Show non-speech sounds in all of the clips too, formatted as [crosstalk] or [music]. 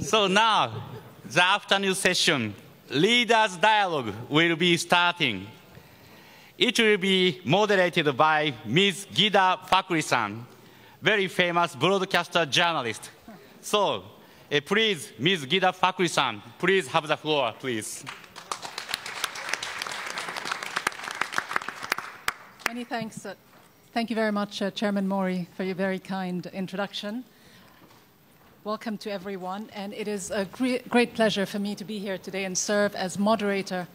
So now, the afternoon session, Leaders Dialogue will be starting. It will be moderated by Ms. Ghida Fakhry-san, very famous broadcaster journalist. So, uh, please, Ms. Ghida Fakhry-san, please have the floor, please. Many thanks. Uh, thank you very much, uh, Chairman Mori, for your very kind introduction. Welcome to everyone, and it is a great, pleasure for me to be here today and serve as moderator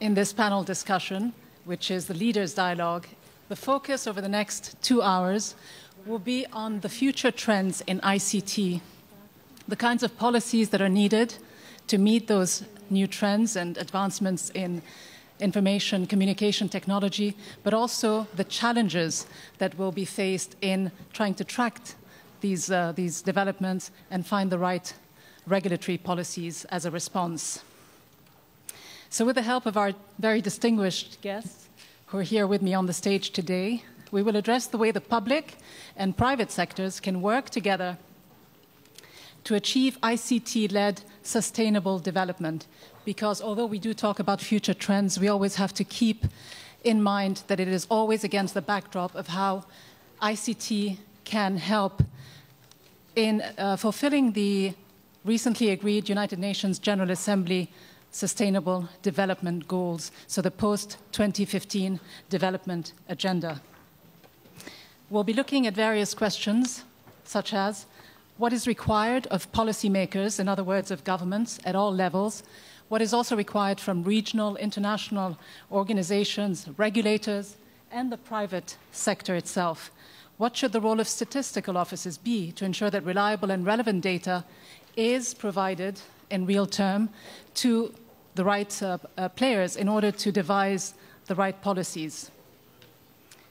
in this panel discussion, which is the Leaders Dialogue. The focus over the next two hours will be on the future trends in ICT, the kinds of policies that are needed to meet those new trends and advancements in information communication technology, but also the challenges that will be faced in trying to track these, uh, these developments and find the right regulatory policies as a response. So, with the help of our very distinguished guests who are here with me on the stage today, we will address the way the public and private sectors can work together to achieve ICT led sustainable development. Because although we do talk about future trends, we always have to keep in mind that it is always against the backdrop of how ICT can help in uh, fulfilling the recently agreed United Nations General Assembly Sustainable Development Goals, so the post 2015 development agenda. We'll be looking at various questions, such as what is required of policymakers, in other words, of governments at all levels, what is also required from regional, international organizations, regulators, and the private sector itself what should the role of statistical offices be to ensure that reliable and relevant data is provided in real term to the right uh, uh, players in order to devise the right policies?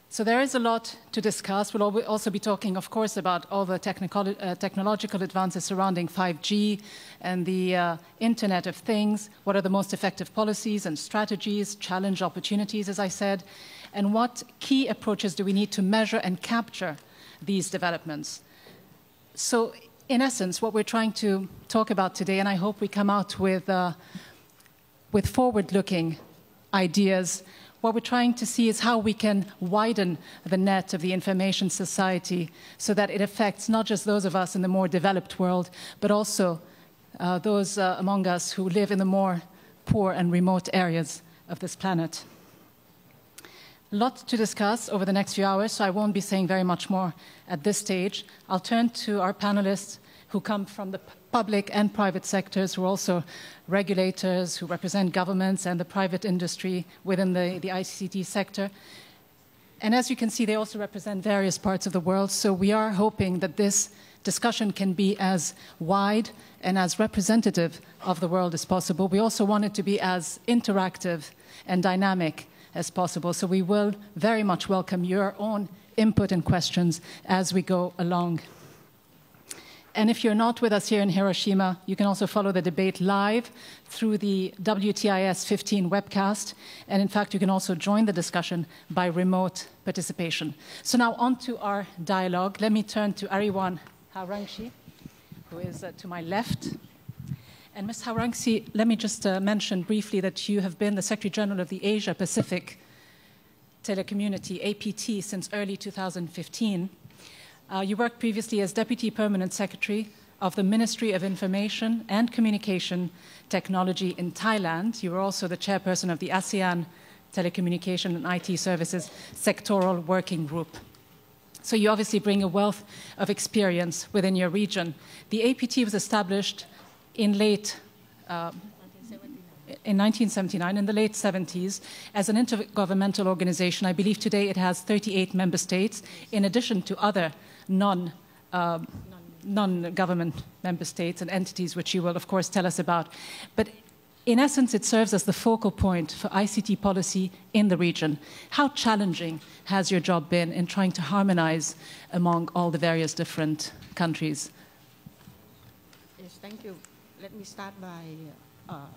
So there is a lot to discuss. We'll also be talking, of course, about all the uh, technological advances surrounding 5G and the uh, Internet of Things. What are the most effective policies and strategies, challenge opportunities, as I said, and what key approaches do we need to measure and capture these developments? So, in essence, what we're trying to talk about today, and I hope we come out with, uh, with forward looking ideas. What we're trying to see is how we can widen the net of the information society so that it affects not just those of us in the more developed world, but also uh, those uh, among us who live in the more poor and remote areas of this planet. Lot to discuss over the next few hours, so I won't be saying very much more at this stage. I'll turn to our panelists who come from the public and private sectors, who are also regulators, who represent governments and the private industry within the, the ICT sector. And as you can see, they also represent various parts of the world, so we are hoping that this discussion can be as wide and as representative of the world as possible. We also want it to be as interactive and dynamic as possible. So we will very much welcome your own input and questions as we go along. And if you're not with us here in Hiroshima, you can also follow the debate live through the WTIS 15 webcast. And in fact, you can also join the discussion by remote participation. So now on to our dialogue. Let me turn to Areewan Haorangsi, who is uh, to my left. And Ms. Haorangsi, let me just uh, mention briefly that you have been the Secretary General of the Asia Pacific Telecommunity, APT, since early 2015. Uh, you worked previously as Deputy Permanent Secretary of the Ministry of Information and Communication Technology in Thailand. You were also the chairperson of the ASEAN Telecommunication and IT Services Sectoral Working Group. So you obviously bring a wealth of experience within your region. The APT was established in late uh, in 1979, in the late 70s, as an intergovernmental organization. I believe today it has 38 member states, in addition to other non uh, non-government member states and entities, which you will, of course, tell us about. But in essence, it serves as the focal point for ICT policy in the region. How challenging has your job been in trying to harmonize among all the various different countries? Yes, thank you let me start by uh,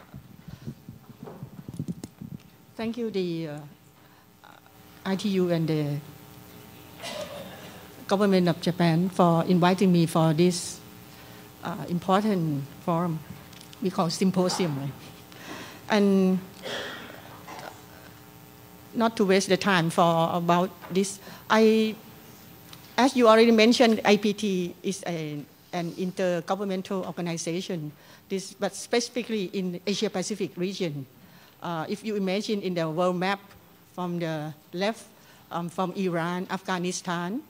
thank you the uh, ITU and the government of Japan for inviting me for this uh, important forum we call symposium. And not to waste the time for about this, I, as you already mentioned, IPT is a, an intergovernmental organization, this, but specifically in Asia Pacific region. Uh, if you imagine in the world map from the left, um, from Iran, Afghanistan,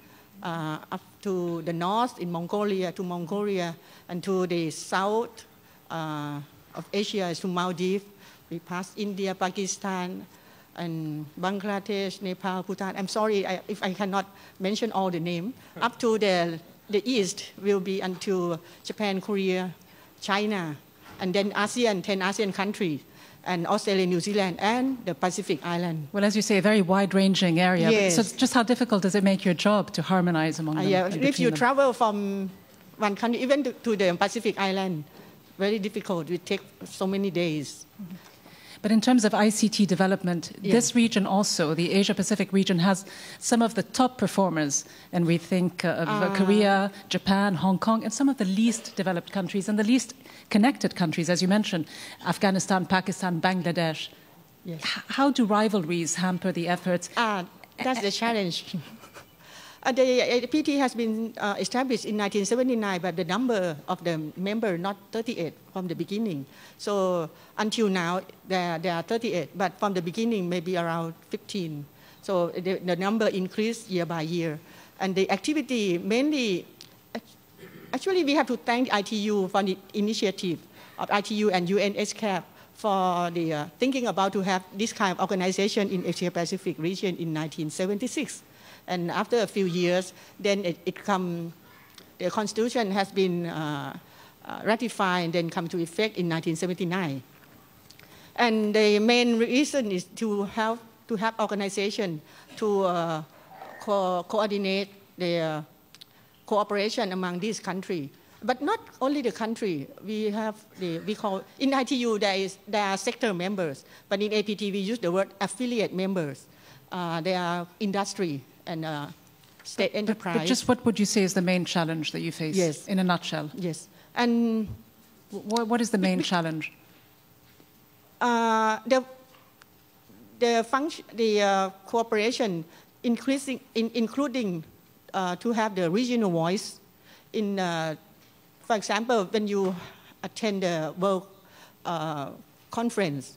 uh, up to the north in Mongolia, to Mongolia, and to the south uh, of Asia is to Maldives. We pass India, Pakistan, and Bangladesh, Nepal, Bhutan. I'm sorry I, if I cannot mention all the name. Up to the, the east will be until Japan, Korea, China, and then ASEAN, 10 ASEAN countries and Australia, New Zealand, and the Pacific Island. Well, as you say, a very wide-ranging area. Yes. So just how difficult does it make your job to harmonize among Uh, them? yeah, if you them? travel from one country, even to, to the Pacific Island, very difficult. It take so many days. But in terms of ICT development, Yeah. this region also, the Asia Pacific region, has some of the top performers. And we think uh, of uh, Korea, Japan, Hong Kong, and some of the least developed countries and the least connected countries, as you mentioned Afghanistan, Pakistan, Bangladesh. Yes. How do rivalries hamper the efforts? Ah, that's the challenge. [laughs] Uh, the APT has been uh, established in 1979, but the number of the member not 38 from the beginning. So until now, there, there are 38, but from the beginning, maybe around 15. So the, the number increased year by year. And the activity mainly, actually, we have to thank ITU for the initiative of ITU and UNESCAP for the uh, thinking about to have this kind of organization in Asia Pacific region in 1976. And after a few years, then it, it come, the constitution has been uh, uh, ratified and then come to effect in 1979. And the main reason is to help to have organization to uh, co- coordinate the uh, cooperation among these countries. But not only the country, we have the, we call, in ITU there, is, there are sector members, but in APT we use the word affiliate members. Uh, they are industry and uh, state But, enterprise. but just what would you say is the main challenge that you face Yes. in a nutshell? yes. And What, what is the main challenge? uh, the, the, function, the uh, cooperation increasing, in, including uh, to have the regional voice in, uh, for example, when you attend the World uh, Conference,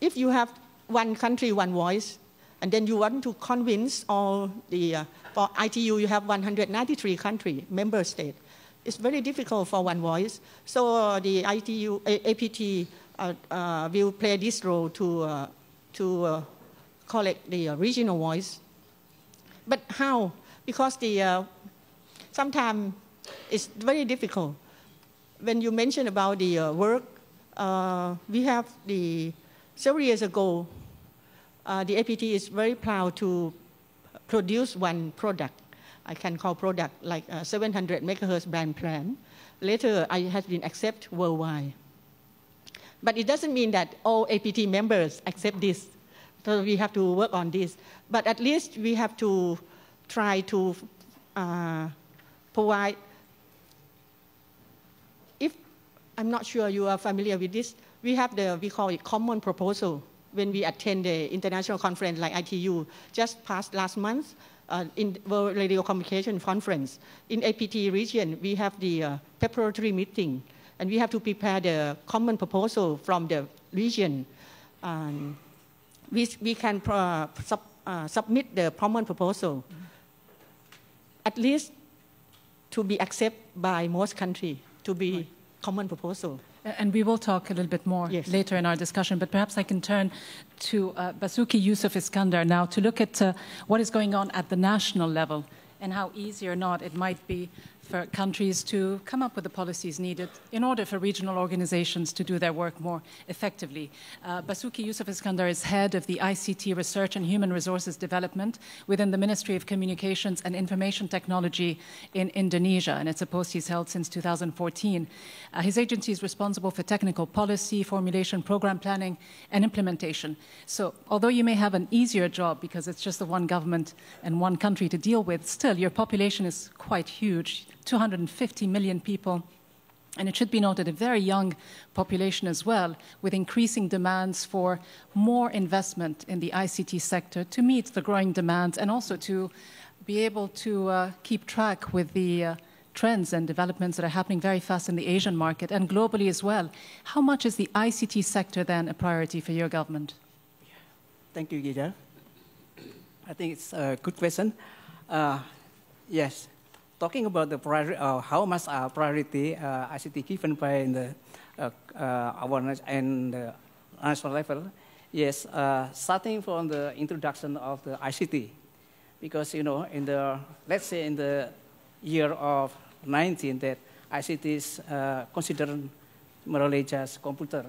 if you have one country, one voice, and then you want to convince all the, uh, for ITU, you have 193 country, member state. It's very difficult for one voice. So uh, the ITU, A- APT uh, uh, will play this role to, uh, to uh, collect the regional voice. But how? Because the, sometimes it's very difficult. When you mention about the work, we have the, several years ago, uh, the APT is very proud to produce one product. I can call product like uh, 700 megahertz band plan. Later, I has been accepted worldwide. But it doesn't mean that all APT members accept this. So we have to work on this. But at least we have to try to uh, provide. If I'm not sure you are familiar with this, we have the we call it common proposal when we attend the international conference like ITU just past last month uh, in World Radio Communication Conference. In APT region, we have the uh, preparatory meeting, and we have to prepare the common proposal from the region. Um, we, we can uh, sub, uh, submit the common proposal, at least to be accepted by most countries, to be common proposal. And we will talk a little bit more Yes. later in our discussion, but perhaps I can turn to uh, Basuki Yusuf Iskandar now to look at uh, what is going on at the national level and how easy or not it might be for countries to come up with the policies needed in order for regional organizations to do their work more effectively. Uh, Basuki Yusuf Iskandar is head of the ICT Research and Human Resources Development within the Ministry of Communications and Information Technology in Indonesia, and it's a post he's held since 2014. Uh, his agency is responsible for technical policy, formulation, program planning, and implementation. So, although you may have an easier job because it's just the one government and one country to deal with, still your population is quite huge 250 million people. And it should be noted, a very young population as well, with increasing demands for more investment in the ICT sector to meet the growing demands and also to be able to uh, keep track with the uh, trends and developments that are happening very fast in the Asian market and globally as well. How much is the ICT sector then a priority for your government? Thank you, Gita. I think it's a good question. Uh, yes, talking about the priority, uh, how much uh, priority uh, ICT given by the uh, uh, awareness and national level, yes, uh, starting from the introduction of the ICT, because you know, in the let's say in the year of 19, that ICT is uh, considered merely just computer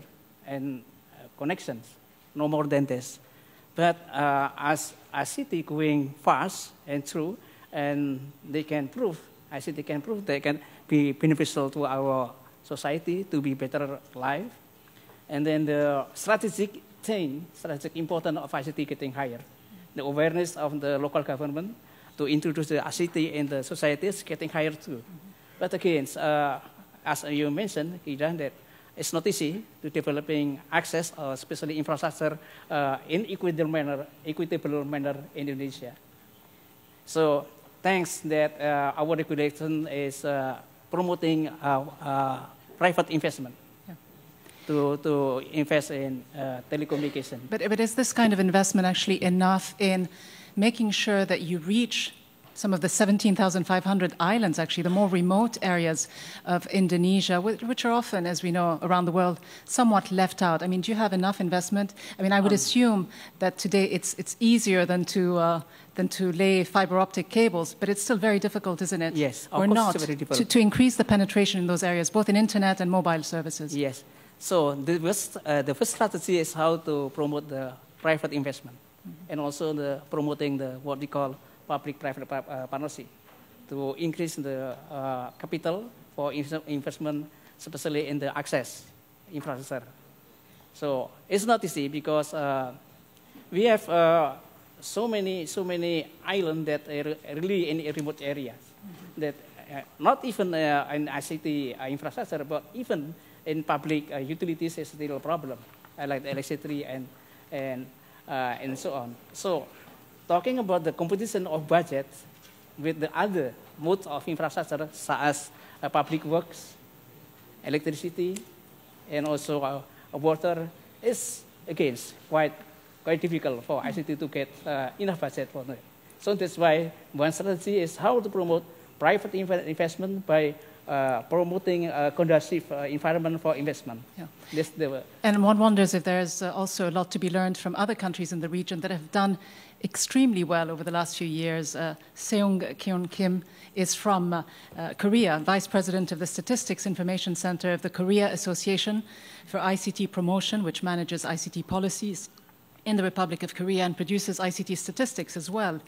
and connections, no more than this. But as ICT going fast and through, and they can prove, I think they can prove they can be beneficial to our society to be better life. And then the strategic thing, strategic importance of ICT getting higher. The awareness of the local government to introduce the ICT in the society is getting higher too. But again, uh, as you mentioned, Kidan, that it's not easy to developing access, uh, especially infrastructure, uh, in equitable manner, equitable manner in Indonesia. So thanks that uh, our regulation is uh, promoting uh, uh, private investment yeah. to, to invest in uh, telecommunication. But, but is this kind of investment actually enough in making sure that you reach some of the 17,500 islands, actually, the more remote areas of Indonesia, which are often, as we know, around the world, somewhat left out. I mean, do you have enough investment? I mean, I would um, assume that today it's, it's easier than to, uh, than to lay fiber optic cables, but it's still very difficult, isn't it? Yes, or not, to, to, increase the penetration in those areas, both in internet and mobile services. Yes. So the first, uh, the first strategy is how to promote the private investment, mm -hmm. and also the promoting the what we call public-private uh, partnership to increase the uh, capital for investment, especially in the access infrastructure. So it's not easy because uh, we have so many so many islands that are really in remote areas that uh, not even uh, in ICT infrastructure, but even in public utilities is still a problem, like electricity and and and so on. So talking about the competition of budget with the other modes of infrastructure, such as uh, public works, electricity, and also uh, water, is again quite quite difficult for ICT to get uh, enough budget for it. So that's why one strategy is how to promote private investment by uh, promoting a conducive uh, environment for investment. Yeah. and one wonders if there's uh, also a lot to be learned from other countries in the region that have done extremely well over the last few years. Uh, Seung Kyun Kim is from uh, uh, Korea, Vice President of the Statistics Information Center of the Korea Association for ICT Promotion, which manages ICT policies in the Republic of Korea and produces ICT statistics as well.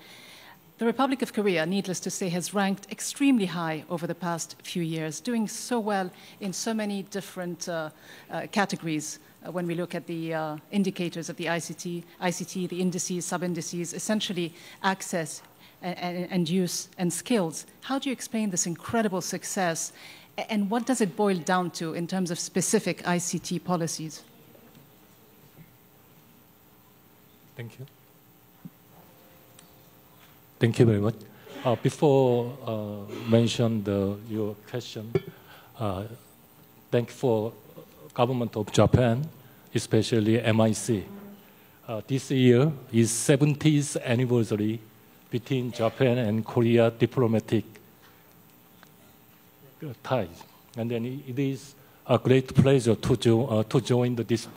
The Republic of Korea, needless to say, has ranked extremely high over the past few years, doing so well in so many different uh, uh, categories. Uh, when we look at the uh, indicators of the ICT, ICT, the indices, sub-indices, essentially access and, and, use and skills. How do you explain this incredible success, and what does it boil down to in terms of specific ICT policies? Thank you. Thank you very much. Uh, before uh, mention the, your question, uh, thank you for government of Japan, especially MIC. Uh, this year is 70th anniversary between Japan and Korea diplomatic ties. And then it is a great pleasure to, jo uh, to join this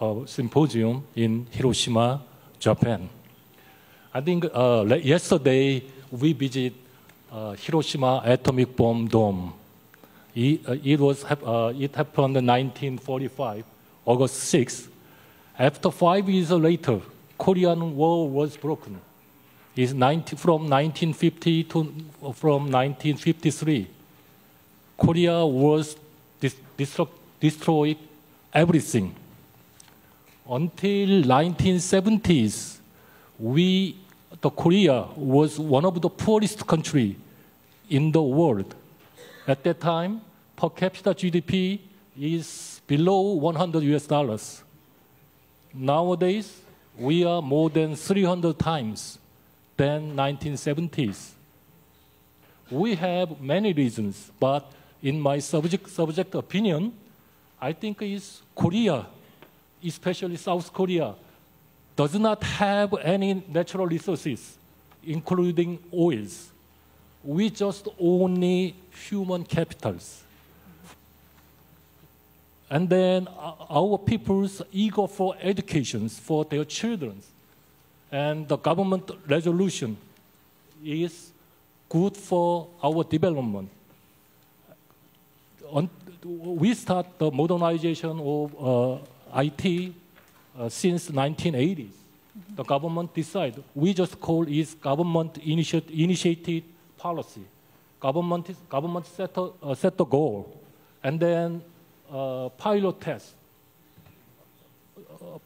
uh, symposium in Hiroshima, Japan. I think uh, yesterday we visited uh, uh, Hiroshima atomic bomb dome. It, uh, it, was, uh, it happened in 1945, August 6. After five years later, Korean War was broken. It's 90, from 1950 to from 1953. Korea was dis, destroyed everything. Until 1970s, we, the Korea was one of the poorest country in the world. At that time, per capita GDP is below 100 US dollars. Nowadays, we are more than 300 times than 1970s. We have many reasons, but in my subject, subject opinion, I think is Korea, especially South Korea, does not have any natural resources, including oils. We just only human capitals. And then uh, our people's eager for educations for their children. And the government resolution is good for our development. We start the modernization of uh, IT uh, since 1980s. The government decide. We just call it government initi initiated policy. Government, government set, a, uh, set the goal. And then uh, pilot test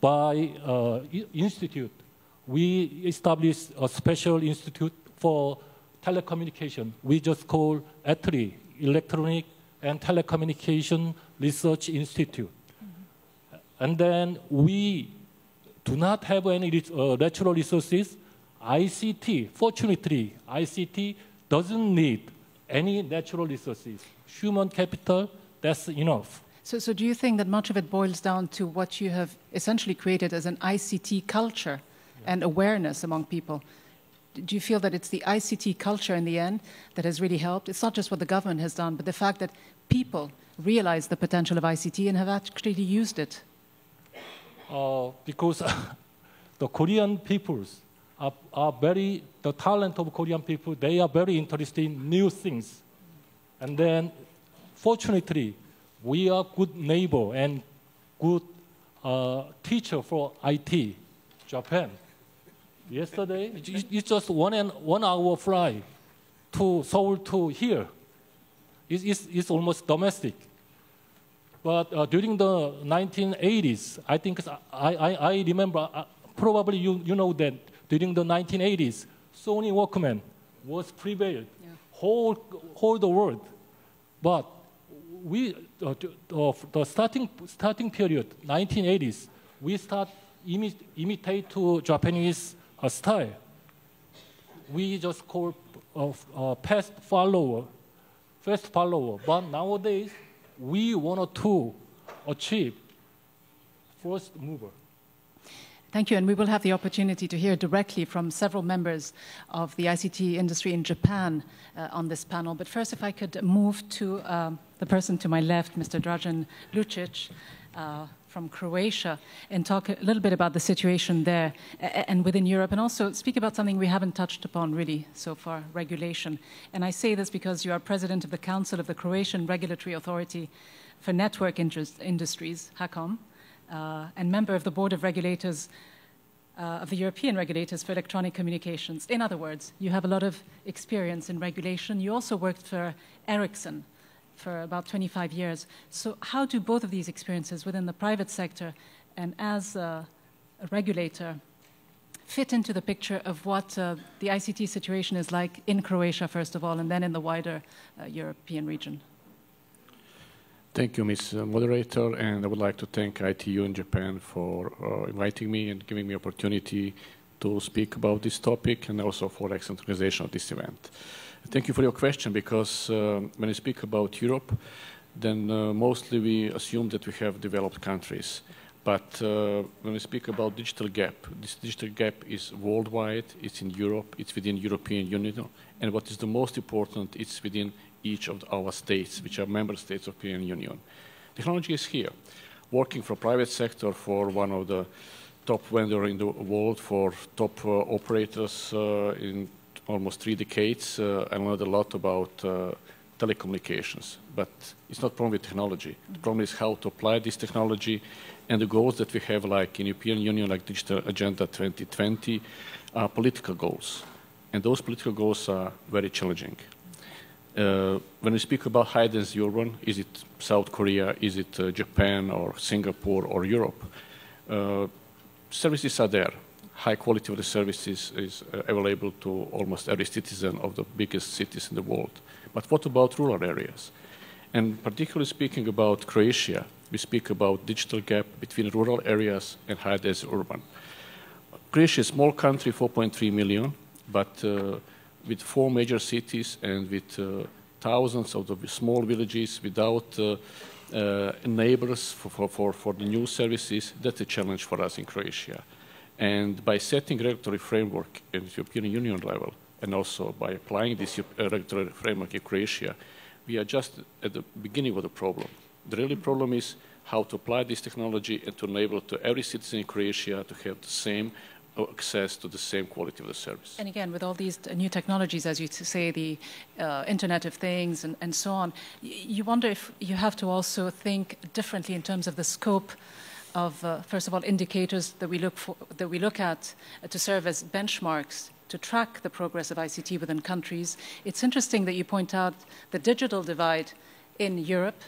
by uh, institute. We established a special institute for telecommunication. We just call ETRI, Electronic and Telecommunication Research Institute. Mm -hmm. And then we do not have any uh, natural resources. ICT, fortunately, ICT doesn't need any natural resources. Human capital, that's enough. So, so do you think that much of it boils down to what you have essentially created as an ICT culture yeah. and awareness among people? Do you feel that it's the ICT culture in the end that has really helped? It's not just what the government has done, but the fact that people realize the potential of ICT and have actually used it. Uh, because [laughs] the Korean peoples are, are very, the talent of Korean people, they are very interested in new things. And then, fortunately, we are good neighbor and good uh, teacher for IT, Japan. Yesterday, it's just one, and one hour flight to Seoul to here. It's, it's, it's almost domestic. But uh, during the 1980s, I think I, I, I remember, uh, probably you, you know that during the 1980s, Sony Walkman was prevailed, yeah. whole, whole the world. But we, uh, uh, the starting, starting period, 1980s, we start imi imitate to Japanese uh, style. We just call uh, uh, fast follower, fast follower. But nowadays, we want to achieve first mover. Thank you, and we will have the opportunity to hear directly from several members of the ICT industry in Japan uh, on this panel. But first, if I could move to um, the person to my left, Mr. Dražen Lucic. Uh, from Croatia and talk a little bit about the situation there and within Europe, and also speak about something we haven't touched upon really so far regulation. And I say this because you are president of the Council of the Croatian Regulatory Authority for Network Industries, HAKOM, uh, and member of the Board of Regulators uh, of the European Regulators for Electronic Communications. In other words, you have a lot of experience in regulation. You also worked for Ericsson for about 25 years. So, how do both of these experiences within the private sector and as a, a regulator fit into the picture of what uh, the ICT situation is like in Croatia, first of all, and then in the wider uh, European region? Thank you, Ms. Moderator, and I would like to thank ITU in Japan for uh, inviting me and giving me opportunity to speak about this topic and also for excellent organization of this event. Thank you for your question because uh, when we speak about Europe, then uh, mostly we assume that we have developed countries. But uh, when we speak about digital gap, this digital gap is worldwide, it's in Europe, it's within European Union, and what is the most important, it's within each of our states, which are member states of the European Union. Technology is here. Working for private sector for one of the top vendor in the world, for top uh, operators uh, in, almost three decades. Uh, I learned a lot about uh, telecommunications, but it's not problem with technology. The problem is how to apply this technology and the goals that we have like in European Union, like Digital Agenda 2020, are political goals. And those political goals are very challenging. Uh, when we speak about high density urban, is it South Korea, is it uh, Japan or Singapore or Europe? Uh, services are there. High quality of the services is uh, available to almost every citizen of the biggest cities in the world. But what about rural areas? And particularly speaking about Croatia, we speak about digital gap between rural areas and high density urban. Croatia is a small country, 4.3 million, but uh, with four major cities and with uh, thousands of the small villages without uh, uh, neighbors for, for, for the new services, that's a challenge for us in Croatia. And by setting regulatory framework at the European Union level, and also by applying this regulatory framework in Croatia, we are just at the beginning of the problem. The really problem is how to apply this technology and to enable to every citizen in Croatia to have the same access to the same quality of the service. And again, with all these new technologies, as you say, the uh, Internet of Things and, and so on, you wonder if you have to also think differently in terms of the scope of, uh, first of all, indicators that we look, for, that we look at uh, to serve as benchmarks to track the progress of ICT within countries. It's interesting that you point out the digital divide in Europe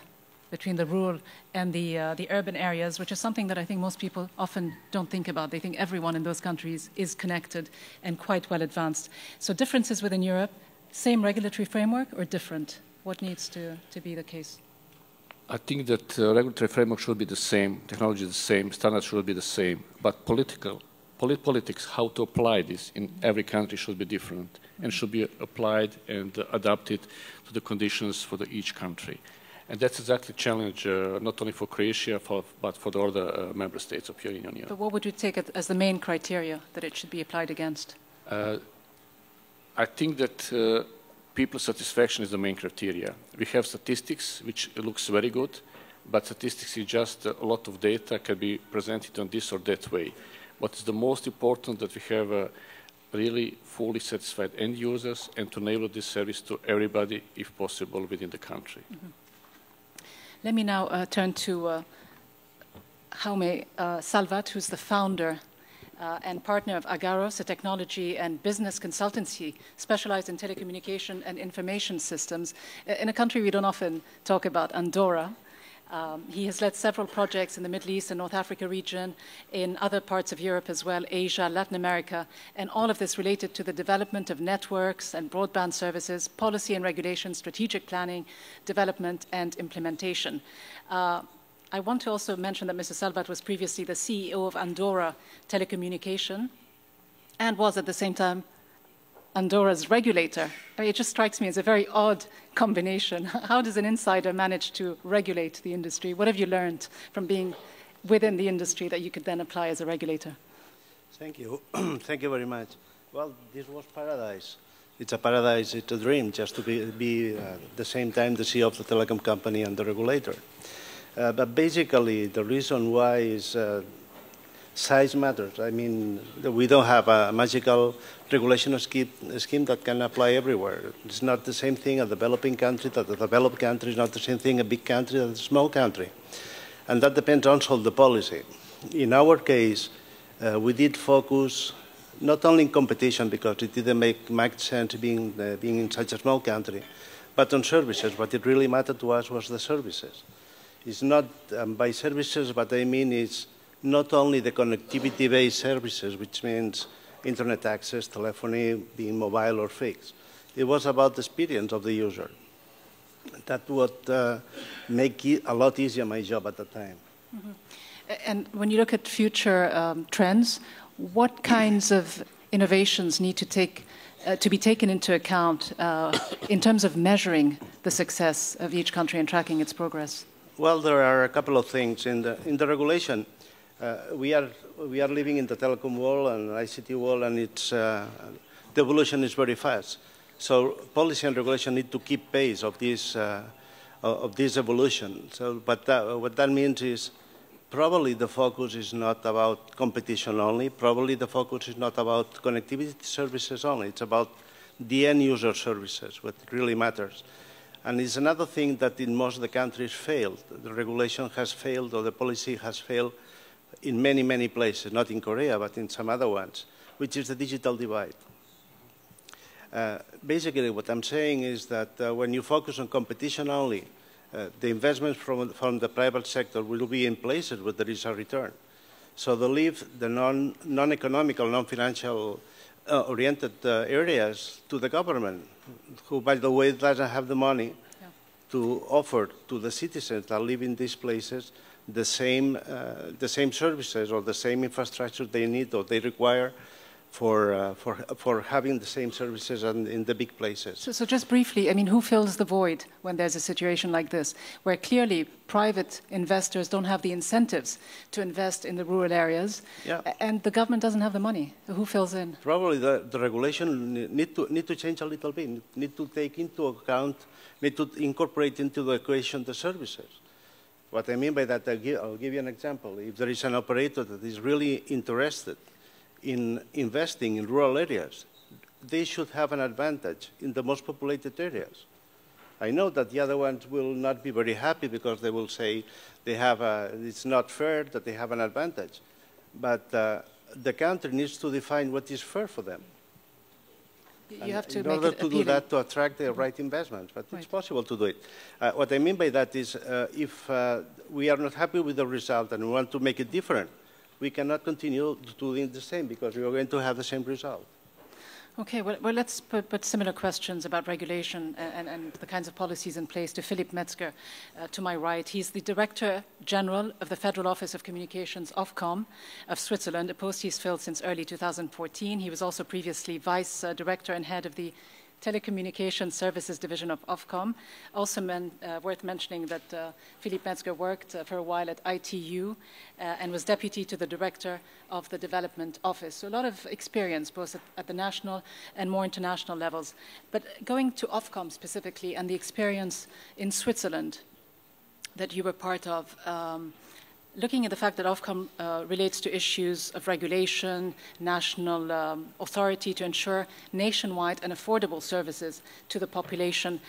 between the rural and the, uh, the urban areas, which is something that I think most people often don't think about. They think everyone in those countries is connected and quite well advanced. So differences within Europe, same regulatory framework or different? What needs to, to be the case? I think that uh, regulatory framework should be the same, technology the same, standards should be the same, but political, polit politics, how to apply this in every country should be different and should be applied and adapted to the conditions for the, each country. And that's exactly the challenge, uh, not only for Croatia, for, but for the other uh, member states of European Union. But what would you take as the main criteria that it should be applied against? Uh, I think that uh, people satisfaction is the main criteria. We have statistics, which looks very good, but statistics is just a lot of data can be presented on this or that way. What is the most important that we have uh, really fully satisfied end users and to enable this service to everybody, if possible, within the country. Mm -hmm. Let me now uh, turn to uh, Jaume uh, Salvat, who's the founder uh, and partner of Agaros, a technology and business consultancy specialized in telecommunication and information systems in a country we don't often talk about, Andorra. Um, he has led several projects in the Middle East and North Africa region, in other parts of Europe as well, Asia, Latin America, and all of this related to the development of networks and broadband services, policy and regulation, strategic planning, development, and implementation. Uh, I want to also mention that Mr. Salvat was previously the CEO of Andorra Telecommunication and was at the same time Andorra's regulator. I mean, it just strikes me as a very odd combination. [laughs] How does an insider manage to regulate the industry? What have you learned from being within the industry that you could then apply as a regulator? Thank you. [clears throat] Thank you very much. Well, this was paradise. It's a paradise, it's a dream, just to be, be uh, at the same time the CEO of the telecom company and the regulator. Uh, but basically, the reason why is uh, size matters. I mean, we don't have a magical regulation scheme, scheme that can apply everywhere. It's not the same thing a developing country that a developed country is not the same thing a big country that a small country. And that depends also on the policy. In our case, uh, we did focus not only in competition because it didn't make much sense being, uh, being in such a small country, but on services. What it really mattered to us was the services. It's not um, by services, but I mean is not only the connectivity-based services, which means internet access, telephony, being mobile or fixed. It was about the experience of the user. That would uh, make it a lot easier my job at the time. Mm -hmm. And when you look at future um, trends, what kinds of innovations need to take uh, to be taken into account uh, in terms of measuring the success of each country and tracking its progress? Well, there are a couple of things in the in the regulation. Uh, we, are, we are living in the telecom world and ICT world, and it's, uh, the evolution is very fast. So policy and regulation need to keep pace of this, uh, of this evolution. So, but that, what that means is probably the focus is not about competition only. Probably the focus is not about connectivity services only. It's about the end user services, what really matters. And it's another thing that in most of the countries failed. The regulation has failed or the policy has failed in many, many places, not in Korea, but in some other ones, which is the digital divide. Uh, basically, what I'm saying is that uh, when you focus on competition only, uh, the investments from, from the private sector will be in places where there is a return. So they leave the non, non-economical, non-financial uh, oriented uh, areas to the government, who, by the way, doesn't have the money Yeah. to offer to the citizens that live in these places the same, uh, the same services or the same infrastructure they need or they require for, uh, for, for having the same services in, in the big places. So, so just briefly, I mean, who fills the void when there's a situation like this, where clearly private investors don't have the incentives to invest in the rural areas, Yeah. and the government doesn't have the money? Who fills in? Probably the, the regulation need to, need to change a little bit, need to take into account, need to incorporate into the equation the services. What I mean by that, I'll give, I'll give you an example. If there is an operator that is really interested in investing in rural areas, they should have an advantage in the most populated areas. I know that the other ones will not be very happy because they will say they have a, it's not fair that they have an advantage. But uh, the country needs to define what is fair for them. You have to in make order it to appealing. do that to attract the right investments, but Right. it's possible to do it. Uh, what I mean by that is, uh, if uh, we are not happy with the result and we want to make it different, we cannot continue doing the same because we are going to have the same result. Okay, well, well let's put, put similar questions about regulation and, and, the kinds of policies in place to Philip Metzger, uh, to my right. He's the Director General of the Federal Office of Communications, Ofcom, of Switzerland, a post he's filled since early 2014. He was also previously Vice uh, Director and Head of the Telecommunications Services Division of Ofcom. Also men, uh, worth mentioning that uh, Philippe Metzger worked uh, for a while at ITU uh, and was deputy to the director of the development office. So a lot of experience both at, at the national and more international levels. But going to Ofcom specifically and the experience in Switzerland that you were part of, um, looking at the fact that Ofcom uh, relates to issues of regulation, national um, authority to ensure nationwide and affordable services to the population,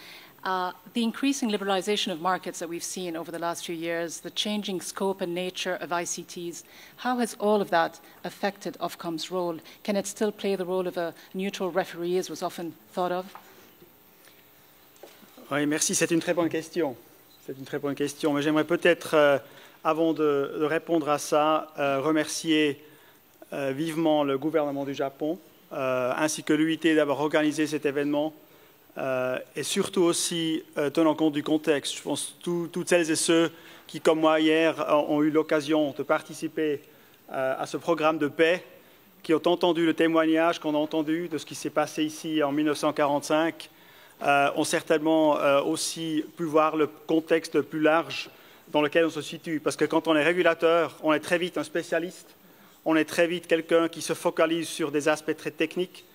uh, the increasing liberalization of markets that we've seen over the last few years, the changing scope and nature of ICTs, how has all of that affected Ofcom's role? Can it still play the role of a neutral referee, as was often thought of? Oui, merci. C'est une très bonne question. C'est une très bonne question. Mais j'aimerais peut-être, euh, avant de, répondre à ça, euh, remercier euh, vivement le gouvernement du Japon, euh, ainsi que l'UIT d'avoir organisé cet événement, et surtout aussi tenant compte du contexte. Je pense que toutes celles et ceux qui, comme moi hier, ont, eu l'occasion de participer à ce programme de paix, qui ont entendu le témoignage qu'on a entendu de ce qui s'est passé ici en 1945, euh, ont certainement aussi pu voir le contexte plus large dans lequel on se situe. Parce que quand on est régulateur, on est très vite un spécialiste, on est très vite quelqu'un qui se focalise sur des aspects très techniques.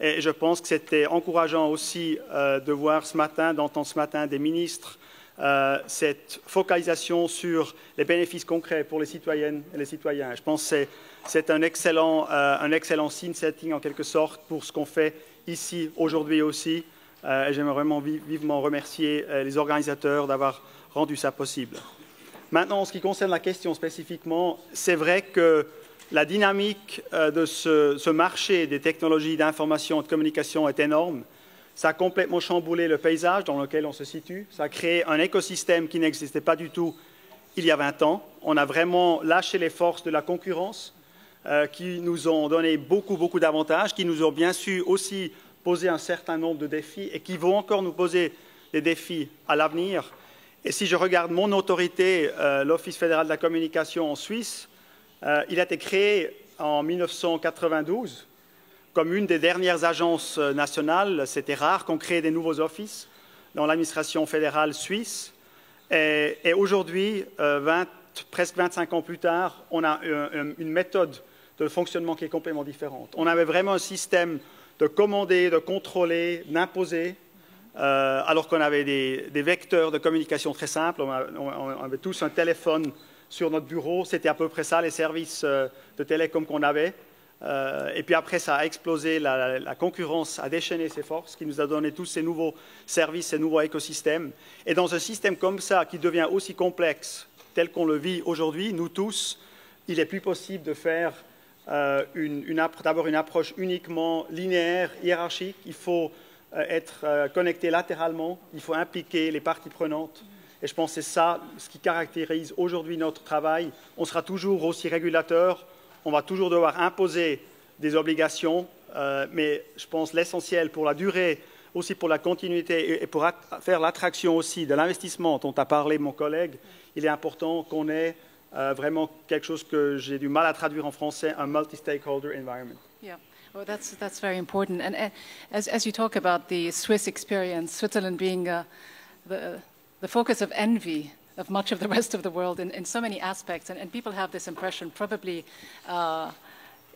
Et je pense que c'était encourageant aussi euh, de voir ce matin, d'entendre ce matin des ministres, euh, cette focalisation sur les bénéfices concrets pour les citoyennes et les citoyens. Je pense que c'est- un excellent, euh, scene setting en quelque sorte pour ce qu'on fait ici aujourd'hui aussi. Euh, et J'aimerais vraiment vi- vivement remercier les organisateurs d'avoir rendu ça possible. Maintenant, en ce qui concerne la question spécifiquement, c'est vrai que la dynamique euh, de ce, marché des technologies d'information et de communication est énorme. Ça a complètement chamboulé le paysage dans lequel on se situe. Ça a créé un écosystème qui n'existait pas du tout il y a 20 ans. On a vraiment lâché les forces de la concurrence euh, qui nous ont donné beaucoup, beaucoup d'avantages, qui nous ont bien su aussi poser un certain nombre de défis et qui vont encore nous poser des défis à l'avenir. Et si je regarde mon autorité, euh, l'Office fédéral de la communication en Suisse, euh, il a été créé en 1992 comme une des dernières agences euh, nationales. C'était rare qu'on crée des nouveaux offices dans l'administration fédérale suisse. Et, aujourd'hui, euh, 20 presque 25 ans plus tard, on a un- une méthode de fonctionnement qui est complètement différente. On avait vraiment un système de commander, de contrôler, d'imposer, euh, alors qu'on avait des, vecteurs de communication très simples. On, avait tous un téléphone sur notre bureau. C'était à peu près ça, les services euh, de télécom qu'on avait. Euh, et puis après, ça a explosé, la, concurrence a déchaîné ses forces, qui nous a donné tous ces nouveaux services, ces nouveaux écosystèmes. Et dans un système comme ça, qui devient aussi complexe, tel qu'on le vit aujourd'hui, nous tous, il est plus possible de faire euh, d'abord une approche uniquement linéaire, hiérarchique. Il faut être euh, connecté latéralement, il faut impliquer les parties prenantes. Et je pense que c'est ça ce qui caractérise aujourd'hui notre travail. On sera toujours aussi régulateur, on va toujours devoir imposer des obligations, mais je pense l'essentiel pour la durée, aussi pour la continuité et pour faire l'attraction aussi de l'investissement dont a parlé mon collègue, il est important qu'on ait euh, vraiment quelque chose que j'ai du mal à traduire en français, un multi-stakeholder environment. Well, that's, that's very important. And uh, as, as you talk about the Swiss experience, Switzerland being uh, the, the focus of envy of much of the [laughs] rest of the world in, in so many aspects, and, and people have this impression, probably uh,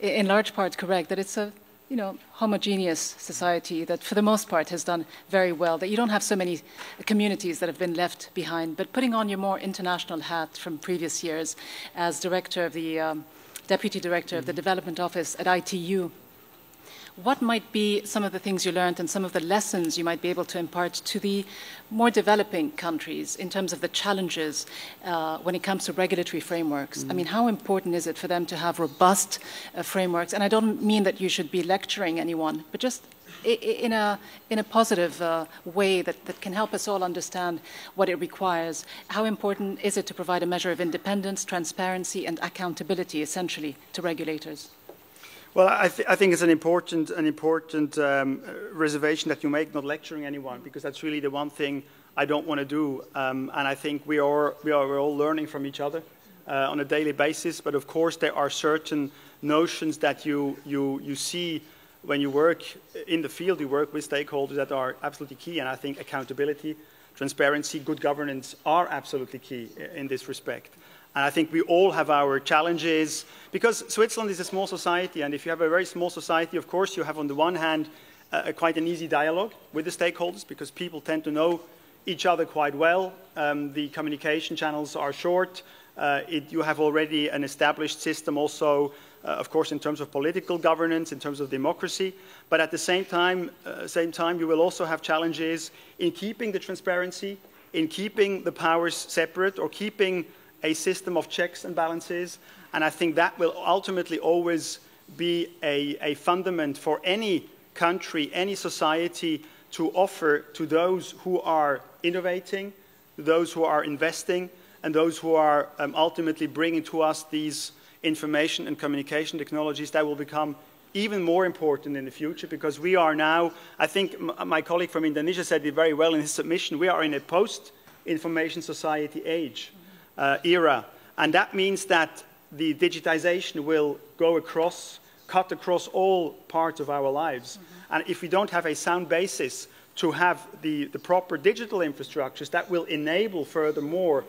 in large part correct, that it's a you know, homogeneous society that for the most part has done very well, that you don't have so many communities that have been left behind. But putting on your more international hat from previous years as director of the, um, deputy director of the development office at ITU, what might be some of the things you learned and some of the lessons you might be able to impart to the more developing countries in terms of the challenges uh, when it comes to regulatory frameworks? Mm. I mean, how important is it for them to have robust uh, frameworks? And I don't mean that you should be lecturing anyone, but just in a, in a positive uh, way that, that can help us all understand what it requires. How important is it to provide a measure of independence, transparency, and accountability, essentially, to regulators? Well, I, th I, think it's an important, an important um, reservation that you make, not lecturing anyone, because that's really the one thing I don't want to do. Um, and I think we are, we are all learning from each other uh, on a daily basis. But of course, there are certain notions that you, you, you see when you work in the field, you work with stakeholders that are absolutely key. And I think accountability, transparency, good governance are absolutely key in this respect. And I think we all have our challenges because Switzerland is a small society. And if you have a very small society, of course, you have on the one hand uh, quite an easy dialogue with the stakeholders because people tend to know each other quite well. Um, the communication channels are short. Uh, it, you have already an established system also, uh, of course, in terms of political governance, in terms of democracy. But at the same time, uh, same time, you will also have challenges in keeping the transparency, in keeping the powers separate, or keeping a system of checks and balances. And I think that will ultimately always be a, a fundament for any country, any society to offer to those who are innovating, those who are investing, and those who are um, ultimately bringing to us these information and communication technologies that will become even more important in the future because we are now, I think my colleague from Indonesia said it very well in his submission, we are in a post-information society age uh, era. And that means that the digitization will go across, cut across all parts of our lives. Mm -hmm. And if we don't have a sound basis to have the, the proper digital infrastructures that will enable furthermore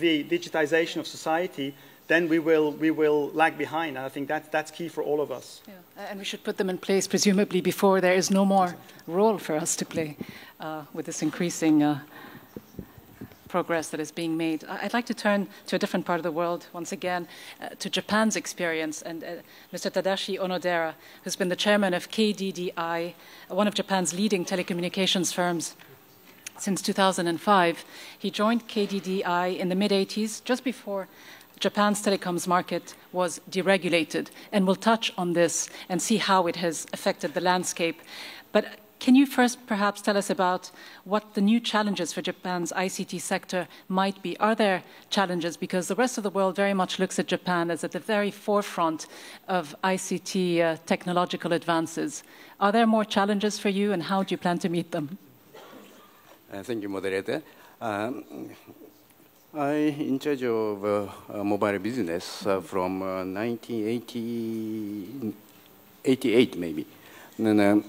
the digitization of society, then we will, we will lag behind. And I think that, that's key for all of us. Yeah. And we should put them in place, presumably, before there is no more role for us to play uh, with this increasing uh, progress that is being made. I'd like to turn to a different part of the world once again, uh, to Japan's experience, and uh, Mr. Tadashi Onodera, who's been the chairman of KDDI, one of Japan's leading telecommunications firms. Since 2005, he joined KDDI in the mid 80s, just before Japan's telecoms market was deregulated, and we'll touch on this and see how it has affected the landscape. But can you first perhaps tell us about what the new challenges for Japan's ICT sector might be? Are there challenges? Because the rest of the world very much looks at Japan as at the very forefront of ICT uh, technological advances. Are there more challenges for you, and how do you plan to meet them? Uh, thank you, moderator. Um, I in charge of uh, mobile business uh, from 1988, uh, maybe. And, um,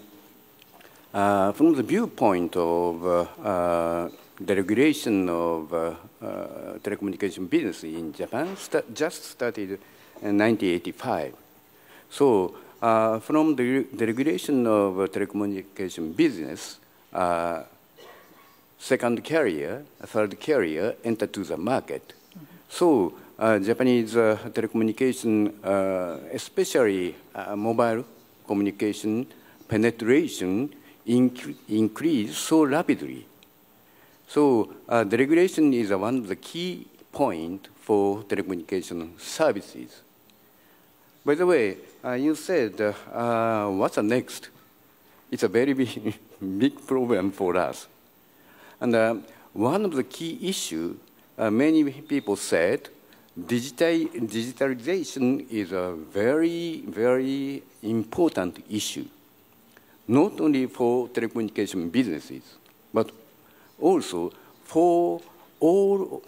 uh, from the viewpoint of uh, uh, the regulation of uh, uh, telecommunication business in Japan st just started in 1985. So from the, the, regulation of telecommunication business, second carrier, third carrier entered to the market. Mm -hmm. So uh, Japanese uh, telecommunication, uh, especially mobile communication penetration, inc increase so rapidly. So uh, the regulation is one of the key point for telecommunication services. By the way, uh, you said, uh, what's the next? It's a very [laughs] big, big problem for us. And uh, one of the key issues, uh, many people said, digital, digitalization is a very, very important issue, not only for telecommunication businesses, but also for all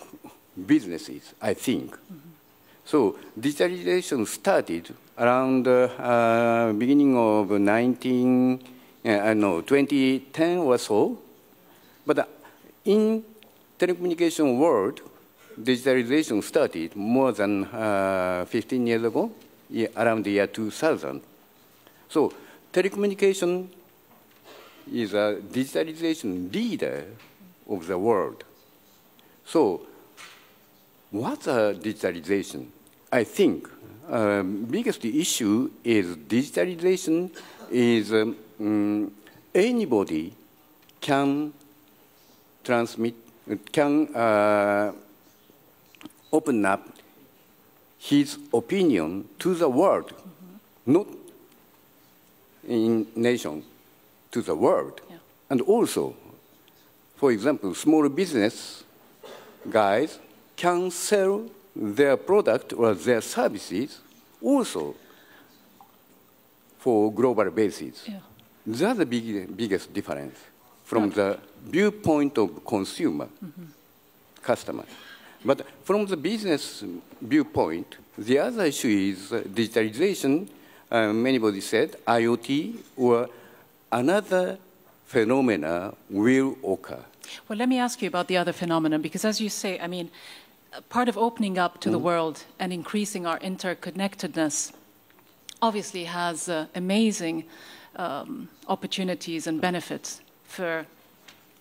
businesses, I think. Mm -hmm. So digitalization started around the uh, beginning of 19, uh, no, 2010 or so. But uh, in telecommunication world, digitalization started more than uh, 15 years ago, around the year 2000. So telecommunication is a digitalization leader of the world. So what's a digitalization? I think uh, biggest issue is digitalization is um, um, anybody can transmit, can uh, open up his opinion to the world, mm -hmm. not in nation, to the world. Yeah. And also, for example, small business guys can sell their product or their services also for global basis. Yeah. That's the big, biggest difference from yeah. the viewpoint of consumer, mm -hmm. customer. But from the business viewpoint, the other issue is uh, digitalization. Uh, anybody said IoT or another phenomena will occur. Well, let me ask you about the other phenomena because, as you say, I mean, part of opening up to mm. the world and increasing our interconnectedness obviously has uh, amazing um, opportunities and benefits for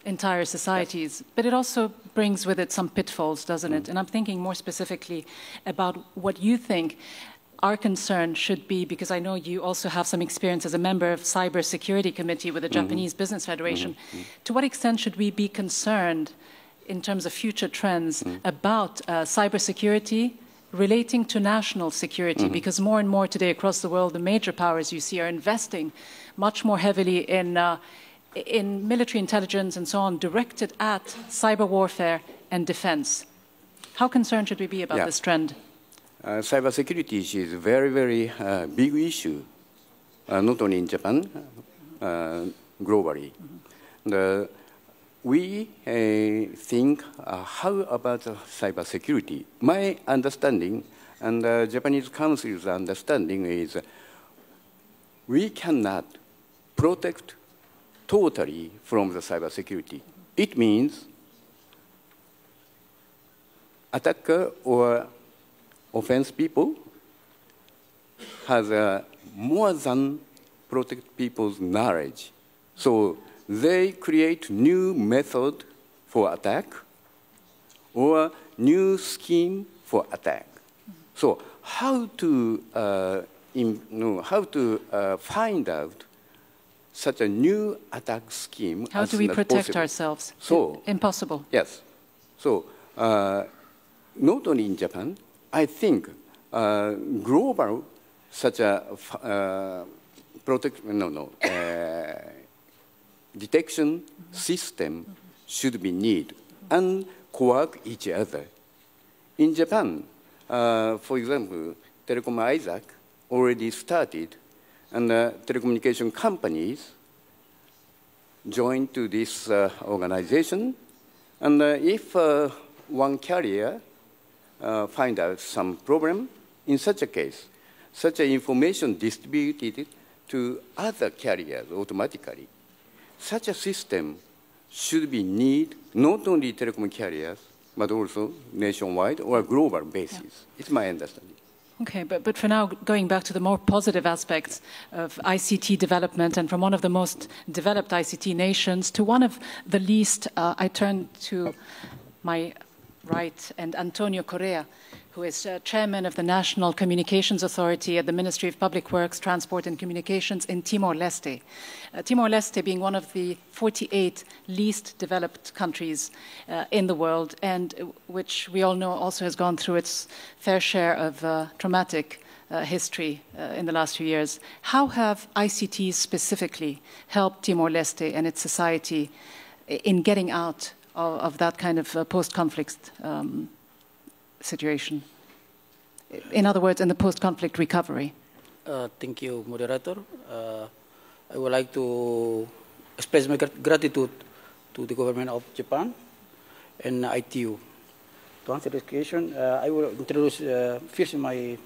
entire societies, yes. but it also brings with it some pitfalls, doesn't mm. it? And I'm thinking more specifically about what you think our concern should be, because I know you also have some experience as a member of cybersecurity committee with the mm -hmm. Japanese Business Federation. Mm -hmm. To what extent should we be concerned in terms of future trends mm. about uh, cybersecurity relating to national security, mm-hmm. because more and more today across the world, the major powers you see are investing much more heavily in, uh, in military intelligence and so on, directed at cyber warfare and defense. How concerned should we be about yeah. this trend? Uh, cybersecurity is a very, very uh, big issue, uh, not only in Japan, uh, globally. Mm-hmm. The we uh, think uh, how about cybersecurity? My understanding and the Japanese Council's understanding is we cannot protect totally from the cybersecurity. It means attacker or offense people has uh, more than protect people's knowledge. So they create new method for attack or new scheme for attack. So how to, uh, in, no, how to uh, find out such a new attack scheme? How do we protect possible. ourselves? So impossible. Yes. So uh, not only in Japan, I think uh, global such a uh, no no uh, detection system should be need and co-work each other. In Japan, uh, for example, Telecom ISAC already started, and uh, telecommunication companies joined to this uh, organization. And uh, if uh, one carrier uh, find out some problem, in such a case, such information distributed to other carriers automatically such a system should be need not only telecom carriers, but also nationwide or global basis. Yeah. It's my understanding. Okay, but, but for now, going back to the more positive aspects of ICT development and from one of the most developed ICT nations to one of the least, uh, I turn to my right, and Antonio Correa, who is uh, chairman of the National Communications Authority at the Ministry of Public Works, Transport and Communications in Timor Leste. Uh, Timor Leste being one of the 48 least developed countries uh, in the world, and uh, which we all know also has gone through its fair share of uh, traumatic uh, history uh, in the last few years. How have ICTs specifically helped Timor Leste and its society in getting out of, of that kind of uh, post-conflict um, situation? In other words, in the post-conflict recovery. Uh, thank you, moderator. Uh, I would like to express my gratitude to the government of Japan and ITU. To answer this question, uh, I will introduce uh, first my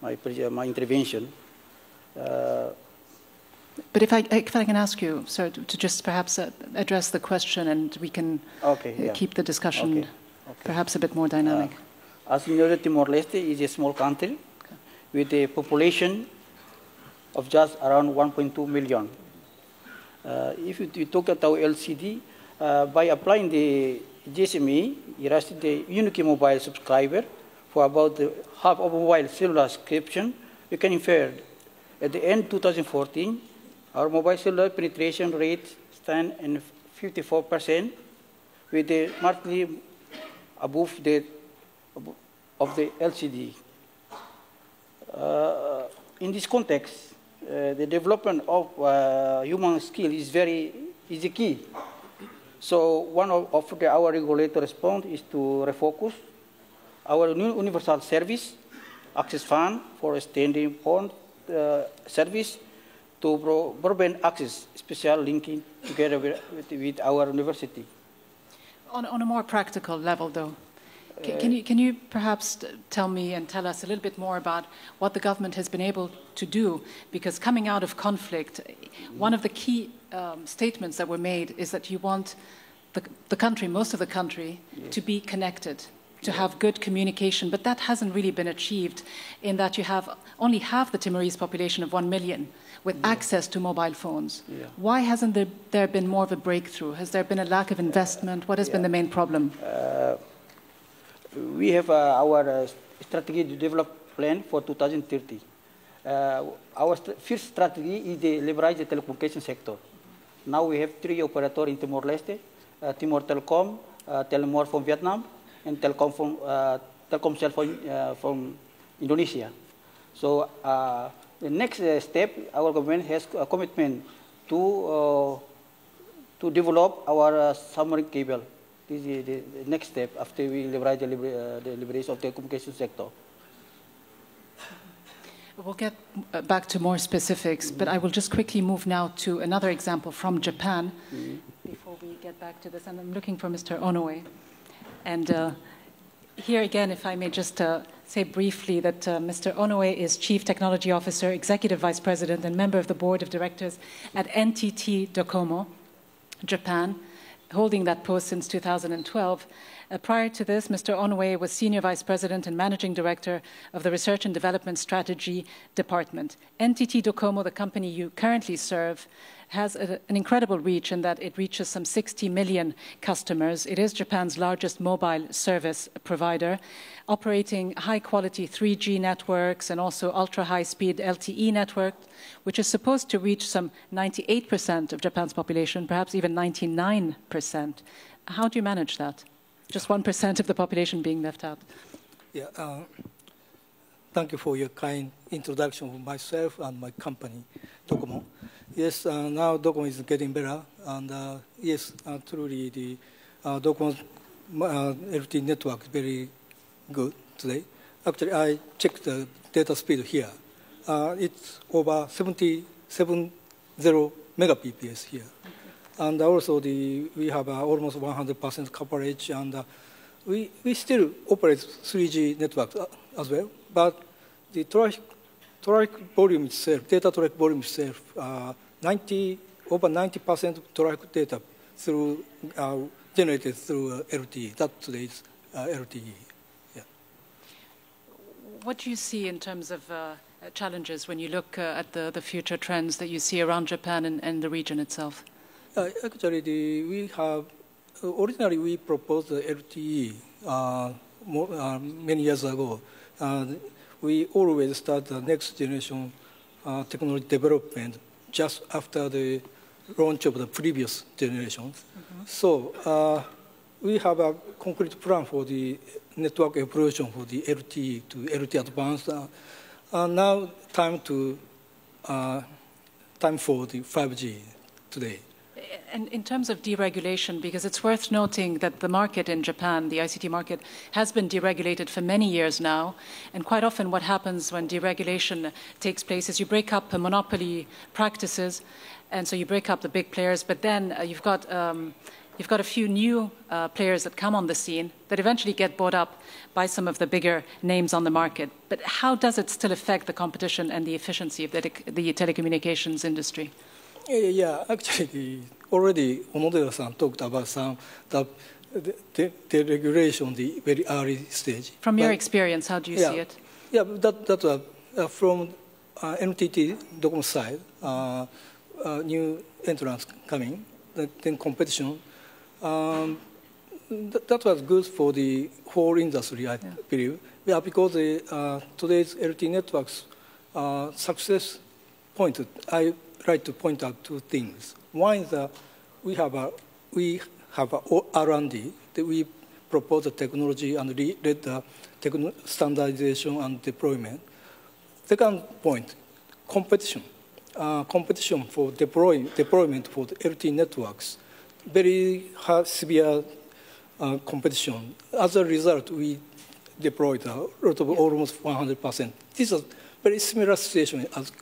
my, my intervention. Uh, but if I, if I can ask you, sir, to, to just perhaps uh, address the question and we can okay, yeah. keep the discussion okay. Okay. perhaps a bit more dynamic. Uh, as you know, Timor-Leste is a small country with a population of just around 1.2 million. Uh, if you, you talk about LCD, uh, by applying the GSMA, you receive the unique mobile subscriber for about the half of mobile cellular subscription, you can infer at the end 2014, our mobile cellular penetration rate stand at 54% with the monthly above the of the LCD. Uh, in this context, uh, the development of uh, human skill is very is the key. So one of, of the, our regulator response is to refocus our new universal service, access fund for extending phone uh, service to broadband access, special linking together with, with our university. On, on, a more practical level, though, can, can, you, can you perhaps tell me and tell us a little bit more about what the government has been able to do? Because coming out of conflict, one of the key um, statements that were made is that you want the, the country, most of the country, yes. to be connected to have good communication, but that hasn't really been achieved in that you have only half the Timorese population of 1 million with yeah. access to mobile phones. Yeah. Why hasn't there, there, been more of a breakthrough? Has there been a lack of investment? What has been the main problem? Uh, we have uh, our uh, strategy to develop plan for 2030. Uh, our st first strategy is to liberalize the telecommunication sector. Now we have three operators in Timor-Leste, uh, Timor Telecom, uh, Telemor from Vietnam, and Telkom from uh, Telkomsel from, uh, from Indonesia. So uh, the next uh, step, our government has a commitment to uh, to develop our uh, submarine cable. This is the, the, next step after we liberate the, liber the liberation of the communication sector. We'll get back to more specifics, but I will just quickly move now to another example from Japan mm -hmm. before we get back to this. And I'm looking for Mr. Onoe. And uh, here again, if I may just uh, say briefly that uh, Mr. Onoe is Chief Technology Officer, Executive Vice President, and member of the Board of Directors at NTT Docomo, Japan, holding that post since 2012. Uh, prior to this, Mr. Onoe was Senior Vice President and Managing Director of the Research and Development Strategy Department. NTT Docomo, the company you currently serve, has a, an incredible reach in that it reaches some 60 million customers. It is Japan's largest mobile service provider, operating high quality 3G networks and also ultra high speed LTE network, which is supposed to reach some 98% of Japan's population, perhaps even 99%. How do you manage that? Just 1% of the population being left out. Yeah, uh, thank you for your kind introduction of myself and my company, Docomo. Yes, uh, now Docomo is getting better, and uh, yes, uh, truly the uh, Docomo uh, LTE network is very good today. Actually, I checked the data speed here. Uh, it's over 77 megabps here. And also the, we have uh, almost 100% coverage, and uh, we, we still operate 3G networks uh, as well, but the traffic, traffic volume itself, data traffic volume itself, uh, 90, over 90% of traffic data through, uh, generated through uh, LTE. That today's uh, LTE. Yeah. What do you see in terms of uh, challenges when you look uh, at the, the future trends that you see around Japan and, and the region itself? Uh, actually, the, we have originally we proposed the LTE uh, more, uh, many years ago. Uh, we always start the next generation uh, technology development just after the launch of the previous generations. Mm-hmm. So uh, we have a concrete plan for the network evolution for the LTE to LTE advanced. Uh, now time to time for the 5G today. And in terms of deregulation, because it's worth noting that the market in Japan, the ICT market, has been deregulated for many years now. And quite often, what happens when deregulation takes place is you break up monopoly practices, and so you break up the big players, but then uh, you've got um, you've got a few new uh, players that come on the scene that eventually get bought up by some of the bigger names on the market. But how does it still affect the competition and the efficiency of the, the telecommunications industry? Yeah, yeah, actually, already Onodera-san talked about some the, the, the regulation, the very early stage. From your experience, how do you yeah, see it? Yeah, that that was uh, from uh, NTT Docomo side, uh, uh, new entrants coming, then competition. Um, that, that, was good for the whole industry, I yeah. believe. Yeah, because the, uh, today's LTE networks uh, success point, I like to point out two things. One is that we have a we have a R&D that we propose the technology and lead the standardization and deployment. Second point, competition. Uh, competition for deploy, deployment for the networks. Very hard, severe uh, competition. As a result, we deployed a lot of almost 100%. This is a very similar situation as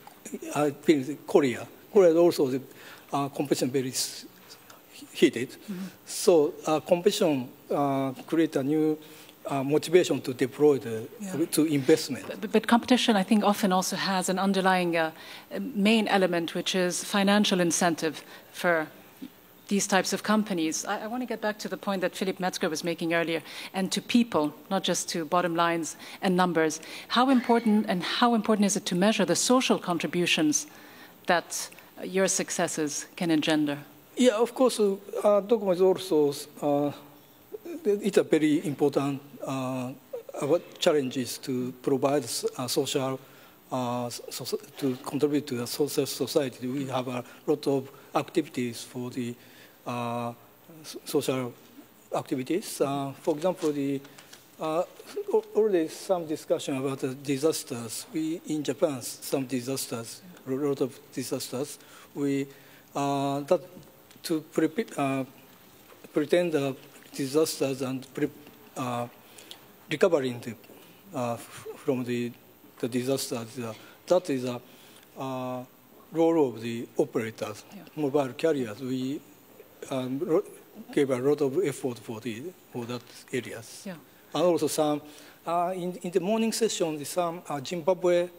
I think Korea. Korea also the uh, competition very heated. Mm -hmm. So uh, competition uh, create a new uh, motivation to deploy the yeah. to investment. But, but, competition, I think, often also has an underlying uh, main element, which is financial incentive for these types of companies. I, I, want to get back to the point that Philipp Metzger was making earlier, and to people, not just to bottom lines and numbers. How important and how important is it to measure the social contributions that your successes can engender? Yeah, of course, uh, is also, uh, it's a very important uh, challenges to provide uh, social, uh, so, to contribute to the social society. We have a lot of activities for the uh, social activities. Uh, for example, the uh, already some discussion about the disasters. We in Japan some disasters, a lot of disasters. We that to pre uh, pretend the disasters and pre uh, recovering the, uh, from the, the disasters. that is a role of the operators, yeah. mobile carriers. We um, gave a lot of effort for the for that areas. Yeah. And also some uh, in in the morning session, some uh, Zimbabwe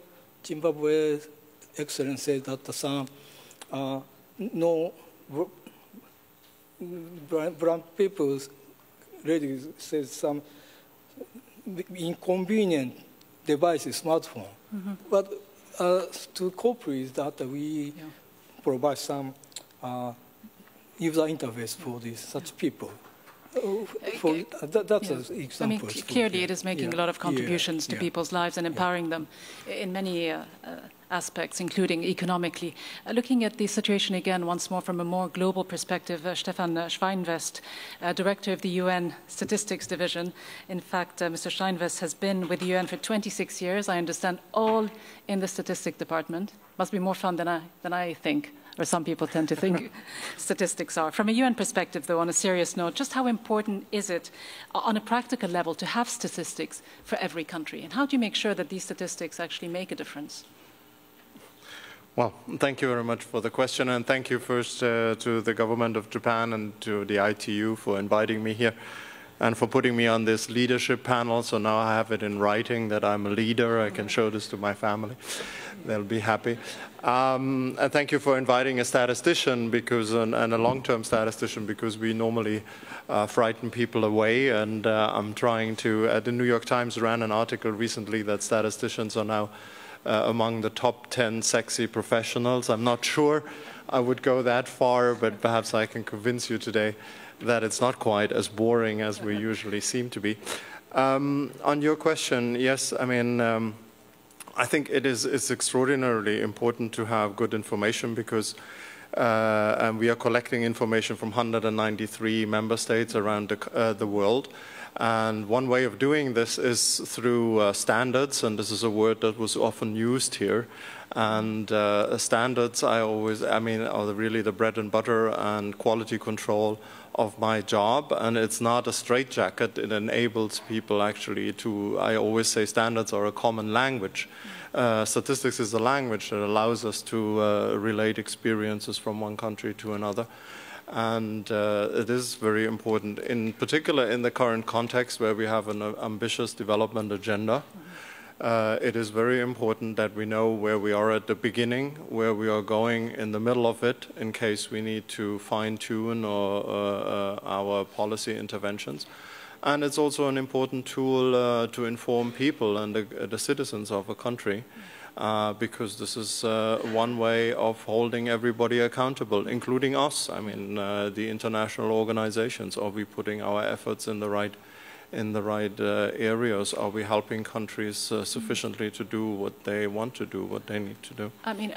Zimbabwe that some uh, no brown people really said some inconvenient devices, smartphone. Mm -hmm. But uh, to cope with that, we yeah. provide some uh, user interface for these such people. Uh, for, uh, that, that's yeah. an example. I mean, clearly, it is making yeah. a lot of contributions to people's lives and empowering them in many uh, aspects, including economically. Uh, looking at the situation again once more from a more global perspective, uh, Stefan uh, Schweinfest, uh, Director of the UN Statistics Division. In fact, uh, Mr. Schweinfest has been with the UN for 26 years. I understand all in the Statistics Department. Must be more fun than I, than I think or some people tend to think [laughs] statistics are. From a UN perspective, though, on a serious note, just how important is it uh, on a practical level to have statistics for every country? And how do you make sure that these statistics actually make a difference? Well, thank you very much for the question, and thank you first uh, to the government of Japan and to the ITU for inviting me here and for putting me on this leadership panel. So now I have it in writing that I'm a leader. I can show this to my family. They'll be happy. Um, and thank you for inviting a statistician because, and, and a long-term statistician because we normally uh, frighten people away. And uh, I'm trying to, uh, the New York Times ran an article recently that statisticians are now uh, among the top 10 sexy professionals. I'm not sure I would go that far, but perhaps I can convince you today that it's not quite as boring as we [laughs] usually seem to be. Um, on your question, yes, I mean, um, I think it is it's extraordinarily important to have good information because uh, and we are collecting information from 193 member states around the, uh, the world. And one way of doing this is through uh, standards, and this is a word that was often used here. And uh, standards, I always, I mean, are really the bread and butter and quality control of my job. And it's not a straitjacket, it enables people actually to, I always say standards are a common language. Uh, statistics is a language that allows us to uh, relate experiences from one country to another. And uh, it is very important, in particular in the current context where we have an uh, ambitious development agenda. Uh, it is very important that we know where we are at the beginning, where we are going in the middle of it, in case we need to fine tune or, our policy interventions. And it's also an important tool uh, to inform people and the, the, citizens of a country. Uh, because this is uh, one way of holding everybody accountable, including us. I mean, uh, the international organizations. Are we putting our efforts in the right in the right uh, areas? Are we helping countries uh, sufficiently to do what they want to do, what they need to do? I mean,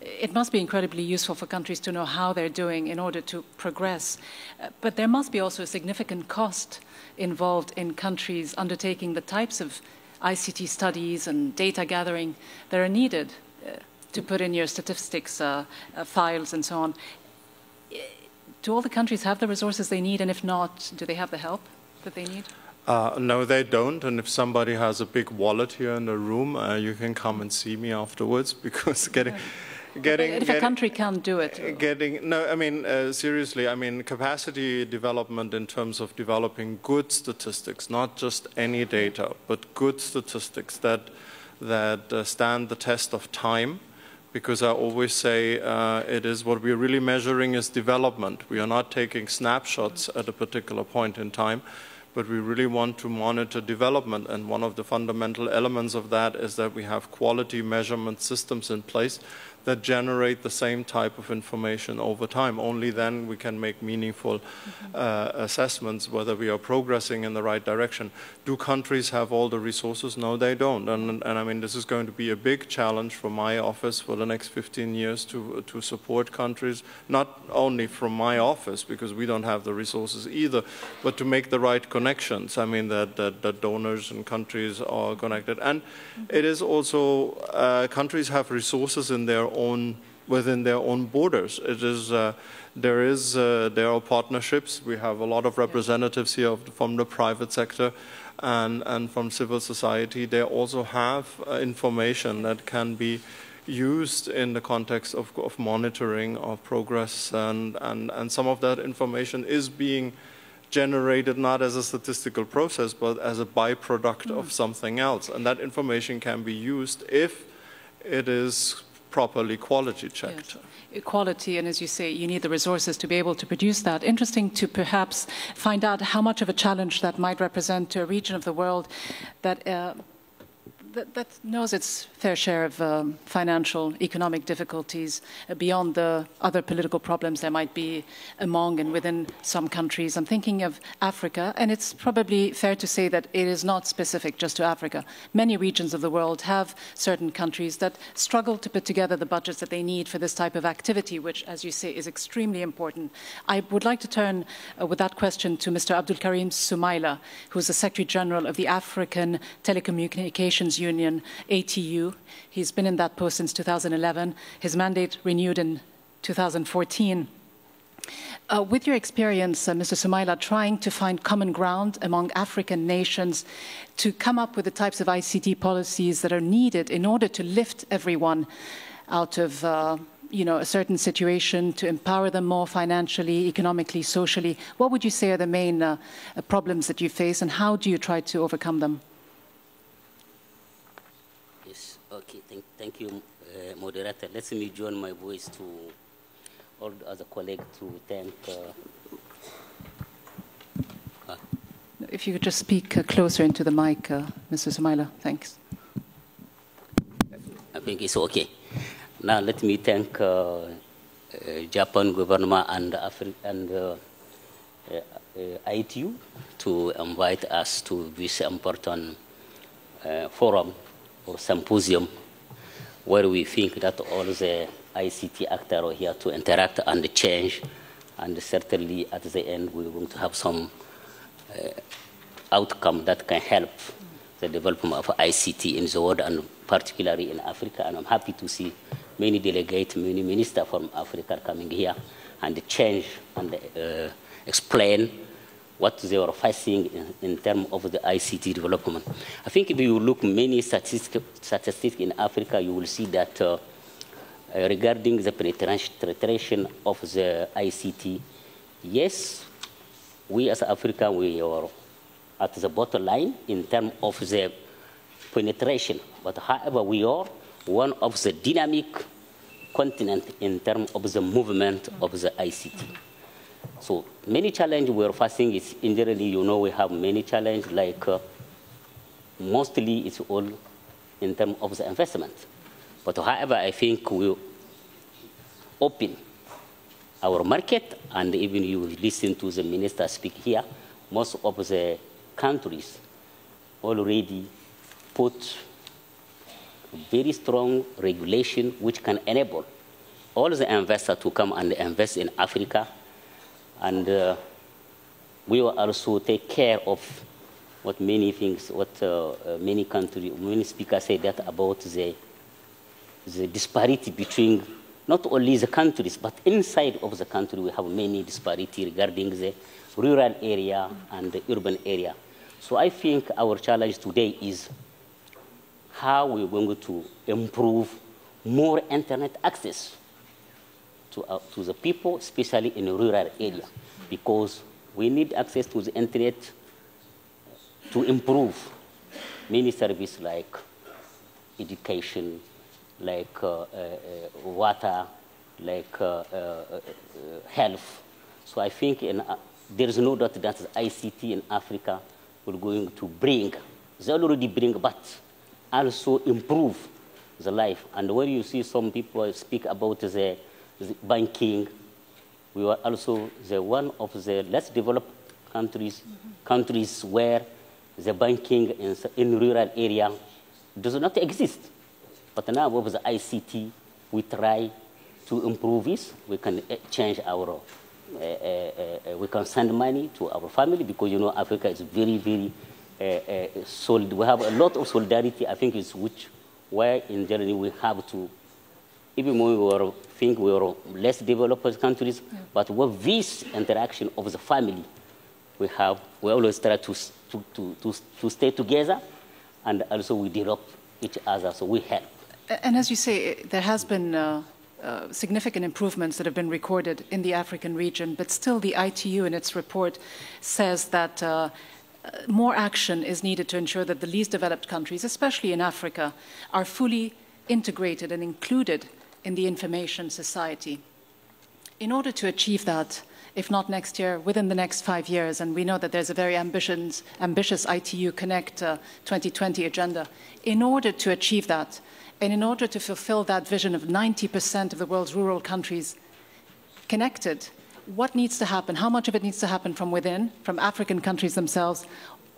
it must be incredibly useful for countries to know how they're doing in order to progress. But there must be also a significant cost involved in countries undertaking the types of ICT studies and data gathering that are needed uh, to put in your statistics files and so on. Do all the countries have the resources they need? And if not, do they have the help that they need? Uh, no, they don't. And if somebody has a big wallet here in the room, uh, you can come and see me afterwards [laughs] because getting. Getting, if getting, a country can't do it. Getting no, I mean uh, seriously. I mean capacity development in terms of developing good statistics, not just any data, but good statistics that that uh, stand the test of time. Because I always say uh, it is what we're really measuring is development. We are not taking snapshots at a particular point in time but we really want to monitor development. And one of the fundamental elements of that is that we have quality measurement systems in place that generate the same type of information over time. Only then we can make meaningful uh, assessments whether we are progressing in the right direction. Do countries have all the resources? No, they don't. And, and I mean, this is going to be a big challenge for my office for the next 15 years to, to support countries, not only from my office, because we don't have the resources either, but to make the right connections. I mean, that, that, that donors and countries are connected. And it is also, uh, countries have resources in their own within their own borders. It is uh, there is uh, there are partnerships. We have a lot of representatives here from the private sector and and from civil society. They also have uh, information that can be used in the context of, of monitoring of progress and, and, and some of that information is being generated not as a statistical process but as a byproduct mm. of something else and that information can be used if it is properly quality checked. Yes. Quality, and as you say, you need the resources to be able to produce that. Interesting to perhaps find out how much of a challenge that might represent to a region of the world that. Uh, that, that, knows its fair share of um, financial, economic difficulties uh, beyond the other political problems there might be among and within some countries. I'm thinking of Africa, and it's probably fair to say that it is not specific just to Africa. Many regions of the world have certain countries that struggle to put together the budgets that they need for this type of activity, which, as you say, is extremely important. I would like to turn uh, with that question to Mr. Abdoulkarim Soumaila, who is the Secretary General of the African Telecommunications Union, ATU. He's been in that post since 2011. His mandate renewed in 2014. Uh, with your experience, uh, Mr. Soumaila, trying to find common ground among African nations to come up with the types of ICT policies that are needed in order to lift everyone out of uh, you know, a certain situation, to empower them more financially, economically, socially, what would you say are the main uh, problems that you face and how do you try to overcome them? Okay, thank, thank you, uh, moderator. Let me join my voice to all the other colleagues to thank. Uh, if you could just speak uh, closer into the mic, uh, Mr. Soumaila, thanks. I think it's okay. Now let me thank uh, uh, Japan government and Afri and uh, ITU to invite us to this important uh, forum or symposium where we think that all the ICT actors are here to interact and change. And certainly at the end, we're going to have some uh, outcome that can help the development of ICT in the world and particularly in Africa. And I'm happy to see many delegates, many ministers from Africa coming here and change and uh, explain what they are facing in, in terms of the ICT development. I think if you look many statistics, statistics in Africa, you will see that uh, uh, regarding the penetration of the ICT, yes, we as Africa, we are at the bottom line in terms of the penetration. But however, we are one of the dynamic continent in terms of the movement of the ICT. So many challenges we're facing is generally, you know, we have many challenges like uh, mostly it's all in terms of the investment. But however, I think we open our market and even you listen to the minister speak here, most of the countries already put very strong regulation which can enable all the investors to come and invest in Africa and uh, we will also take care of what many things, what uh, uh, many countries, many speakers say that about the, the disparity between not only the countries, but inside of the country we have many disparity regarding the rural area and the urban area. So I think our challenge today is how we're going to improve more internet access to, uh, to the people, especially in rural area, because we need access to the internet to improve many services like education, like uh, uh, uh water, like uh, health. So I think in, there is no doubt that ICT in Africa will going to bring, they already bring, but also improve the life. And when you see some people speak about the banking. We were also the one of the less developed countries, countries where the banking in, in rural area does not exist. But now with the ICT, we try to improve this. We can eh, change our, uh, uh, uh, we can send money to our family because you know Africa is very, very solid. We have a lot of solidarity. I think it's which where in Germany we have to even when we were think we were less developed countries, yeah. but with this interaction of the family, we have, we always try to, to, to, to, to stay together and also we develop each other, so we help. And as you say, there has been uh, uh, significant improvements that have been recorded in the African region, but still the ITU in its report says that uh, more action is needed to ensure that the least developed countries, especially in Africa, are fully integrated and included in the information society. In order to achieve that, if not next year, within the next five years, and we know that there's a very ambitious, ambitious ITU Connect uh, 2020 agenda, in order to achieve that, and in order to fulfill that vision of 90% of the world's rural countries connected, what needs to happen? How much of it needs to happen from within, from African countries themselves,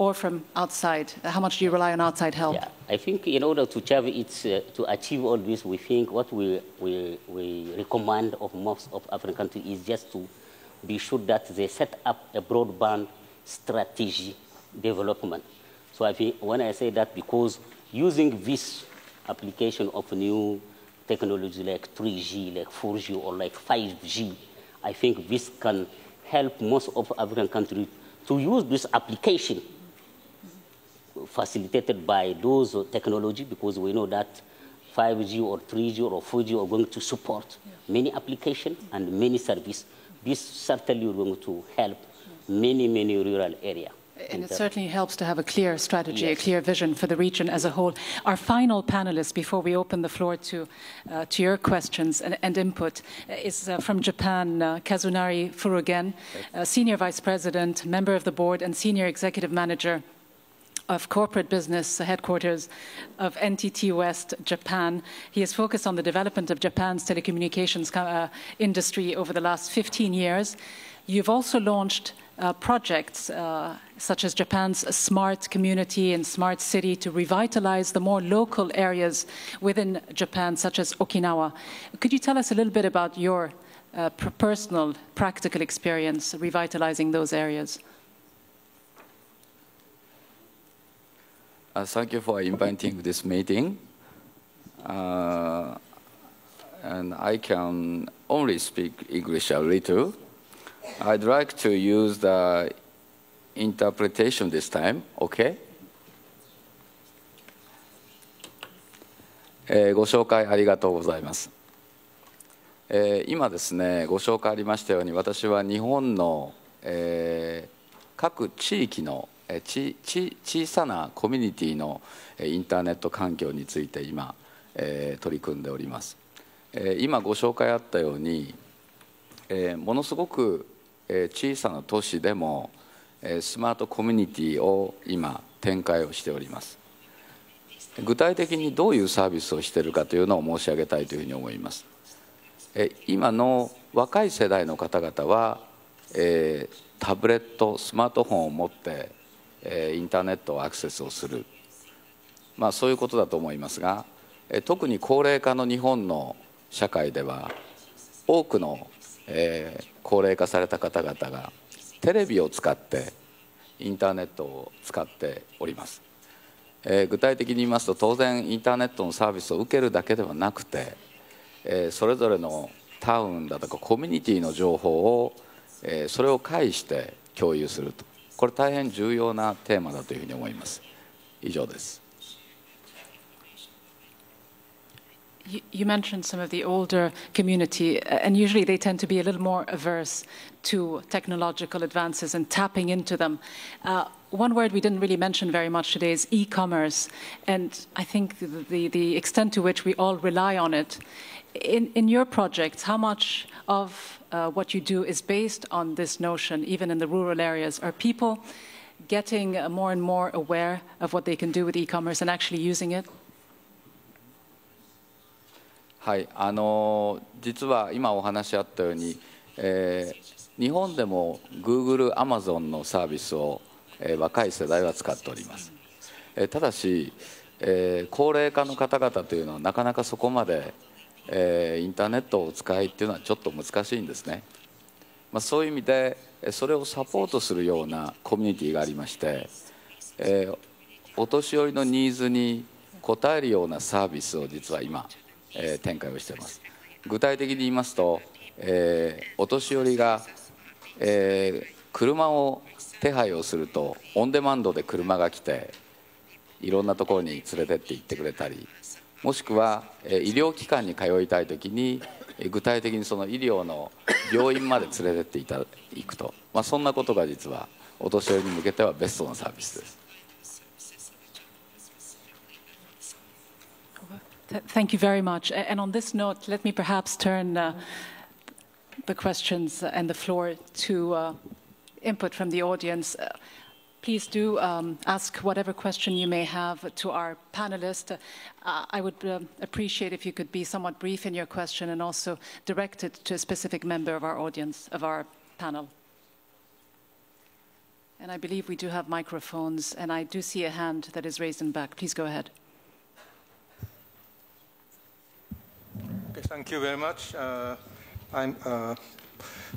or from outside? How much do you rely on outside help? Yeah, I think in order to achieve, it, uh, to achieve all this, we think what we, we, we recommend of most of African countries is just to be sure that they set up a broadband strategy development. So I think when I say that, because using this application of new technology like 3G, like 4G, or like 5G, I think this can help most of African countries to use this application facilitated by those technology because we know that 5G or 3G or 4G are going to support yeah. many applications and many services. This certainly is going to help many, many rural areas. And it certainly helps to have a clear strategy, yes. a clear vision for the region as a whole. Our final panelist, before we open the floor to, uh, to your questions and, and input, uh, is uh, from Japan, uh, Kazunari Furugen, Senior Vice President, Member of the Board, and Senior Executive Manager of corporate business headquarters of NTT West, Japan. He has focused on the development of Japan's telecommunications uh, industry over the last 15 years. You've also launched uh, projects uh, such as Japan's smart community and smart city to revitalize the more local areas within Japan, such as Okinawa. Could you tell us a little bit about your uh, personal, practical experience revitalizing those areas? Uh, thank you for inviting this meeting. Uh, and I can only speak English a little. I'd like to use the interpretation this time, okay? えー、ご紹介ありがとうございます、えー、今ですねご紹介ありましたように私は日本の、えー、各地域のちち小さなコミュニティのインターネット環境について今、えー、取り組んでおります、えー、今ご紹介あったように、えー、ものすごく小さな都市でもスマートコミュニティを今展開をしております。具体的にどういうサービスをしているかというのを申し上げたいというふうに思います。今の若い世代の方々はえタブレットスマートフォンを持ってえインターネットをアクセスをする、まあ、そういうことだと思いますがえ特に高齢化の日本の社会では多くのえー、高齢化された方々がテレビを使ってインターネットを使っております、えー、具体的に言いますと当然インターネットのサービスを受けるだけではなくて、えー、それぞれのタウンだとかコミュニティの情報を、えー、それを介して共有すると。これ大変重要なテーマだというふうに思います以上です You, mentioned some of the older community, uh, and usually they tend to be a little more averse to technological advances and tapping into them. Uh, one word we didn't really mention very much today is e-commerce, and I think the, the, the, extent to which we all rely on it. In, in your projects, how much of uh, what you do is based on this notion, even in the rural areas? Are people getting more and more aware of what they can do with e-commerce and actually using it? はいあの実は今お話あったように、えー、日本でも Google、Amazon のサービスを、えー、若い世代は使っております、えー、ただし、えー、高齢化の方々というのはなかなかそこまで、えー、インターネットをお使いっていうのはちょっと難しいんですね、まあ、そういう意味でそれをサポートするようなコミュニティがありまして、えー、お年寄りのニーズに応えるようなサービスを実は今えー、展開をしています。具体的に言いますと、えー、お年寄りが、えー、車を手配をするとオンデマンドで車が来ていろんなところに連れてって行ってくれたりもしくは、医療機関に通いたい時に具体的にその医療の病院まで連れてっていただくと、まあ、そんなことが実はお年寄りに向けてはベストなサービスです。thank you very much. And on this note, let me perhaps turn uh, the questions and the floor to uh, input from the audience. Please do um, ask whatever question you may have to our panelists. Uh, I would uh, appreciate if you could be somewhat brief in your question and also direct it to a specific member of our audience, of our panel. And I believe we do have microphones, and I do see a hand that is raised in back. Please go ahead. Okay, thank you very much. Uh, I'm uh,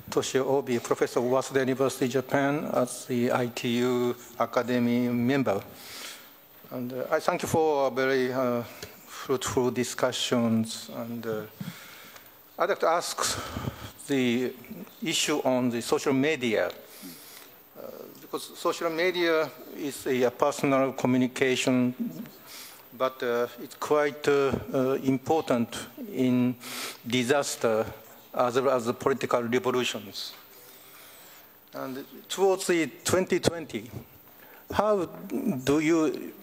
Toshio Obi, professor of Waseda University, Japan, as the ITU Academy member. And uh, I thank you for very uh, fruitful discussions. And uh, I'd like to ask the issue on the social media. Uh, because social media is a, a personal communication but uh, it's quite uh, important in disaster as well as political revolutions. And towards the 2020, how do you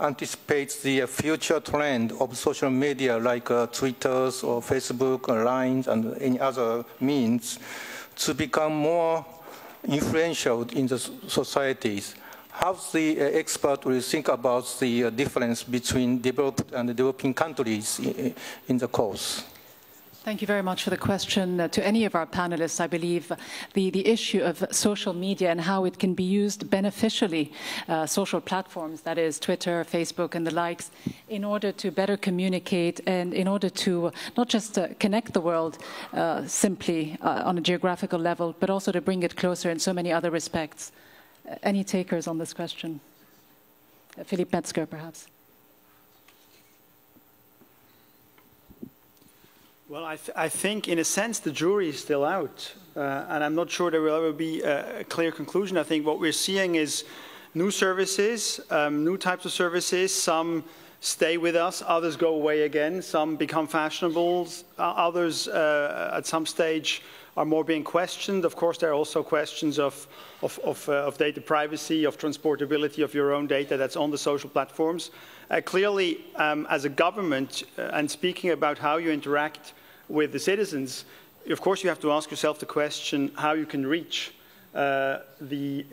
anticipate the future trend of social media like uh, Twitters or Facebook or Lines and any other means to become more influential in the societies? how the uh, expert will think about the uh, difference between developed and developing countries in, in the course. Thank you very much for the question. Uh, to any of our panelists, I believe the, the issue of social media and how it can be used beneficially, uh, social platforms, that is Twitter, Facebook, and the likes, in order to better communicate and in order to not just uh, connect the world uh, simply uh, on a geographical level, but also to bring it closer in so many other respects. Uh, any takers on this question? Philipp Metzger, perhaps. Well, I, th I, think in a sense the jury is still out, uh, and I'm not sure there will ever be a, a, clear conclusion. I think what we're seeing is new services, um, new types of services. Some stay with us, others go away again. Some become fashionable, uh, others uh, at some stage are more being questioned. Of course, there are also questions of, of, of, uh, of data privacy, of transportability of your own data that's on the social platforms. Uh, clearly, um, as a government, uh, and speaking about how you interact with the citizens, of course you have to ask yourself the question how you can reach uh, the,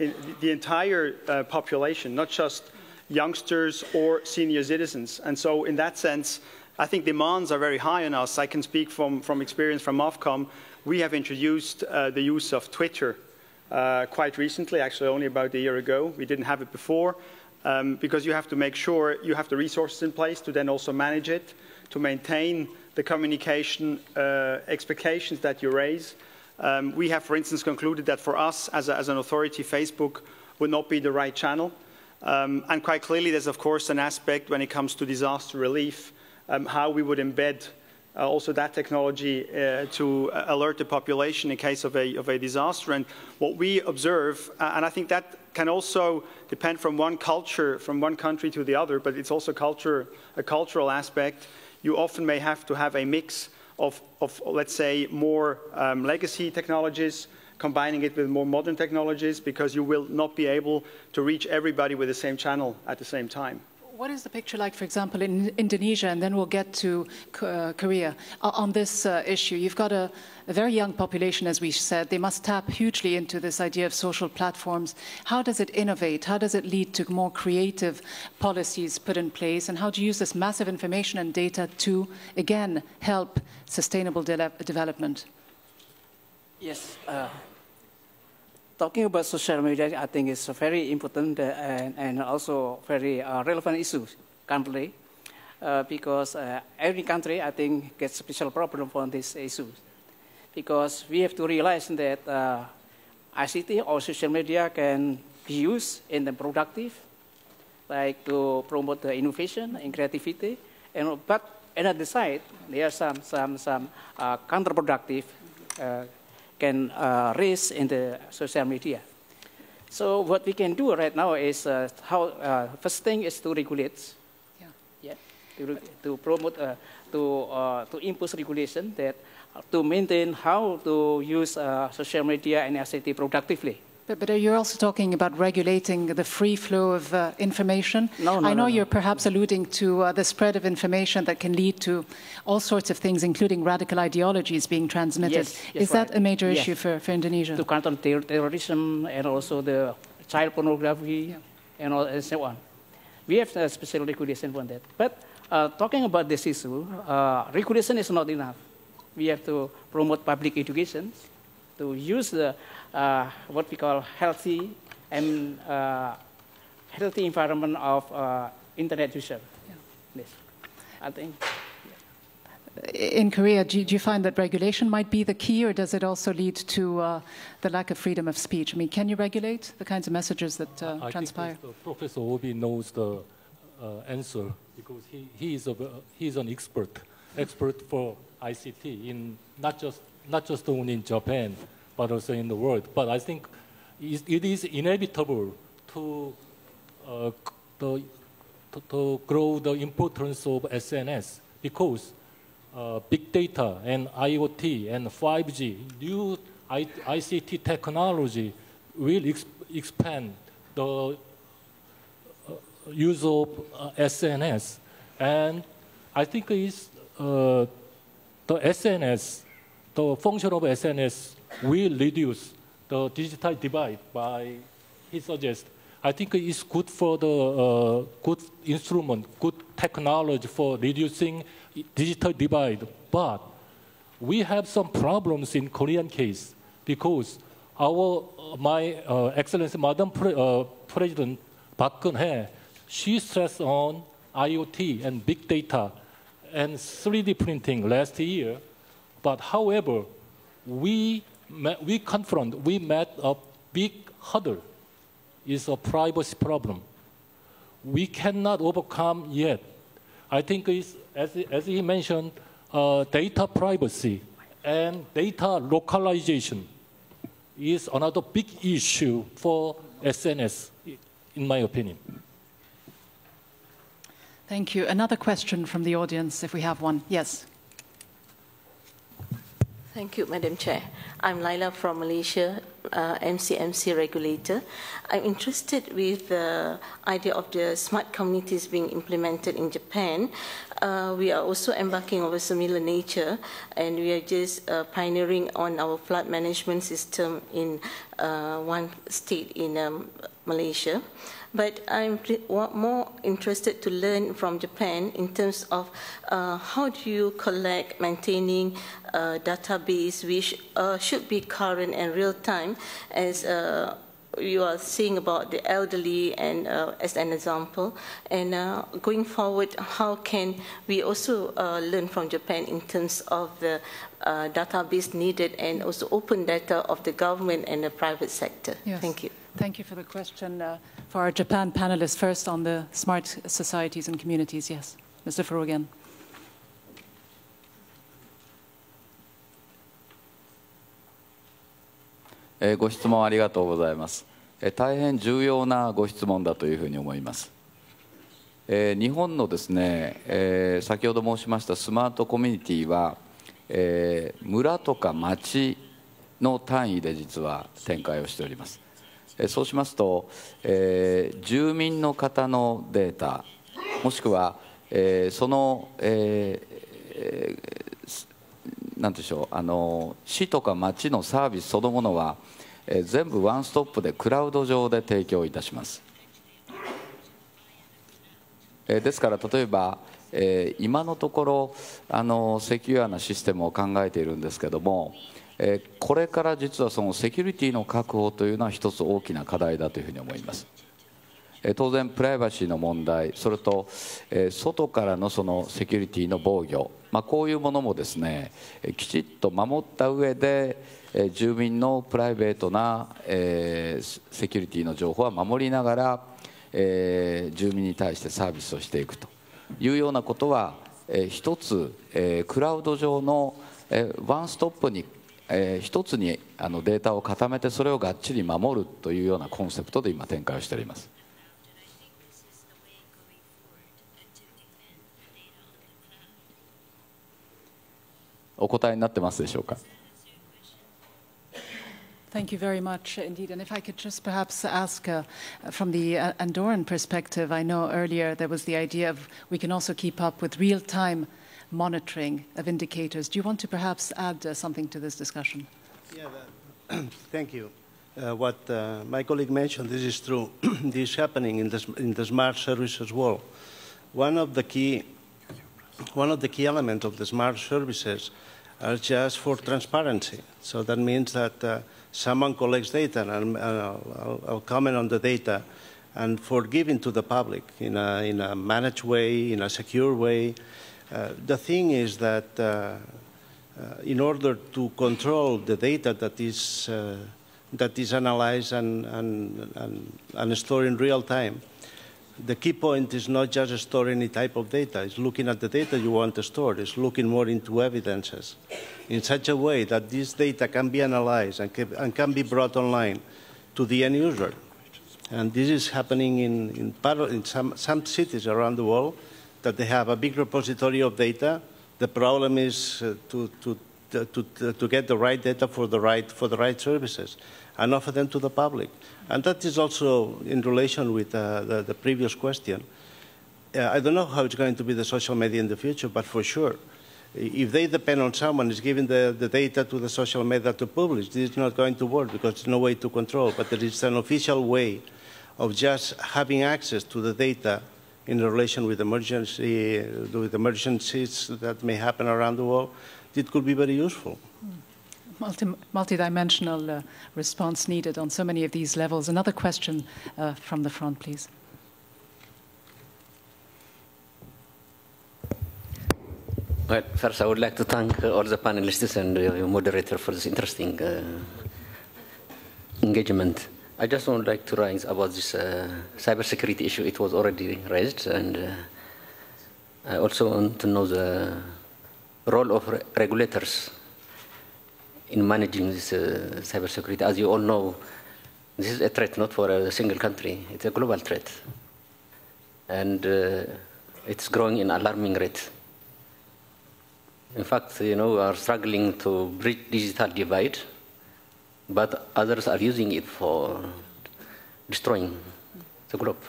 the entire uh, population, not just youngsters or senior citizens. And so in that sense, I think demands are very high on us. I can speak from, from experience from Ofcom. We have introduced uh, the use of Twitter uh, quite recently, actually only about a year ago. We didn't have it before um, because you have to make sure you have the resources in place to then also manage it, to maintain the communication uh, expectations that you raise. Um, we have, for instance, concluded that for us as, a, as an authority, Facebook would not be the right channel. Um, and quite clearly, there's of course an aspect when it comes to disaster relief, um, how we would embed uh, also that technology uh, to uh, alert the population in case of a, of a disaster. And what we observe, uh, and I think that can also depend from one culture, from one country to the other, but it's also culture, a cultural aspect, you often may have to have a mix of, of let's say, more um, legacy technologies, combining it with more modern technologies, because you will not be able to reach everybody with the same channel at the same time. What is the picture like, for example, in Indonesia, and then we'll get to uh, Korea, uh, on this uh, issue? You've got a, a, very young population, as we said. They must tap hugely into this idea of social platforms. How does it innovate? How does it lead to more creative policies put in place? And how do you use this massive information and data to, again, help sustainable de development? Yes. Uh, talking about social media, I think it's a very important uh, and, and, also very uh, relevant issue currently, uh, because uh, every country, I think, gets special problem on this issue. Because we have to realize that uh, ICT or social media can be used in the productive, like to promote the innovation and creativity, and, but on the side, there are some, some, some uh, counterproductive can uh, raise in the social media. So what we can do right now is uh, how uh, first thing is to regulate, yeah, yeah to, to promote, uh, to uh, to impose regulation that uh, to maintain how to use social media and ICT productively. But, but you're also talking about regulating the free flow of uh, information. No, no, I know no, no. you're perhaps alluding to uh, the spread of information that can lead to all sorts of things, including radical ideologies being transmitted. Yes, yes, Is right. that a major yes. issue for, for Indonesia? To counter ter terrorism and also the child pornography yeah. and, all, and so on. We have a special regulation for that. But uh, talking about this issue, uh, regulation is not enough. We have to promote public education, to use the uh, what we call healthy and uh, healthy environment of uh, internet user. Yeah. Yes, I think. In Korea, do you, do you, find that regulation might be the key, or does it also lead to uh, the lack of freedom of speech? I mean, can you regulate the kinds of messages that uh, I transpire? Think Professor Obi knows the uh, answer because he, he, is a, he is an expert, expert for ICT in not just not just only in Japan, but also in the world. But I think it is inevitable to, uh, to, to, grow the importance of SNS because uh, big data and IoT and 5G, new ICT technology will ex expand the uh, use of uh, SNS. And I think it's, uh, the SNS, the function of SNS will reduce the digital divide by, he suggests, I think it's good for the uh, good instrument, good technology for reducing digital divide. But we have some problems in Korean case because our my uh, Excellency Madam Pre uh, President Park Geun-hye, she stressed on IoT and big data and 3D printing last year. But however, we met, we confront we met a big hurdle. Is a privacy problem. We cannot overcome yet. I think it's, as, as he mentioned, uh, data privacy and data localization is another big issue for SNS, in my opinion. Thank you. Another question from the audience, if we have one. Yes. Thank you, Madam Chair. I'm Laila from Malaysia, uh, MCMC regulator. I'm interested with the idea of the smart communities being implemented in Japan. Uh, we are also embarking on a similar nature, and we are just uh, pioneering on our flood management system in uh, one state in um, Malaysia. But I'm more interested to learn from Japan in terms of uh, how do you collect, maintaining a database which uh, should be current and real time as uh, you are seeing about the elderly and uh, as an example. And uh, going forward how can we also uh, learn from Japan in terms of the uh, database needed and also open data of the government and the private sector? Yes. thank you. Thank you for the question. Uh, for our Japan panelists first on the smart societies and communities yes. Mr. Furugen えー、ご質問ありがとうございます、え、大変重要なご質問だというふうに思います、えー、日本のですね、えー、先ほど申しましたスマートコミュニティは、えー、村とか町の単位で実は展開をしております、そうしますと、えー、住民の方のデータもしくは、えー、その、えーえーなんでしょうあの市とか町のサービスそのものは、えー、全部ワンストップでクラウド上で提供いたします、えー、ですから例えば、えー、今のところあのセキュアなシステムを考えているんですけども、えー、これから実はそのセキュリティの確保というのは一つ大きな課題だというふうに思います。当然プライバシーの問題それと外からのそのセキュリティの防御、まあ、こういうものもですねきちっと守った上で住民のプライベートなセキュリティの情報は守りながら住民に対してサービスをしていくというようなことは一つクラウド上のワンストップに一つにあのデータを固めてそれをがっちり守るというようなコンセプトで今展開をしております。お答えになってますでしょうか。Thank you very much indeed. And if I could just perhaps ask uh, from the Andorran perspective, I know earlier there was the idea of we can also keep up with real time monitoring of indicators. Do you want to perhaps add uh, something to this discussion? Yeah, [clears throat] thank you. Uh, what uh, my colleague mentioned, this is true. [clears throat] this is happening in the, in the smart services world. One of the key, one of the key elements of the smart services are just for transparency. So that means that uh, someone collects data, and I'll, I'll, comment on the data, and for giving to the public in a, in a managed way, in a secure way. Uh, the thing is that uh, uh in order to control the data that is, that is analyzed and, and, and, and stored in real time, the key point is not just storing any type of data, it's looking at the data you want to store, it's looking more into evidences in such a way that this data can be analyzed and can, and can be brought online to the end user. And this is happening in, in, in some, some cities around the world that they have a big repository of data. The problem is uh, to, to, to, to, get the right data for the right, for the right services and offer them to the public. And that is also in relation with uh, the, the, previous question. Uh, I don't know how it's going to be the social media in the future, but for sure, if they depend on someone is giving the, the data to the social media to publish, this is not going to work because there's no way to control. But there is an official way of just having access to the data in relation with emergency, with emergencies that may happen around the world, it could be very useful. Multi, multi-dimensional uh, response needed on so many of these levels. Another question uh, from the front, please. Well, first I would like to thank uh, all the panelists and uh, your moderator for this interesting uh, engagement. I just would like to raise about this uh, cybersecurity issue. It was already raised, and uh, I also want to know the role of re regulators in managing this uh, cybersecurity. As you all know, this is a threat not for a single country; it's a global threat, and it's growing in alarming rate. In fact, you know, we are struggling to bridge digital divide, but others are using it for destroying the globe.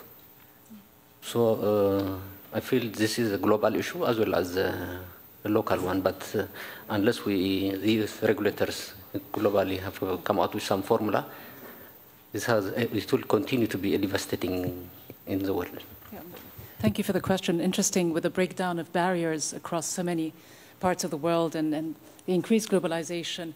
So uh, I feel this is a global issue as well as a, a local one, but uh, unless we, these regulators globally have come out with some formula, this has, it will continue to be devastating in the world. Thank you for the question. Interesting with the breakdown of barriers across so many parts of the world and, and the increased globalization,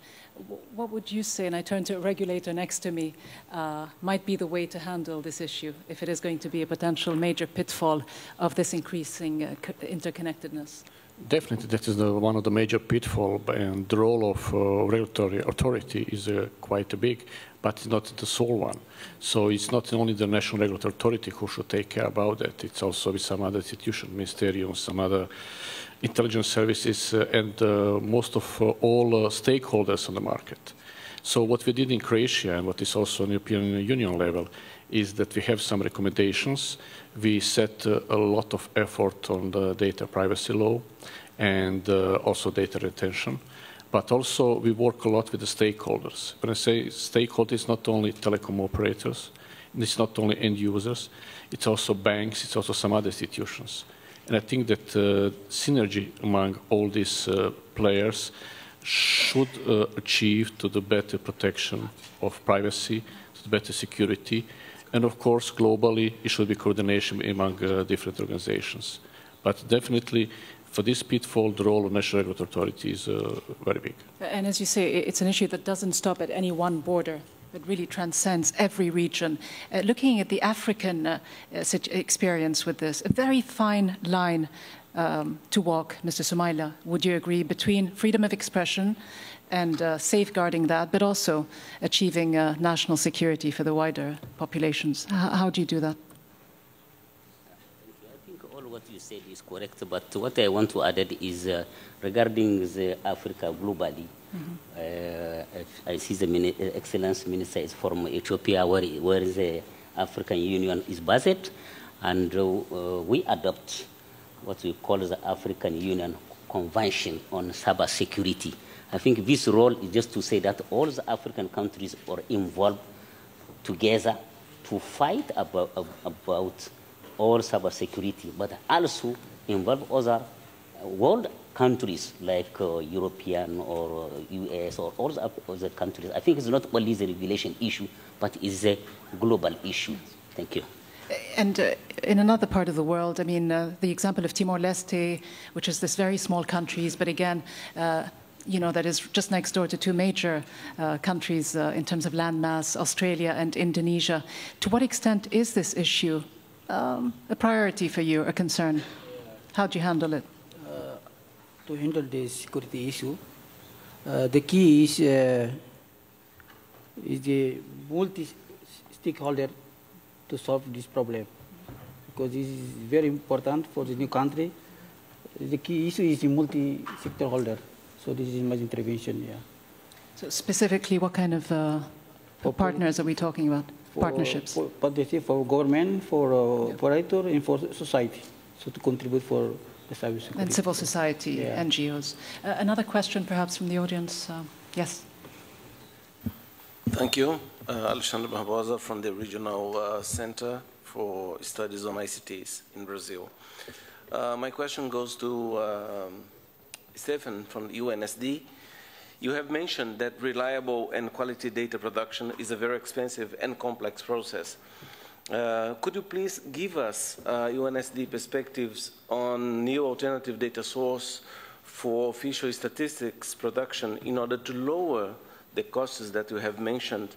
what would you say, and I turn to a regulator next to me, uh, might be the way to handle this issue if it is going to be a potential major pitfall of this increasing uh, interconnectedness? Definitely, that is the, one of the major pitfalls, and the role of uh, regulatory authority is uh, quite big, but it's not the sole one. So it's not only the national regulatory authority who should take care about that, it's also with some other institution, ministerium, some other intelligence services uh, and uh, most of uh, all stakeholders on the market. So what we did in Croatia and what is also on European Union level is that we have some recommendations. We set uh, a lot of effort on the data privacy law and uh, also data retention. But also we work a lot with the stakeholders. When I say stakeholders, not only telecom operators, it's not only end users, it's also banks, it's also some other institutions. And I think that uh, synergy among all these uh, players should uh, achieve to the better protection of privacy, to the better security, and of course, globally, it should be coordination among uh, different organizations. But definitely, for this pitfall, the role of national regulatory authority is uh, very big. And as you say, it's an issue that doesn't stop at any one border that really transcends every region. Uh, looking at the African uh, uh experience with this, a very fine line um, to walk, Mr. Soumaila, would you agree, between freedom of expression and uh, safeguarding that, but also achieving uh, national security for the wider populations? H how do you do that? What you said is correct, but what I want to add is uh, regarding the Africa globally. Uh, I see the mini uh, excellence minister is from Ethiopia, where, where the African Union is based, and uh, we adopt what we call the African Union Convention on Cyber Security. I think this role is just to say that all the African countries are involved together to fight about, about cyber security, but also involve other world countries like uh, European or uh, US or all the other countries. I think it's not only the regulation issue, but it's a global issue. Thank you. And uh, in another part of the world, I mean, uh, the example of Timor-Leste, which is this very small country, but again, uh, you know, that is just next door to two major uh, countries in terms of landmass, Australia and Indonesia. To what extent is this issue um, a priority for you, a concern? How do you handle it? to handle the security issue. Uh, the key is, uh, is the multi-stakeholder to solve this problem because this is very important for the new country. The key issue is the multi-sector holder. So this is my intervention, yeah. So specifically, what kind of uh, partners are we talking about? For, Partnerships? For, partnership for government, for uh, yeah. operator, and for society. So to contribute for the service and civil society, yeah. NGOs. Uh, another question, perhaps, from the audience. Uh, yes. Thank you. Uh, Alexandre Barbosa from the Regional uh, Center for Studies on ICTs in Brazil. Uh, my question goes to um, Stefan from the UNSD. You have mentioned that reliable and quality data production is a very expensive and complex process. Uh, could you please give us uh, UNSD perspectives on new alternative data source for official statistics production in order to lower the costs that you have mentioned